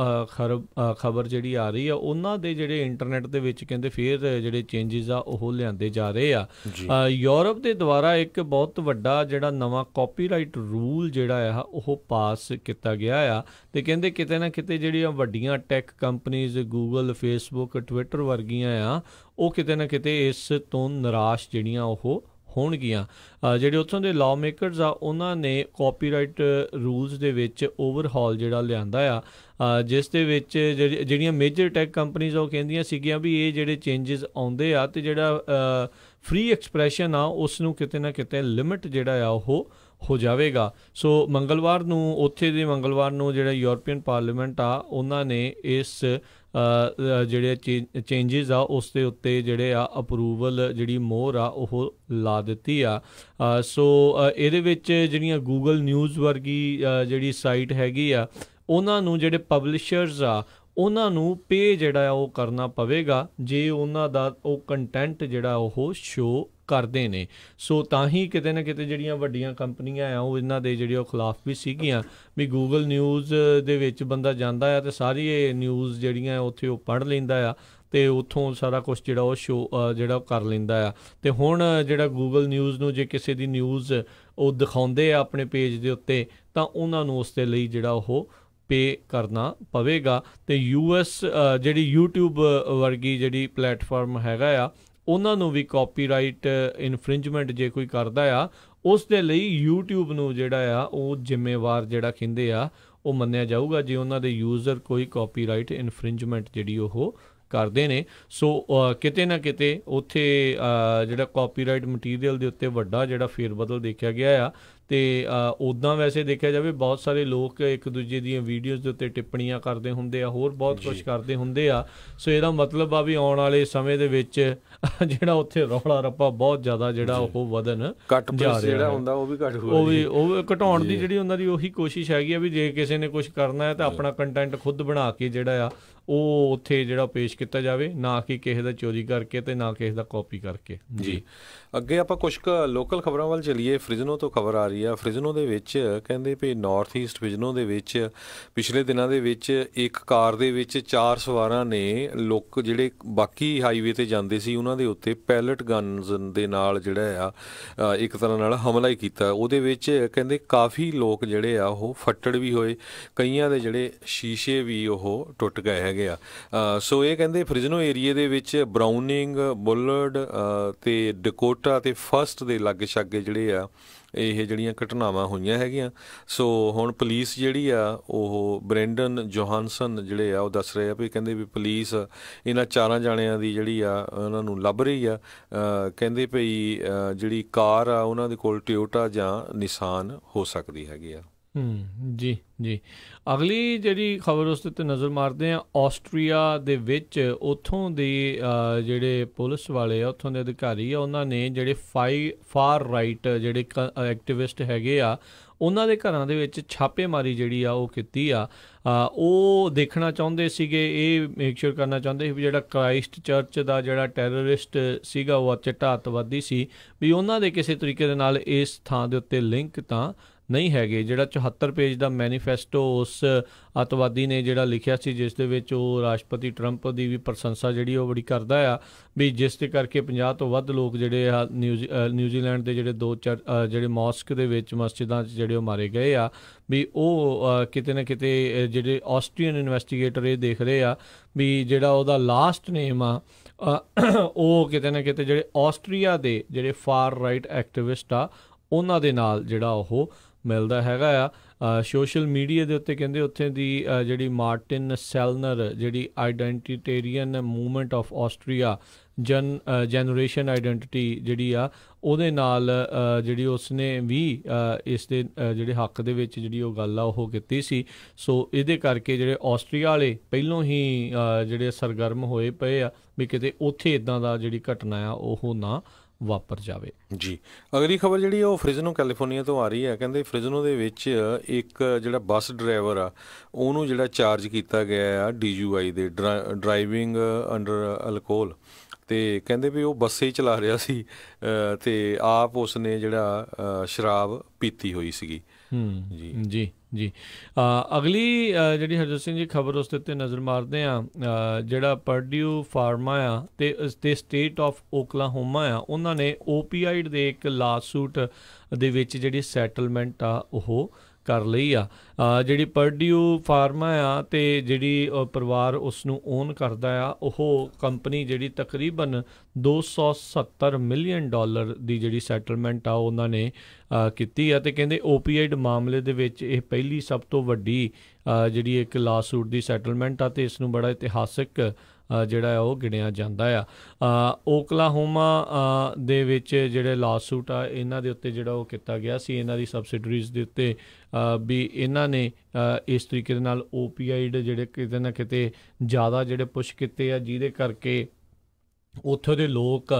ਖਬਰ ਜਿਹੜੀ ਆ ਰਹੀ ਆ ਉਹਨਾਂ ਦੇ ਜਿਹੜੇ ਇੰਟਰਨੈਟ ਦੇ ਵਿੱਚ ਕਹਿੰਦੇ ਫੇਰ ਜਿਹੜੇ ਚੇਂਜਸ ਆ ਉਹ ਲਿਆਂਦੇ ਜਾ ਰਹੇ ਆ। ਯੂਰਪ ਦੇ ਦੁਆਰਾ ਇੱਕ ਬਹੁਤ ਵੱਡਾ ਜਿਹੜਾ ਨਵਾਂ ਕਾਪੀਰਾਈਟ ਰੂਲ ਜਿਹੜਾ ਆ ਉਹ ਪਾਸ ਕੀਤਾ ਗਿਆ ਆ। ਤੇ ਕਹਿੰਦੇ ਕਿਤੇ ਨਾ ਕਿਤੇ ਜਿਹੜੀਆਂ ਵੱਡੀਆਂ ਟੈਕ ਕੰਪਨੀਆਂ ਗੂਗਲ ਫੇਸਬੁੱਕ ਟਵਿੱਟਰ ਵਰਗੀਆਂ ਆ ਉਹ ਕਿਤੇ ਨਾ ਕਿਤੇ ਇਸ ਤੋਂ ਨਿਰਾਸ਼ ਜਿਹੜੀਆਂ ਉਹ ਹੋਣਗੀਆਂ। ਜਿਹੜੇ ਉੱਥੋਂ ਦੇ ਲਾਅ ਮੇਕਰਸ ਆ, ਉਹਨਾਂ ਨੇ ਕਾਪੀਰਾਈਟ ਰੂਲਸ ਦੇ ਵਿੱਚ ਓਵਰਹਾਲ ਜਿਹੜਾ ਲਿਆਂਦਾ ਆ ਜਿਸ ਦੇ ਵਿੱਚ ਜਿਹੜੀ- ਜਿਹੜੀਆਂ ਮੇਜਰ ਟੈਕ ਕੰਪਨੀਆਂ ਉਹ ਕਹਿੰਦੀਆਂ ਸੀਗੀਆਂ ਵੀ ਇਹ ਜਿਹੜੇ ਚੇਂਜਸ ਆਉਂਦੇ ਆ ਤੇ ਜਿਹੜਾ ਫ੍ਰੀ ਐਕਸਪ੍ਰੈਸ਼ਨ ਆ ਉਸ ਨੂੰ ਕਿਤੇ ਨਾ ਕਿਤੇ ਲਿਮਿਟ ਜਿਹੜਾ ਆ, ਉਹ ਹੋ ਜਾਵੇਗਾ। ਸੋ ਮੰਗਲਵਾਰ ਨੂੰ, ਉੱਥੇ ਦੇ ਮੰਗਲਵਾਰ ਨੂੰ ਜਿਹੜਾ ਯੂਰਪੀਅਨ ਪਾਰਲੀਮੈਂਟ ਆ, ਉਹਨਾਂ ਨੇ ਇਸ ਜਿਹੜੇ ਚੇਂਜਸ ਆ, ਉਸ ਦੇ ਉੱਤੇ ਜਿਹੜੇ ਆ ਅਪਰੂਵਲ ਜਿਹੜੀ ਮੋਹਰ ਆ, ਉਹ ਲਾ ਦਿੱਤੀ ਆ। ਸੋ ਇਹਦੇ ਵਿੱਚ ਜਿਹੜੀਆਂ ਗੂਗਲ ਨਿਊਜ਼ ਵਰਗੀ ਜਿਹੜੀ ਸਾਈਟ ਹੈਗੀ ਆ, ਉਹਨਾਂ ਨੂੰ ਜਿਹੜੇ ਪਬਲਿਸ਼ਰਸ ਆ, ਉਹਨਾਂ ਨੂੰ ਪੇ ਜਿਹੜਾ ਆ ਉਹ ਕਰਨਾ ਪਵੇਗਾ। ਜੇ ਉਹਨਾਂ ਦਾ ਉਹ ਕੰਟੈਂਟ ਜਿਹੜਾ ਉਹ ਸ਼ੋ ਕਰਦੇ ਨੇ। ਸੋ ਤਾਂ ਹੀ ਕਿਤੇ ਨਾ ਕਿਤੇ ਜਿਹੜੀਆਂ ਵੱਡੀਆਂ ਕੰਪਨੀਆਂ ਆ, ਉਹ ਇਹਨਾਂ ਦੇ ਜਿਹੜੇ ਉਹ ਖਿਲਾਫ ਵੀ ਸੀਗੀਆਂ। ਵੀ ਗੂਗਲ ਨਿਊਜ਼ ਦੇ ਵਿੱਚ ਬੰਦਾ ਜਾਂਦਾ ਆ ਤੇ ਸਾਰੀ ਇਹ ਨਿਊਜ਼ ਜਿਹੜੀਆਂ ਉੱਥੇ ਉਹ ਪੜ੍ਹ ਲੈਂਦਾ ਆ ਤੇ ਉੱਥੋਂ ਸਾਰਾ ਕੁਝ ਜਿਹੜਾ ਉਹ ਸ਼ੋ ਜਿਹੜਾ ਉਹ ਕਰ ਲੈਂਦਾ ਆ। ਤੇ ਹੁਣ ਜਿਹੜਾ ਗੂਗਲ ਨਿਊਜ਼ ਨੂੰ ਜੇ ਕਿਸੇ ਦੀ ਨਿਊਜ਼ ਉਹ ਦਿਖਾਉਂਦੇ ਆ ਆਪਣੇ ਪੇਜ ਦੇ ਉੱਤੇ, ਤਾਂ ਉਹਨਾਂ ਨੂੰ ਉਸ ਦੇ ਲਈ ਜਿਹੜਾ ਉਹ ਪੇ ਕਰਨਾ ਪਵੇਗਾ। ਤੇ ਯੂਐਸ ਜਿਹੜੀ YouTube ਵਰਗੀ ਜਿਹੜੀ ਪਲੇਟਫਾਰਮ ਹੈਗਾ ਆ ਉਹਨਾਂ ਨੂੰ ਵੀ ਕਾਪੀਰਾਈਟ ਇਨਫ੍ਰਿੰਜਮੈਂਟ ਜੇ ਕੋਈ ਕਰਦਾ ਆ, ਉਸ ਦੇ ਲਈ YouTube ਨੂੰ ਜਿਹੜਾ ਆ, ਉਹ ਜ਼ਿੰਮੇਵਾਰ ਜਿਹੜਾ ਕਹਿੰਦੇ ਆ, ਉਹ ਮੰਨਿਆ ਜਾਊਗਾ ਜੇ ਉਹਨਾਂ ਦੇ ਯੂਜ਼ਰ ਕੋਈ ਕਾਪੀਰਾਈਟ ਇਨਫ੍ਰਿੰਜਮੈਂਟ ਜਿਹੜੀ ਉਹ ਕਰਦੇ ਨੇ। ਸੋ ਕਿਤੇ ਨਾ ਕਿਤੇ ਉੱਥੇ ਜਿਹੜਾ ਕਾਪੀਰਾਈਟ ਮਟੀਰੀਅਲ ਦੇ ਉੱਤੇ ਵੱਡਾ ਜਿਹੜਾ ਫੇਰਬਦਲ ਦੇਖਿਆ ਗਿਆ ਆ ਤੇ ਉਦਾਂ ਵੈਸੇ ਦੇਖਿਆ ਜਾਵੇ ਬਹੁਤ ਸਾਰੇ ਲੋਕ ਇੱਕ ਦੂਜੇ ਦੀਆਂ ਵੀਡੀਓਜ਼ ਦੇ ਉੱਤੇ ਟਿੱਪਣੀਆਂ ਕਰਦੇ ਹੁੰਦੇ ਆ ਹੋਰ ਬਹੁਤ ਕੁਝ ਕਰਦੇ ਹੁੰਦੇ ਆ। ਸੋ ਇਹਦਾ ਮਤਲਬ ਆ ਵੀ ਆਉਣ ਵਾਲੇ ਸਮੇਂ ਦੇ ਵਿੱਚ ਜਿਹੜਾ ਉੱਥੇ ਰੌਲਾ ਰੱਪਾ ਬਹੁਤ ਜ਼ਿਆਦਾ ਜਿਹੜਾ ਉਹ ਵਧਨ ਜਾ ਜਿਹੜਾ। ਹੁੰਦਾ ਉਹ ਵੀ ਘੱਟ ਹੋਊਗਾ ਉਹ ਵੀ ਉਹ ਘਟਾਉਣ ਦੀ ਜਿਹੜੀ ਉਹਨਾਂ ਦੀ ਉਹੀ ਕੋਸ਼ਿਸ਼ ਹੈਗੀ ਆ ਵੀ ਜੇ ਕਿਸੇ ਨੇ ਕੁਝ ਕਰਨਾ ਹੈ ਤਾਂ ਆਪਣਾ ਕੰਟੈਂਟ ਖੁਦ ਬਣਾ ਕੇ ਜਿਹੜਾ ਆ ਉਹ ਉੱਥੇ ਜਿਹੜਾ ਪੇਸ਼ ਕੀਤਾ ਜਾਵੇ ਨਾ ਕਿ ਕਿਸੇ ਦਾ ਚੋਰੀ ਕਰਕੇ ਤੇ ਨਾ ਕਿਸੇ ਦਾ ਕਾਪੀ ਕਰਕੇ। ਜੀ। ਅੱਗੇ ਆਪਾਂ ਕੁਝ ਲੋਕਲ ਖਬਰਾਂ ਵੱਲ ਚੱਲੀਏ। ਫ੍ਰਿਜ਼ਨੋ ਤੋਂ ਖਬਰ ਆ ਰਹੀ ਆ। ਫ੍ਰਿਜ਼ਨੋ ਦੇ ਵਿੱਚ ਕਹਿੰਦੇ ਵੀ ਨਾਰਥ ਈਸਟ ਫ੍ਰਿਜ਼ਨੋ ਦੇ ਵਿੱਚ ਪਿਛਲੇ ਦਿਨਾਂ ਦੇ ਵਿੱਚ ਇੱਕ ਕਾਰ ਦੇ ਵਿੱਚ ਚਾਰ ਸਵਾਰਾਂ ਨੇ ਲੋਕ ਜਿਹੜੇ ਬਾਕੀ ਹਾਈਵੇ ਤੇ ਜਾਂਦੇ ਸੀ ਉਹਨਾਂ ਦੇ ਉੱਤੇ ਪੈਲਟ ਗਨਸ ਦੇ ਨਾਲ ਜਿਹੜਾ ਆ ਇੱਕ ਤਰ੍ਹਾਂ ਨਾਲ ਹਮਲਾ ਹੀ ਕੀਤਾ। ਉਹਦੇ ਵਿੱਚ ਕਹਿੰਦੇ ਕਾਫੀ ਲੋਕ ਜਿਹੜੇ ਆ ਉਹ ਫੱਟੜ ਵੀ ਹੋਏ। ਕਈਆਂ ਦੇ ਜਿਹੜੇ ਸ਼ੀਸ਼ੇ ਵੀ ਉਹ ਟੁੱਟ ਗਏ ਹੈਗੇ ਆ। ਸੋ ਇਹ ਕਹਿੰਦੇ ਫ੍ਰਿਜ਼ਨੋ ਏਰੀਏ ਦੇ ਵਿੱਚ ਬਰਾਊਨਿੰਗ ਬੁੱਲਰਡ ਅ, ਤੇ ਡਕੋਟਾ ਤੇ ਫਸਟ ਦੇ ਲਾਗੇ ਛਾਗੇ ਜਿਹੜੇ ਆ ਇਹ ਜਿਹੜੀਆਂ ਘਟਨਾਵਾਂ ਹੋਈਆਂ ਹੈਗੀਆਂ। ਸੋ ਹੁਣ ਪੁਲਿਸ ਜਿਹੜੀ ਆ, ਉਹ ਬ੍ਰੈਂਡਨ ਜੋਹਾਨਸਨ ਜਿਹੜੇ ਆ, ਉਹ ਦੱਸ ਰਹੇ ਆ ਵੀ ਕਹਿੰਦੇ ਵੀ ਪੁਲਿਸ ਇਹਨਾਂ ਚਾਰਾਂ ਜਾਣਿਆਂ ਦੀ ਜਿਹੜੀ ਆ, ਉਹਨਾਂ ਨੂੰ ਲੱਭ ਰਹੀ ਆ। ਕਹਿੰਦੇ ਭਈ ਜਿਹੜੀ ਕਾਰ ਆ, ਉਹਨਾਂ ਦੇ ਕੋਲ ਟੋਯੋਟਾ ਜਾਂ ਨਿਸਾਨ ਹੋ ਸਕਦੀ ਹੈਗੀ ਆ। ਹੂੰ, ਜੀ ਜੀ। ਅਗਲੀ ਜਿਹੜੀ ਖਬਰ ਉਸ ਦੇ ਉੱਤੇ ਨਜ਼ਰ ਮਾਰਦੇ ਆ ਆਸਟਰੀਆ ਦੇ ਵਿੱਚ ਉਥੋਂ ਦੇ ਜਿਹੜੇ ਪੁਲਿਸ ਵਾਲੇ ਆ, ਉਥੋਂ ਦੇ ਅਧਿਕਾਰੀ ਆ, ਉਹਨਾਂ ਨੇ ਜਿਹੜੇ ਫਾਈ, ਫਾਰ ਰਾਈਟ ਜਿਹੜੇ ਐਕਟਿਵਿਸਟ ਹੈਗੇ ਆ, ਉਹਨਾਂ ਦੇ ਘਰਾਂ ਦੇ ਵਿੱਚ ਛਾਪੇਮਾਰੀ ਜਿਹੜੀ ਆ, ਉਹ ਕੀਤੀ ਆ। ਉਹ ਦੇਖਣਾ ਚਾਹੁੰਦੇ ਸੀਗੇ, ਇਹ ਮੇਕ ਸ਼ੋਰ ਕਰਨਾ ਚਾਹੁੰਦੇ ਸੀ ਵੀ ਜਿਹੜਾ ਕ੍ਰਾਈਸਟ ਚਰਚ ਦਾ ਜਿਹੜਾ ਟੈਰਰਿਸਟ ਸੀਗਾ, ਉਹ ਚਿੱਟਾ ਅੱਤਵਾਦੀ ਸੀ। ਵੀ ਉਹਨਾਂ ਦੇ ਕਿਸੇ ਤਰੀਕੇ ਦੇ ਨਾਲ ਇਸ ਥਾਂ ਦੇ ਉੱਤੇ ਲਿੰਕ ਤਾਂ ਨਹੀਂ ਹੈਗੇ, ਜਿਹੜਾ 74 ਪੇਜ ਦਾ ਮੈਨੀਫੈਸਟੋ ਉਸ ਅਤਵਾਦੀ ਨੇ ਜਿਹੜਾ ਲਿਖਿਆ ਸੀ, ਜਿਸ ਦੇ ਵਿੱਚ ਉਹ ਰਾਸ਼ਟਰਪਤੀ ਟਰੰਪ ਦੀ ਵੀ ਪ੍ਰਸ਼ੰਸਾ ਜਿਹੜੀ ਉਹ ਬੜੀ ਕਰਦਾ ਆ, ਵੀ ਜਿਸ ਦੇ ਕਰਕੇ 50 ਤੋਂ ਵੱਧ ਲੋਕ ਜਿਹੜੇ ਆ ਨਿਊਜ਼ੀ- ਨਿਊਜ਼ੀਲੈਂਡ ਦੇ ਜਿਹੜੇ ਦੋ ਚਰ- ਜਿਹੜੇ ਮਾਸਕ ਦੇ ਵਿੱਚ ਮਸਜਿਦਾਂ 'ਚ ਜਿਹੜੇ ਉਹ ਮਾਰੇ ਗਏ ਆ, ਵੀ ਉਹ ਕਿਤੇ ਨਾ ਕਿਤੇ ਜਿਹੜੇ ਆਸਟਰੀਅਨ ਇਨਵੈਸਟੀਗੇਟਰ ਇਹ ਦੇਖ ਰਹੇ ਆ, ਵੀ ਜਿਹੜਾ ਉਹਦਾ ਲਾਸਟ ਨੇਮ ਆ ਉਹ ਕਿਤੇ ਨਾ ਕਿਤੇ ਜਿਹੜੇ ਆਸਟਰੀਆ ਦੇ ਜਿਹੜੇ ਫਾਰ ਰਾਈਟ ਐਕਟਿਵਿਸਟ ਆ, ਉਹਨਾਂ ਦੇ ਨਾਲ ਜਿਹੜਾ ਉਹ ਮਿਲਦਾ ਹੈਗਾ ਆ। ਸੋਸ਼ਲ ਮੀਡੀਆ ਦੇ ਉੱਤੇ ਕਹਿੰਦੇ ਉੱਥੇ ਦੀ ਜਿਹੜੀ ਮਾਰਟਿਨ ਸੈਲਨਰ, ਜਿਹੜੀ ਆਇਡੈਂਟੀਟੇਰੀਅਨ ਮੂਵਮੈਂਟ ਆਫ ਆਸਟਰੀਆ ਜਨ ਜਨਰੇਸ਼ਨ ਆਇਡੈਂਟੀਟੀ ਜਿਹੜੀ ਆ, ਉਹਦੇ ਨਾਲ ਜਿਹੜੀ ਉਸਨੇ ਵੀ ਇਸ ਦੇ ਜਿਹੜੇ ਹੱਕ ਦੇ ਵਿੱਚ ਜਿਹੜੀ ਉਹ ਗੱਲ ਆ, ਉਹ ਕੀਤੀ ਸੀ। ਸੋ ਇਹਦੇ ਕਰਕੇ ਜਿਹੜੇ ਆਸਟਰੀਆ ਵਾਲੇ ਪਹਿਲੋਂ ਹੀ ਜਿਹੜੇ ਸਰਗਰਮ ਹੋਏ ਪਏ ਆ, ਵੀ ਕਿਤੇ ਉੱਥੇ ਇਦਾਂ ਦਾ ਜਿਹੜੀ ਘਟਨਾ ਆ, ਉਹ ਨਾ ਵਾਪਰ ਜਾਵੇ। ਜੀ। ਅਗਲੀ ਖਬਰ ਜਿਹੜੀ ਉਹ ਫ੍ਰਿਜ਼ਨੋ ਕੈਲੀਫੋਰਨੀਆ ਤੋਂ ਆ ਰਹੀ ਹੈ। ਕਹਿੰਦੇ ਫ੍ਰਿਜ਼ਨੋ ਦੇ ਵਿੱਚ ਇੱਕ ਜਿਹੜਾ ਬੱਸ ਡਰਾਈਵਰ ਆ ਉਹਨੂੰ ਜਿਹੜਾ ਚਾਰਜ ਕੀਤਾ ਗਿਆ ਆ ਡੀਯੂਆਈ ਦੇ ਡਰਾਈਵਿੰਗ ਅੰਡਰ ਅਲਕੋਹਲ। ਤੇ ਕਹਿੰਦੇ ਵੀ ਉਹ ਬੱਸੇ ਹੀ ਚਲਾ ਰਿਹਾ ਸੀ ਤੇ ਆਪ ਉਸਨੇ ਜਿਹੜਾ ਸ਼ਰਾਬ ਪੀਤੀ ਹੋਈ ਸੀਗੀ। ਹੂੰ ਜੀ। ਜੀ। ਜੀ। ਅਗਲੀ ਜਿਹੜੀ ਹਰਜੋਤ ਸਿੰਘ ਜੀ ਖਬਰ ਉਸ ਦੇ ਉੱਤੇ ਨਜ਼ਰ ਮਾਰਦੇ ਆ ਜਿਹੜਾ ਪਰਡਿਊ ਫਾਰਮਾ ਆ ਤੇ ਇਸ ਦੇ ਸਟੇਟ ਆਫ ਓਕਲਾਹੋਮਾ ਆ, ਉਹਨਾਂ ਨੇ ਓਪੀਆਈਡ ਦੇ ਇੱਕ ਲਾਸੂਟ ਦੇ ਵਿੱਚ ਜਿਹੜੀ ਸੈਟਲਮੈਂਟ ਆ, ਉਹ ਕਰ ਲਈ ਆ। ਅ, ਜਿਹੜੀ ਪਰਡਿਊ ਫਾਰਮਾ ਆ ਤੇ ਜਿਹੜੀ ਪਰਿਵਾਰ ਉਸ ਨੂੰ ਓਨ ਕਰਦਾ ਆ ਉਹ ਕੰਪਨੀ ਜਿਹੜੀ ਤਕਰੀਬਨ 270 ਮਿਲੀਅਨ ਡਾਲਰ ਦੀ ਜਿਹੜੀ ਸੈਟਲਮੈਂਟ ਆ ਉਹਨਾਂ ਨੇ ਕੀਤੀ ਆ ਤੇ ਕਹਿੰਦੇ ਓਪੀਆਈਡ ਮਾਮਲੇ ਦੇ ਵਿੱਚ ਇਹ ਪਹਿਲੀ ਸਭ ਤੋਂ ਵੱਡੀ ਜਿਹੜੀ ਇੱਕ ਲਾਸੂਟ ਦੀ ਸੈਟਲਮੈਂਟ ਆ ਤੇ ਇਸ ਨੂੰ ਬੜਾ ਇਤਿਹਾਸਿਕ ਜਿਹੜਾ ਆ ਉਹ ਗਿਣਿਆ ਜਾਂਦਾ ਆ। ਓਕਲਾਹੋਮਾ ਦੇ ਵਿੱਚ ਜਿਹੜੇ ਲਾਸੂਟ ਆ, ਇਹਨਾਂ ਦੇ ਉੱਤੇ ਜਿਹੜਾ ਉਹ ਕੀਤਾ ਗਿਆ ਸੀ, ਇਹਨਾਂ ਦੀ ਸਬਸਿਡਰੀਜ਼ ਦੇ ਉੱਤੇ ਵੀ ਇਹਨਾਂ ਨੇ ਇਸ ਤਰੀਕੇ ਦੇ ਨਾਲ ਓਪੀਆਈਡ ਜਿਹੜੇ ਕਿਤੇ ਨਾ ਕਿਤੇ ਜ਼ਿਆਦਾ ਜਿਹੜੇ ਪੁਸ਼ ਕੀਤੇ ਆ, ਜਿਹਦੇ ਕਰਕੇ ਉੱਥੋਂ ਦੇ ਲੋਕ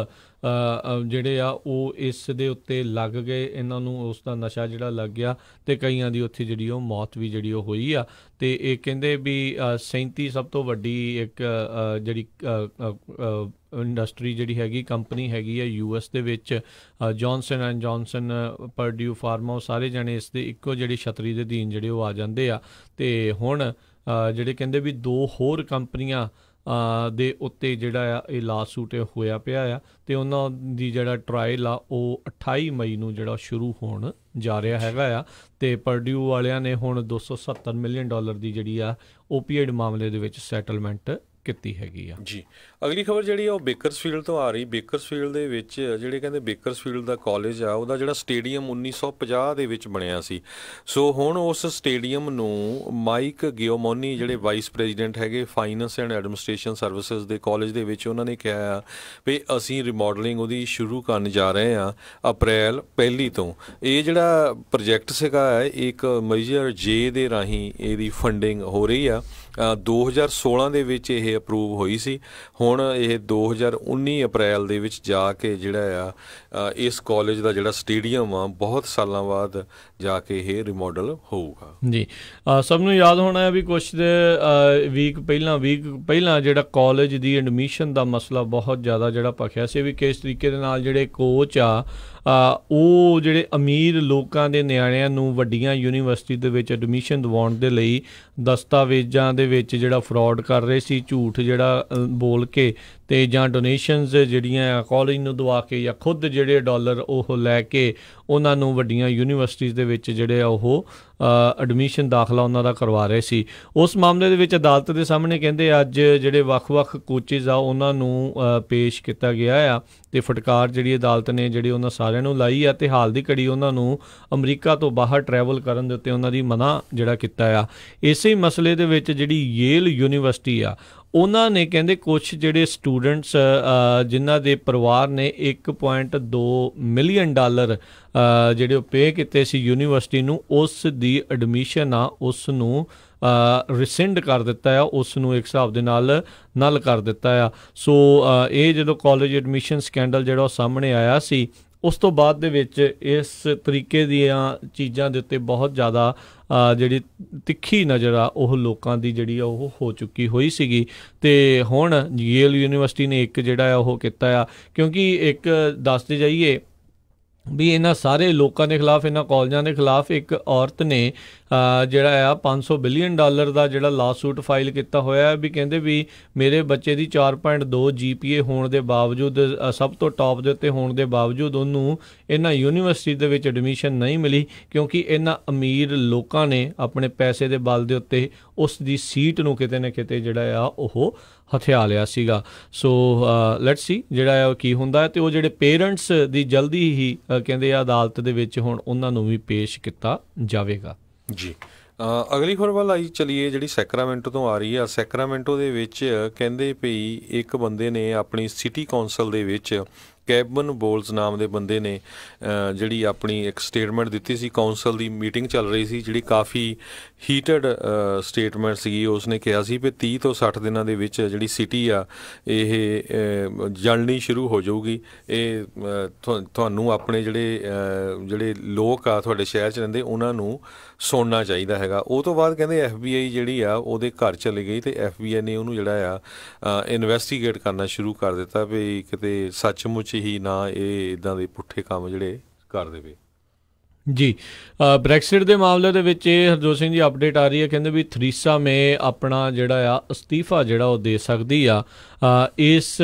ਜਿਹੜੇ ਆ ਉਹ ਇਸ ਦੇ ਉੱਤੇ ਲੱਗ ਗਏ। ਇਹਨਾਂ ਨੂੰ ਉਸ ਦਾ ਨਸ਼ਾ ਜਿਹੜਾ ਲੱਗ ਗਿਆ ਤੇ ਕਈਆਂ ਦੀ ਉੱਥੇ ਜਿਹੜੀ ਉਹ ਮੌਤ ਵੀ ਜਿਹੜੀ ਉਹ ਹੋਈ ਆ। ਤੇ ਇਹ ਕਹਿੰਦੇ ਵੀ ਅ, 37 ਸਭ ਤੋਂ ਵੱਡੀ ਇੱਕ ਜਿਹੜੀ ਇੰਡਸਟਰੀ ਜਿਹੜੀ ਹੈਗੀ ਕੰਪਨੀ ਹੈਗੀ ਆ ਯੂਐਸ ਦੇ ਵਿੱਚ Johnson and Johnson Purdue Pharma ਸਾਰੇ ਜਣੇ ਇਸ ਦੇ ਇੱਕੋ ਜਿਹੜੀ ਛਤਰੀ ਦੇ ਅਧੀਨ ਜਿਹੜੇ ਉਹ ਆ ਜਾਂਦੇ ਆ। ਤੇ ਹੁਣ ਜਿਹੜੇ ਕਹਿੰਦੇ ਵੀ ਦੋ ਹੋਰ ਕੰਪਨੀਆਂ ਦੇ ਉੱਤੇ ਜਿਹੜਾ ਆ, ਇਹ ਲਾਸੂਟ ਹੋਇਆ ਪਿਆ ਆ ਤੇ ਉਹਨਾਂ ਦੀ ਜਿਹੜਾ ਟ੍ਰਾਇਲ ਆ, ਉਹ 28 ਮਈ ਨੂੰ ਜਿਹੜਾ ਸ਼ੁਰੂ ਹੋਣ ਜਾ ਰਿਹਾ ਹੈਗਾ ਆ ਤੇ ਪਰਡਿਊ ਵਾਲਿਆਂ ਨੇ ਹੁਣ 270 ਮਿਲੀਅਨ ਡਾਲਰ ਦੀ ਜਿਹੜੀ ਆ ਓਪੀਆਈਡ ਮਾਮਲੇ ਦੇ ਵਿੱਚ ਸੈਟਲਮੈਂਟ ਕੀਤੀ ਹੈਗੀ ਆ। ਜੀ। ਅਗਲੀ ਖਬਰ ਜਿਹੜੀ ਆ ਉਹ ਬੇਕਰਸਫੀਲਡ ਤੋਂ ਆ ਰਹੀ। ਬੇਕਰਸਫੀਲਡ ਦੇ ਵਿੱਚ ਜਿਹੜੇ ਕਹਿੰਦੇ ਬੇਕਰਸਫੀਲਡ ਦਾ ਕਾਲਜ ਆ ਉਹਦਾ ਜਿਹੜਾ ਸਟੇਡੀਅਮ 1950 ਦੇ ਵਿੱਚ ਬਣਿਆ ਸੀ। ਸੋ ਹੁਣ ਉਸ ਸਟੇਡੀਅਮ ਨੂੰ ਮਾਈਕ ਗਿਓਮੋਨੀ ਜਿਹੜੇ ਵਾਈਸ ਪ੍ਰੈਜ਼ੀਡੈਂਟ ਹੈਗੇ ਫਾਈਨੈਂਸ ਐਂਡ ਐਡਮਿਨਿਸਟ੍ਰੇਸ਼ਨ ਸਰਵਿਸਿਜ਼ ਦੇ ਕਾਲਜ ਦੇ ਵਿੱਚ ਉਹਨਾਂ ਨੇ ਕਿਹਾ ਆ ਵੀ ਅਸੀਂ ਰਿਮਾਡਲਿੰਗ ਉਹਦੀ ਸ਼ੁਰੂ ਕਰਨ ਜਾ ਰਹੇ ਆ ਅਪ੍ਰੈਲ ਪਹਿਲੀ ਤੋਂ। ਇਹ ਜਿਹੜਾ ਪ੍ਰੋਜੈਕਟ ਸੀਗਾ ਹੈ, ਇੱਕ ਮੇਜਰ ਜੇ ਦੇ ਰਾਹੀਂ ਇਹਦੀ ਫੰਡਿੰਗ ਹੋ ਰਹੀ ਆ। 2016 ਦੇ ਵਿੱਚ ਇਹ ਅਪਰੂਵ ਹੋਈ ਸੀ। ਹੁਣ ਇਹ 2019 ਅਪ੍ਰੈਲ ਦੇ ਵਿੱਚ ਜਾ ਕੇ ਜਿਹੜਾ ਆ ਇਸ ਕਾਲਜ ਦਾ ਜਿਹੜਾ ਸਟੇਡੀਅਮ ਆ, ਬਹੁਤ ਸਾਲਾਂ ਬਾਅਦ ਜਾ ਕੇ ਇਹ ਰਿਮੋਡਲ ਹੋਊਗਾ। ਜੀ। ਸਭ ਨੂੰ ਯਾਦ ਹੋਣਾ ਹੈ ਵੀ ਕੁਝ ਵੀਕ ਪਹਿਲਾਂ ਵੀਕ ਪਹਿਲਾਂ ਜਿਹੜਾ ਕਾਲਜ ਦੀ ਐਡਮਿਸ਼ਨ ਦਾ ਮਸਲਾ ਬਹੁਤ ਜ਼ਿਆਦਾ ਜਿਹੜਾ ਭਖਿਆ ਸੀ, ਵੀ ਕਿਸ ਤਰੀਕੇ ਦੇ ਨਾਲ ਜਿਹੜੇ ਕੋਚ ਆ ਉਹ ਜਿਹੜੇ ਅਮੀਰ ਲੋਕਾਂ ਦੇ ਨਿਆਣਿਆਂ ਨੂੰ ਵੱਡੀਆਂ ਯੂਨੀਵਰਸਿਟੀ ਦੇ ਵਿੱਚ ਐਡਮਿਸ਼ਨ ਦਿਵਾਉਣ ਦੇ ਲਈ ਦਸਤਾਵੇਜ਼ਾਂ ਦੇ ਵਿੱਚ ਜਿਹੜਾ ਫਰਾਡ ਕਰ ਰਹੇ ਸੀ, ਝੂਠ ਜਿਹੜਾ ਬੋਲ ਕੇ ਤੇ ਜਾਂ ਡੋਨੇਸ਼ਨਸ ਜਿਹੜੀਆਂ ਕਾਲਜ ਨੂੰ ਦਵਾ ਕੇ ਜਾਂ ਖੁਦ ਜਿਹੜੇ ਡਾਲਰ ਉਹ ਲੈ ਕੇ ਉਹਨਾਂ ਨੂੰ ਵੱਡੀਆਂ ਯੂਨੀਵਰਸਿਟੀਆਂ ਦੇ ਵਿੱਚ ਜਿਹੜੇ ਆ ਉਹ ਐਡਮਿਸ਼ਨ ਦਾਖਲਾ ਉਹਨਾਂ ਦਾ ਕਰਵਾ ਰਹੇ ਸੀ। ਉਸ ਮਾਮਲੇ ਦੇ ਵਿੱਚ ਅਦਾਲਤ ਦੇ ਸਾਹਮਣੇ ਕਹਿੰਦੇ ਅੱਜ ਜਿਹੜੇ ਵੱਖ-ਵੱਖ ਕੋਚਿਸ ਆ ਉਹਨਾਂ ਨੂੰ ਪੇਸ਼ ਕੀਤਾ ਗਿਆ ਆ ਤੇ ਫਟਕਾਰ ਜਿਹੜੀ ਅਦਾਲਤ ਨੇ ਜਿਹੜੀ ਉਹਨਾਂ ਸਾਰਿਆਂ ਨੂੰ ਲਾਈ ਆ ਤੇ ਹਾਲ ਦੀ ਘੜੀ ਉਹਨਾਂ ਨੂੰ ਅਮਰੀਕਾ ਤੋਂ ਬਾਹਰ ਟਰੈਵਲ ਕਰਨ ਦੇ ਉੱਤੇ ਉਹਨਾਂ ਦੀ ਮਨਾ ਜਿਹੜਾ ਕੀਤਾ ਆ। ਇਸੇ ਮਸਲੇ ਦੇ ਵਿੱਚ ਜਿਹੜੀ ਯੇਲ ਯੂਨੀਵਰਸਿਟੀ ਆ ਉਹਨਾਂ ਨੇ ਕਹਿੰਦੇ ਕੁਝ ਜਿਹੜੇ ਸਟੂਡੈਂਟਸ ਜਿਨ੍ਹਾਂ ਦੇ ਪਰਿਵਾਰ ਨੇ 1.2 ਮਿਲੀਅਨ ਡਾਲਰ ਜਿਹੜੇ ਉਹ ਪੇ ਕੀਤੇ ਸੀ ਯੂਨੀਵਰਸਿਟੀ ਨੂੰ, ਉਸ ਦੀ ਐਡਮਿਸ਼ਨ ਆ ਉਸ ਨੂੰ ਰਿਸੈਂਡ ਕਰ ਦਿੱਤਾ ਆ ਉਸ ਨੂੰ ਇੱਕ ਹਿਸਾਬ ਦੇ ਨਾਲ ਨਲ ਕਰ ਦਿੱਤਾ ਆ। ਸੋ ਇਹ ਜਦੋਂ ਕਾਲਜ ਐਡਮਿਸ਼ਨ ਸਕੈਂਡਲ ਜਿਹੜਾ ਉਹ ਸਾਹਮਣੇ ਆਇਆ ਸੀ ਉਸ ਤੋਂ ਬਾਅਦ ਦੇ ਵਿੱਚ ਇਸ ਤਰੀਕੇ ਦੀਆਂ ਚੀਜ਼ਾਂ ਦੇ ਉੱਤੇ ਬਹੁਤ ਜ਼ਿਆਦਾ ਜਿਹੜੀ ਤਿੱਖੀ ਨਜ਼ਰ ਆ, ਉਹ ਲੋਕਾਂ ਦੀ ਜਿਹੜੀ ਆ, ਉਹ ਹੋ ਚੁੱਕੀ ਹੋਈ ਸੀਗੀ। ਤੇ ਹੁਣ ਯੇਲ ਯੂਨੀਵਰਸਿਟੀ ਨੇ ਇੱਕ ਜਿਹੜਾ ਆ, ਉਹ ਕੀਤਾ ਆ। ਕਿਉਂਕਿ ਇੱਕ ਦੱਸਦੇ ਜਾਈਏ ਵੀ ਇਹਨਾਂ ਸਾਰੇ ਲੋਕਾਂ ਦੇ ਖਿਲਾਫ, ਇਹਨਾਂ ਕਾਲਜਾਂ ਦੇ ਖਿਲਾਫ ਇੱਕ ਔਰਤ ਨੇ ਜਿਹੜਾ ਆ 500 ਬਿਲੀਅਨ ਡਾਲਰ ਦਾ ਜਿਹੜਾ ਲਾਸੂਟ ਫਾਈਲ ਕੀਤਾ ਹੋਇਆ ਹੈ ਵੀ ਕਹਿੰਦੇ ਵੀ ਮੇਰੇ ਬੱਚੇ ਦੀ 4.2 ਜੀਪੀਏ ਹੋਣ ਦੇ ਬਾਵਜੂਦ ਸਭ ਤੋਂ ਟੌਪ ਦੇ ਉੱਤੇ ਹੋਣ ਦੇ ਬਾਵਜੂਦ ਉਹਨੂੰ ਇਹਨਾਂ ਯੂਨੀਵਰਸਿਟੀ ਦੇ ਵਿੱਚ ਐਡਮਿਸ਼ਨ ਨਹੀਂ ਮਿਲੀ ਕਿਉਂਕਿ ਇਹਨਾਂ ਅਮੀਰ ਲੋਕਾਂ ਨੇ ਆਪਣੇ ਪੈਸੇ ਦੇ ਬਲ ਦੇ ਉੱਤੇ ਉਸ ਦੀ ਸੀਟ ਨੂੰ ਕਿਤੇ ਨਾ ਕਿਤੇ ਜਿਹੜਾ ਆ ਉਹ ਹਥਿਆ ਲਿਆ ਸੀਗਾ। ਸੋ ਲੈਟਸ ਸੀ ਜਿਹੜਾ ਹੈ ਉਹ ਕੀ ਹੁੰਦਾ ਹੈ ਤੇ ਉਹ ਜਿਹੜੇ ਪੇਰੈਂਟਸ ਦੀ ਜਲਦੀ ਹੀ ਕਹਿੰਦੇ ਆ ਅਦਾਲਤ ਦੇ ਵਿੱਚ ਹੁਣ ਉਹਨਾਂ ਨੂੰ ਵੀ ਪੇਸ਼ ਕੀਤਾ ਜਾਵੇਗਾ। ਜੀ। ਅਗਲੀ ਖਬਰ ਵੱਲ ਆਈ ਚਲੀਏ, ਜਿਹੜੀ ਸੈਕਰਾਮੈਂਟੋ ਤੋਂ ਆ ਰਹੀ ਆ ਸੈਕਰਾਮੈਂਟੋ ਦੇ ਵਿੱਚ ਕਹਿੰਦੇ ਪਈ ਇੱਕ ਬੰਦੇ ਨੇ ਆਪਣੀ ਸਿਟੀ ਕੌਂਸਲ ਦੇ ਵਿੱਚ ਕੈਬਨ ਬੋਲਸ ਨਾਮ ਦੇ ਬੰਦੇ ਨੇ ਜਿਹੜੀ ਆਪਣੀ ਇੱਕ ਸਟੇਟਮੈਂਟ ਦਿੱਤੀ ਸੀ ਕੌਂਸਲ ਦੀ ਮੀਟਿੰਗ ਚੱਲ ਰਹੀ ਸੀ, ਜਿਹੜੀ ਕਾਫੀ ਹੀਟਡ ਸਟੇਟਮੈਂਟ ਸੀ ਉਸਨੇ ਕਿਹਾ ਸੀ ਵੀ 30 ਤੋਂ 60 ਦਿਨਾਂ ਦੇ ਵਿੱਚ ਜਿਹੜੀ ਸਿਟੀ ਆ, ਇਹ ਜਲਣੀ ਸ਼ੁਰੂ ਹੋ ਜਾਊਗੀ। ਇਹ ਤੁਹਾਨੂੰ ਆਪਣੇ ਜਿਹੜੇ ਜਿਹੜੇ ਲੋਕ ਆ ਤੁਹਾਡੇ ਸ਼ਹਿਰ 'ਚ ਰਹਿੰਦੇ, ਉਹਨਾਂ ਨੂੰ ਸੁਣਨਾ ਚਾਹੀਦਾ ਹੈਗਾ। ਉਹ ਤੋਂ ਬਾਅਦ ਕਹਿੰਦੇ ਐਫਬੀਆਈ ਜਿਹੜੀ ਆ, ਉਹਦੇ ਘਰ ਚਲੀ ਗਈ ਤੇ ਐਫਬੀਆਈ ਨੇ ਉਹਨੂੰ ਜਿਹੜਾ ਆ ਇਨਵੈਸਟੀਗੇਟ ਕਰਨਾ ਸ਼ੁਰੂ ਕਰ ਦਿੱਤਾ ਵੀ ਕਿਤੇ ਸੱਚਮੁੱਚ ਹੀ ਨਾ ਇਹ ਇਦਾਂ ਦੇ ਪੁੱਠੇ ਕੰਮ ਜਿਹੜੇ ਕਰ ਦੇਵੇ। ਜੀ। ਬ੍ਰੈਕਸਿਟ ਦੇ ਮਾਮਲੇ ਦੇ ਵਿੱਚ ਇਹ ਹਰਜੋਤ ਸਿੰਘ ਜੀ ਅਪਡੇਟ ਆ ਰਹੀ ਹੈ। ਕਹਿੰਦੇ ਵੀ ਥਰੀਸਾ ਮੇ ਆਪਣਾ ਜਿਹੜਾ ਆ ਅਸਤੀਫਾ ਜਿਹੜਾ ਉਹ ਦੇ ਸਕਦੀ ਆ। ਇਸ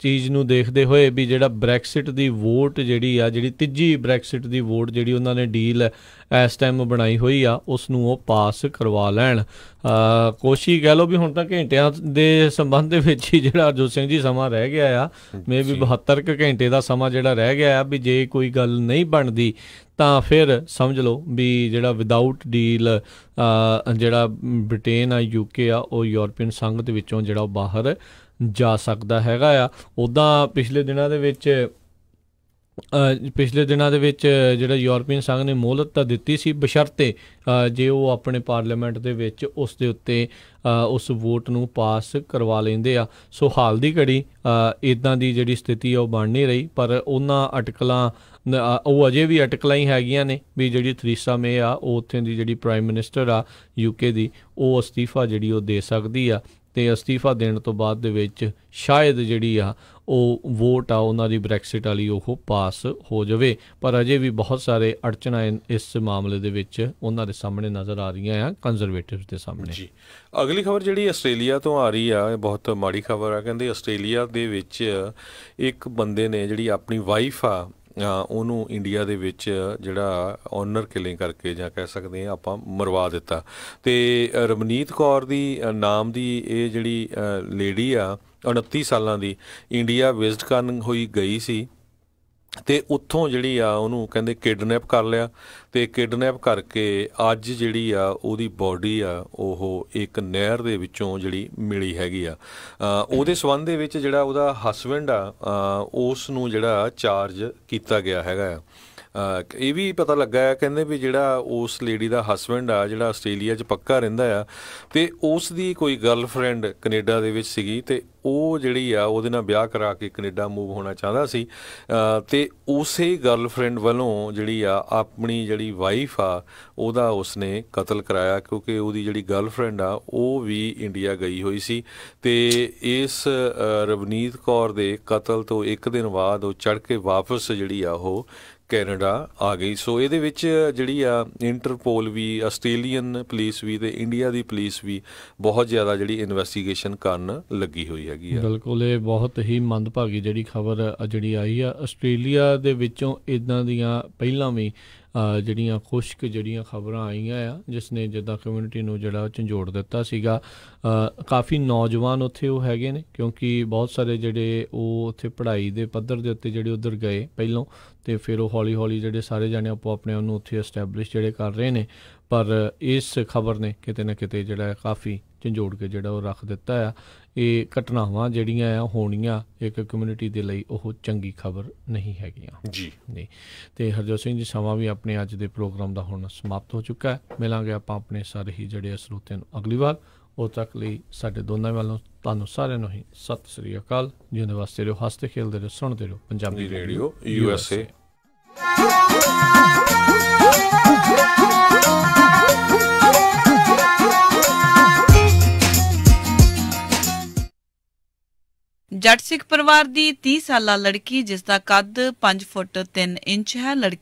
ਚੀਜ਼ ਨੂੰ ਦੇਖਦੇ ਹੋਏ ਵੀ ਜਿਹੜਾ ਬ੍ਰੈਕਸਿਟ ਦੀ ਵੋਟ ਜਿਹੜੀ ਆ ਜਿਹੜੀ ਤੀਜੀ ਬ੍ਰੈਕਸਿਟ ਦੀ ਵੋਟ ਜਿਹੜੀ ਉਹਨਾਂ ਨੇ ਡੀਲ ਇਸ ਟਾਈਮ ਬਣਾਈ ਹੋਈ ਆ ਉਸ ਨੂੰ ਉਹ ਪਾਸ ਕਰਵਾ ਲੈਣ। ਕੋਸ਼ਿਸ਼ ਕਹਿ ਲਓ ਵੀ ਹੁਣ ਤਾਂ ਘੰਟਿਆਂ ਦੇ ਸੰਬੰਧ ਦੇ ਵਿੱਚ ਹੀ ਜਿਹੜਾ ਹਰਜੋਤ ਸਿੰਘ ਜੀ ਸਮਾਂ ਰਹਿ ਗਿਆ ਆ। ਮੇ ਵੀ 72 ਕੁ ਘੰਟੇ ਦਾ ਸਮਾਂ ਜਿਹੜਾ ਰਹਿ ਗਿਆ ਆ ਵੀ ਜੇ ਕੋਈ ਗੱਲ ਨਹੀਂ ਬਣਦੀ ਤਾਂ ਫਿਰ ਸਮਝ ਲਓ ਵੀ ਜਿਹੜਾ ਵਿਦਆਊਟ ਡੀਲ ਜਿਹੜਾ ਬ੍ਰਿਟੇਨ ਆ ਯੂਕੇ ਆ, ਉਹ ਯੂਰਪੀਅਨ ਸੰਘ ਦੇ ਵਿੱਚੋਂ ਜਿਹੜਾ ਉਹ ਬਾਹਰ ਜਾ ਸਕਦਾ ਹੈਗਾ ਆ। ਉਦਾਂ ਪਿਛਲੇ ਦਿਨਾਂ ਦੇ ਵਿੱਚ ਪਿਛਲੇ ਦਿਨਾਂ ਦੇ ਵਿੱਚ ਜਿਹੜਾ ਯੂਰਪੀਅਨ ਸੰਘ ਨੇ ਮੋਹਲਤ ਤਾਂ ਦਿੱਤੀ ਸੀ ਬਸ਼ਰਤੇ ਜੇ ਉਹ ਆਪਣੇ ਪਾਰਲੀਮੈਂਟ ਦੇ ਵਿੱਚ ਉਸ ਦੇ ਉੱਤੇ ਉਸ ਵੋਟ ਨੂੰ ਪਾਸ ਕਰਵਾ ਲੈਂਦੇ ਆ। ਸੋ ਹਾਲ ਦੀ ਘੜੀ ਇਦਾਂ ਦੀ ਜਿਹੜੀ ਸਥਿਤੀ ਆ, ਉਹ ਬਣ ਨਹੀਂ ਰਹੀ, ਪਰ ਉਹਨਾਂ ਅਟਕਲਾਂ ਉਹ ਅਜੇ ਵੀ ਅਟਕਲਾਂ ਹੀ ਹੈਗੀਆਂ ਨੇ ਵੀ ਜਿਹੜੀ ਥਰੀਸਾ ਮੇ ਆ, ਉਹ ਉੱਥੇ ਦੀ ਜਿਹੜੀ ਪ੍ਰਾਈਮ ਮਿਨਿਸਟਰ ਆ ਯੂਕੇ ਦੀ, ਉਹ ਅਸਤੀਫਾ ਜਿਹੜੀ ਉਹ ਦੇ ਸਕਦੀ ਆ ਤੇ ਅਸਤੀਫਾ ਦੇਣ ਤੋਂ ਬਾਅਦ ਦੇ ਵਿੱਚ ਸ਼ਾਇਦ ਜਿਹੜੀ ਆ, ਉਹ ਵੋਟ ਆ, ਉਹਨਾਂ ਦੀ ਬ੍ਰੈਕਸਿਟ ਵਾਲੀ ਉਹ ਪਾਸ ਹੋ ਜਾਵੇ। ਪਰ ਅਜੇ ਵੀ ਬਹੁਤ ਸਾਰੇ ਅੜਚਣਾਂ ਇਨ- ਇਸ ਮਾਮਲੇ ਦੇ ਵਿੱਚ ਉਹਨਾਂ ਦੇ ਸਾਹਮਣੇ ਨਜ਼ਰ ਆ ਰਹੀਆਂ ਆ ਕੰਜ਼ਰਵੇਟਿਵਸ ਦੇ ਸਾਹਮਣੇ। ਜੀ। ਅਗਲੀ ਖਬਰ ਜਿਹੜੀ ਆਸਟ੍ਰੇਲੀਆ ਤੋਂ ਆ ਰਹੀ ਆ, ਇਹ ਬਹੁਤ ਮਾੜੀ ਖਬਰ ਆ, ਕਹਿੰਦੇ ਆਸਟ੍ਰੇਲੀਆ ਦੇ ਵਿੱਚ ਇੱਕ ਬੰਦੇ ਨੇ ਜਿਹੜੀ ਆਪਣੀ ਵਾਈਫ ਆ ਉਹਨੂੰ ਇੰਡੀਆ ਦੇ ਵਿੱਚ ਜਿਹੜਾ ਓਨਰ ਕਿਲਿੰਗ ਕਰਕੇ ਜਾਂ ਕਹਿ ਸਕਦੇ ਆ ਆਪਾਂ ਮਰਵਾ ਦਿੱਤਾ। ਤੇ ਅ, ਰਮਨੀਤ ਕੌਰ ਦੀ ਨਾਮ ਦੀ ਇਹ ਜਿਹੜੀ ਲੇਡੀ ਆ 29 ਸਾਲਾਂ ਦੀ ਇੰਡੀਆ ਵਿਜ਼ਿਟ ਕਰਨ ਹੋਈ ਗਈ ਸੀ। ਤੇ ਉੱਥੋਂ ਜਿਹੜੀ ਆ ਉਹਨੂੰ ਕਹਿੰਦੇ ਕਿਡਨੈਪ ਕਰ ਲਿਆ ਤੇ ਕਿਡਨੈਪ ਕਰਕੇ ਅੱਜ ਜਿਹੜੀ ਆ ਉਹਦੀ ਬਾਡੀ ਆ, ਉਹ ਇੱਕ ਨਹਿਰ ਦੇ ਵਿੱਚੋਂ ਜਿਹੜੀ ਮਿਲੀ ਹੈਗੀ ਆ। ਉਹਦੇ ਸਬੰਧ ਦੇ ਵਿੱਚ ਜਿਹੜਾ ਉਹਦਾ ਹਸਬੰਡ ਆ ਉਸ ਨੂੰ ਜਿਹੜਾ ਚਾਰਜ ਕੀਤਾ ਗਿਆ ਹੈਗਾ ਆ। ਇਹ ਵੀ ਪਤਾ ਲੱਗਾ ਹੈ ਕਹਿੰਦੇ ਵੀ ਜਿਹੜਾ ਉਸ ਲੇਡੀ ਦਾ ਹਸਬੰਡ ਆ ਜਿਹੜਾ ਆਸਟ੍ਰੇਲੀਆ 'ਚ ਪੱਕਾ ਰਹਿੰਦਾ ਆ ਤੇ ਉਸ ਦੀ ਕੋਈ ਗਰਲਫ੍ਰੈਂਡ ਕੈਨੇਡਾ ਦੇ ਵਿੱਚ ਸੀਗੀ ਤੇ ਉਹ ਜਿਹੜੀ ਆ ਉਹਦੇ ਨਾਲ ਵਿਆਹ ਕਰਾ ਕੇ ਕੈਨੇਡਾ ਮੂਵ ਹੋਣਾ ਚਾਹੁੰਦਾ ਸੀ ਅ, ਤੇ ਉਸੇ ਗਰਲਫ੍ਰੈਂਡ ਵੱਲੋਂ ਜਿਹੜੀ ਆ ਆਪਣੀ ਜਿਹੜੀ ਵਾਈਫ ਆ ਉਹਦਾ ਉਸਨੇ ਕਤਲ ਕਰਾਇਆ ਕਿਉਂਕਿ ਉਹਦੀ ਜਿਹੜੀ ਗਰਲਫ੍ਰੈਂਡ ਆ ਉਹ ਵੀ ਇੰਡੀਆ ਗਈ ਹੋਈ ਸੀ ਤੇ ਇਸ ਰਵਨੀਤ ਕੌਰ ਦੇ ਕਤਲ ਤੋਂ ਇੱਕ ਦਿਨ ਬਾਅਦ ਉਹ ਚੜ ਕੇ ਵਾਪਸ ਜਿਹੜੀ ਆ ਉਹ ਕੈਨੇਡਾ ਆ ਗਈ। ਸੋ ਇਹਦੇ ਵਿੱਚ ਜਿਹੜੀ ਆ ਇੰਟਰਪੋਲ ਵੀ ਆਸਟ੍ਰੇਲੀਅਨ ਪੁਲਿਸ ਵੀ ਤੇ ਇੰਡੀਆ ਦੀ ਪੁਲਿਸ ਵੀ ਬਹੁਤ ਜ਼ਿਆਦਾ ਜਿਹੜੀ ਇਨਵੈਸਟੀਗੇਸ਼ਨ ਕਰਨ ਲੱਗੀ ਹੋਈ ਹੈਗੀ ਆ। ਬਿਲਕੁਲ, ਇਹ ਬਹੁਤ ਹੀ ਮੰਦਭਾਗੀ ਜਿਹੜੀ ਖਬਰ ਜਿਹੜੀ ਆਈ ਆ। ਆਸਟ੍ਰੇਲੀਆ ਦੇ ਵਿੱਚੋਂ ਇਦਾਂ ਦੀਆਂ ਪਹਿਲਾਂ ਵੀ ਜਿਹੜੀਆਂ ਖੁਸ਼ਕ ਜਿਹੜੀਆਂ ਖਬਰਾਂ ਆਈਆਂ ਆ, ਜਿਸ ਨੇ ਜਿੱਦਾਂ ਕਮਿਊਨਿਟੀ ਨੂੰ ਜਿਹੜਾ ਝੰਜੋੜ ਦਿੱਤਾ ਸੀਗਾ ਕਾਫੀ ਨੌਜਵਾਨ ਉੱਥੇ ਉਹ ਹੈਗੇ ਨੇ, ਕਿਉਂਕਿ ਬਹੁਤ ਸਾਰੇ ਜਿਹੜੇ ਉਹ ਉੱਥੇ ਪੜ੍ਹਾਈ ਦੇ ਪੱਧਰ ਦੇ ਉੱਤੇ ਜਿਹੜੇ ਉਧਰ ਗਏ ਪਹਿਲੋਂ, ਤੇ ਫਿਰ ਉਹ ਹੌਲੀ ਹੌਲੀ ਜਿਹੜੇ ਸਾਰੇ ਜਾਣੇ ਆਪੋ ਆਪਣੇ ਉਹਨੂੰ ਉੱਥੇ ਐਸਟੈਬਲਿਸ਼ ਜਿਹੜੇ ਕਰ ਰਹੇ ਨੇ, ਪਰ ਇਸ ਖਬਰ ਨੇ ਕਿਤੇ ਨਾ ਕਿਤੇ ਜਿਹੜਾ ਕਾਫੀ ਝੰਜੋੜ ਕੇ ਜਿਹੜਾ ਉਹ ਰੱਖ ਦਿੱਤਾ ਆ। ਇਹ ਘਟਨਾਵਾਂ ਜਿਹੜੀਆਂ ਆ ਹੋਣੀਆਂ ਇੱਕ ਕਮਿਊਨਿਟੀ ਦੇ ਲਈ ਉਹ ਚੰਗੀ ਖਬਰ ਨਹੀਂ ਹੈਗੀਆਂ। ਜੀ। ਨਹੀਂ। ਤੇ ਹਰਜੋਤ ਸਿੰਘ ਜੀ ਸਮਾਂ ਵੀ ਆਪਣੇ ਅੱਜ ਦੇ ਪ੍ਰੋਗਰਾਮ ਦਾ ਹੁਣ ਸਮਾਪਤ ਹੋ ਚੁੱਕਾ ਹੈ। ਮਿਲਾਂਗੇ ਆਪਾਂ ਆਪਣੇ ਸਾਰੇ ਹੀ ਜਿਹੜੇ ਸਰੋਤਿਆਂ ਨੂੰ ਅਗਲੀ ਵਾਰ। ਉਦੋਂ ਤੱਕ ਲਈ ਸਾਡੇ ਦੋਨਾਂ ਵੱਲੋਂ ਤੁਹਾਨੂੰ ਸਾਰਿਆਂ ਨੂੰ ਹੀ ਸਤਿ ਸ੍ਰੀ ਅਕਾਲ। ਜਿਉਂਦੇ ਵਾਸਤੇ ਰਹੋ ਹੱਸਦੇ ਖੇਲਦੇ ਰਹੋ ਸੁਣਦੇ ਰਹੋ ਪੰਜਾਬੀ ਰੇਡੀਓ ਯੂਐਸਏ ਜੱਟ ਸਿੱਖ ਪਰਿਵਾਰ ਦੀ 30 ਸਾਲਾ ਲੜਕੀ ਜਿਸ ਦਾ ਕੱਦ 5 ਫੁੱਟ 3 ਇੰਚ ਹੈ, ਲੜਕੀ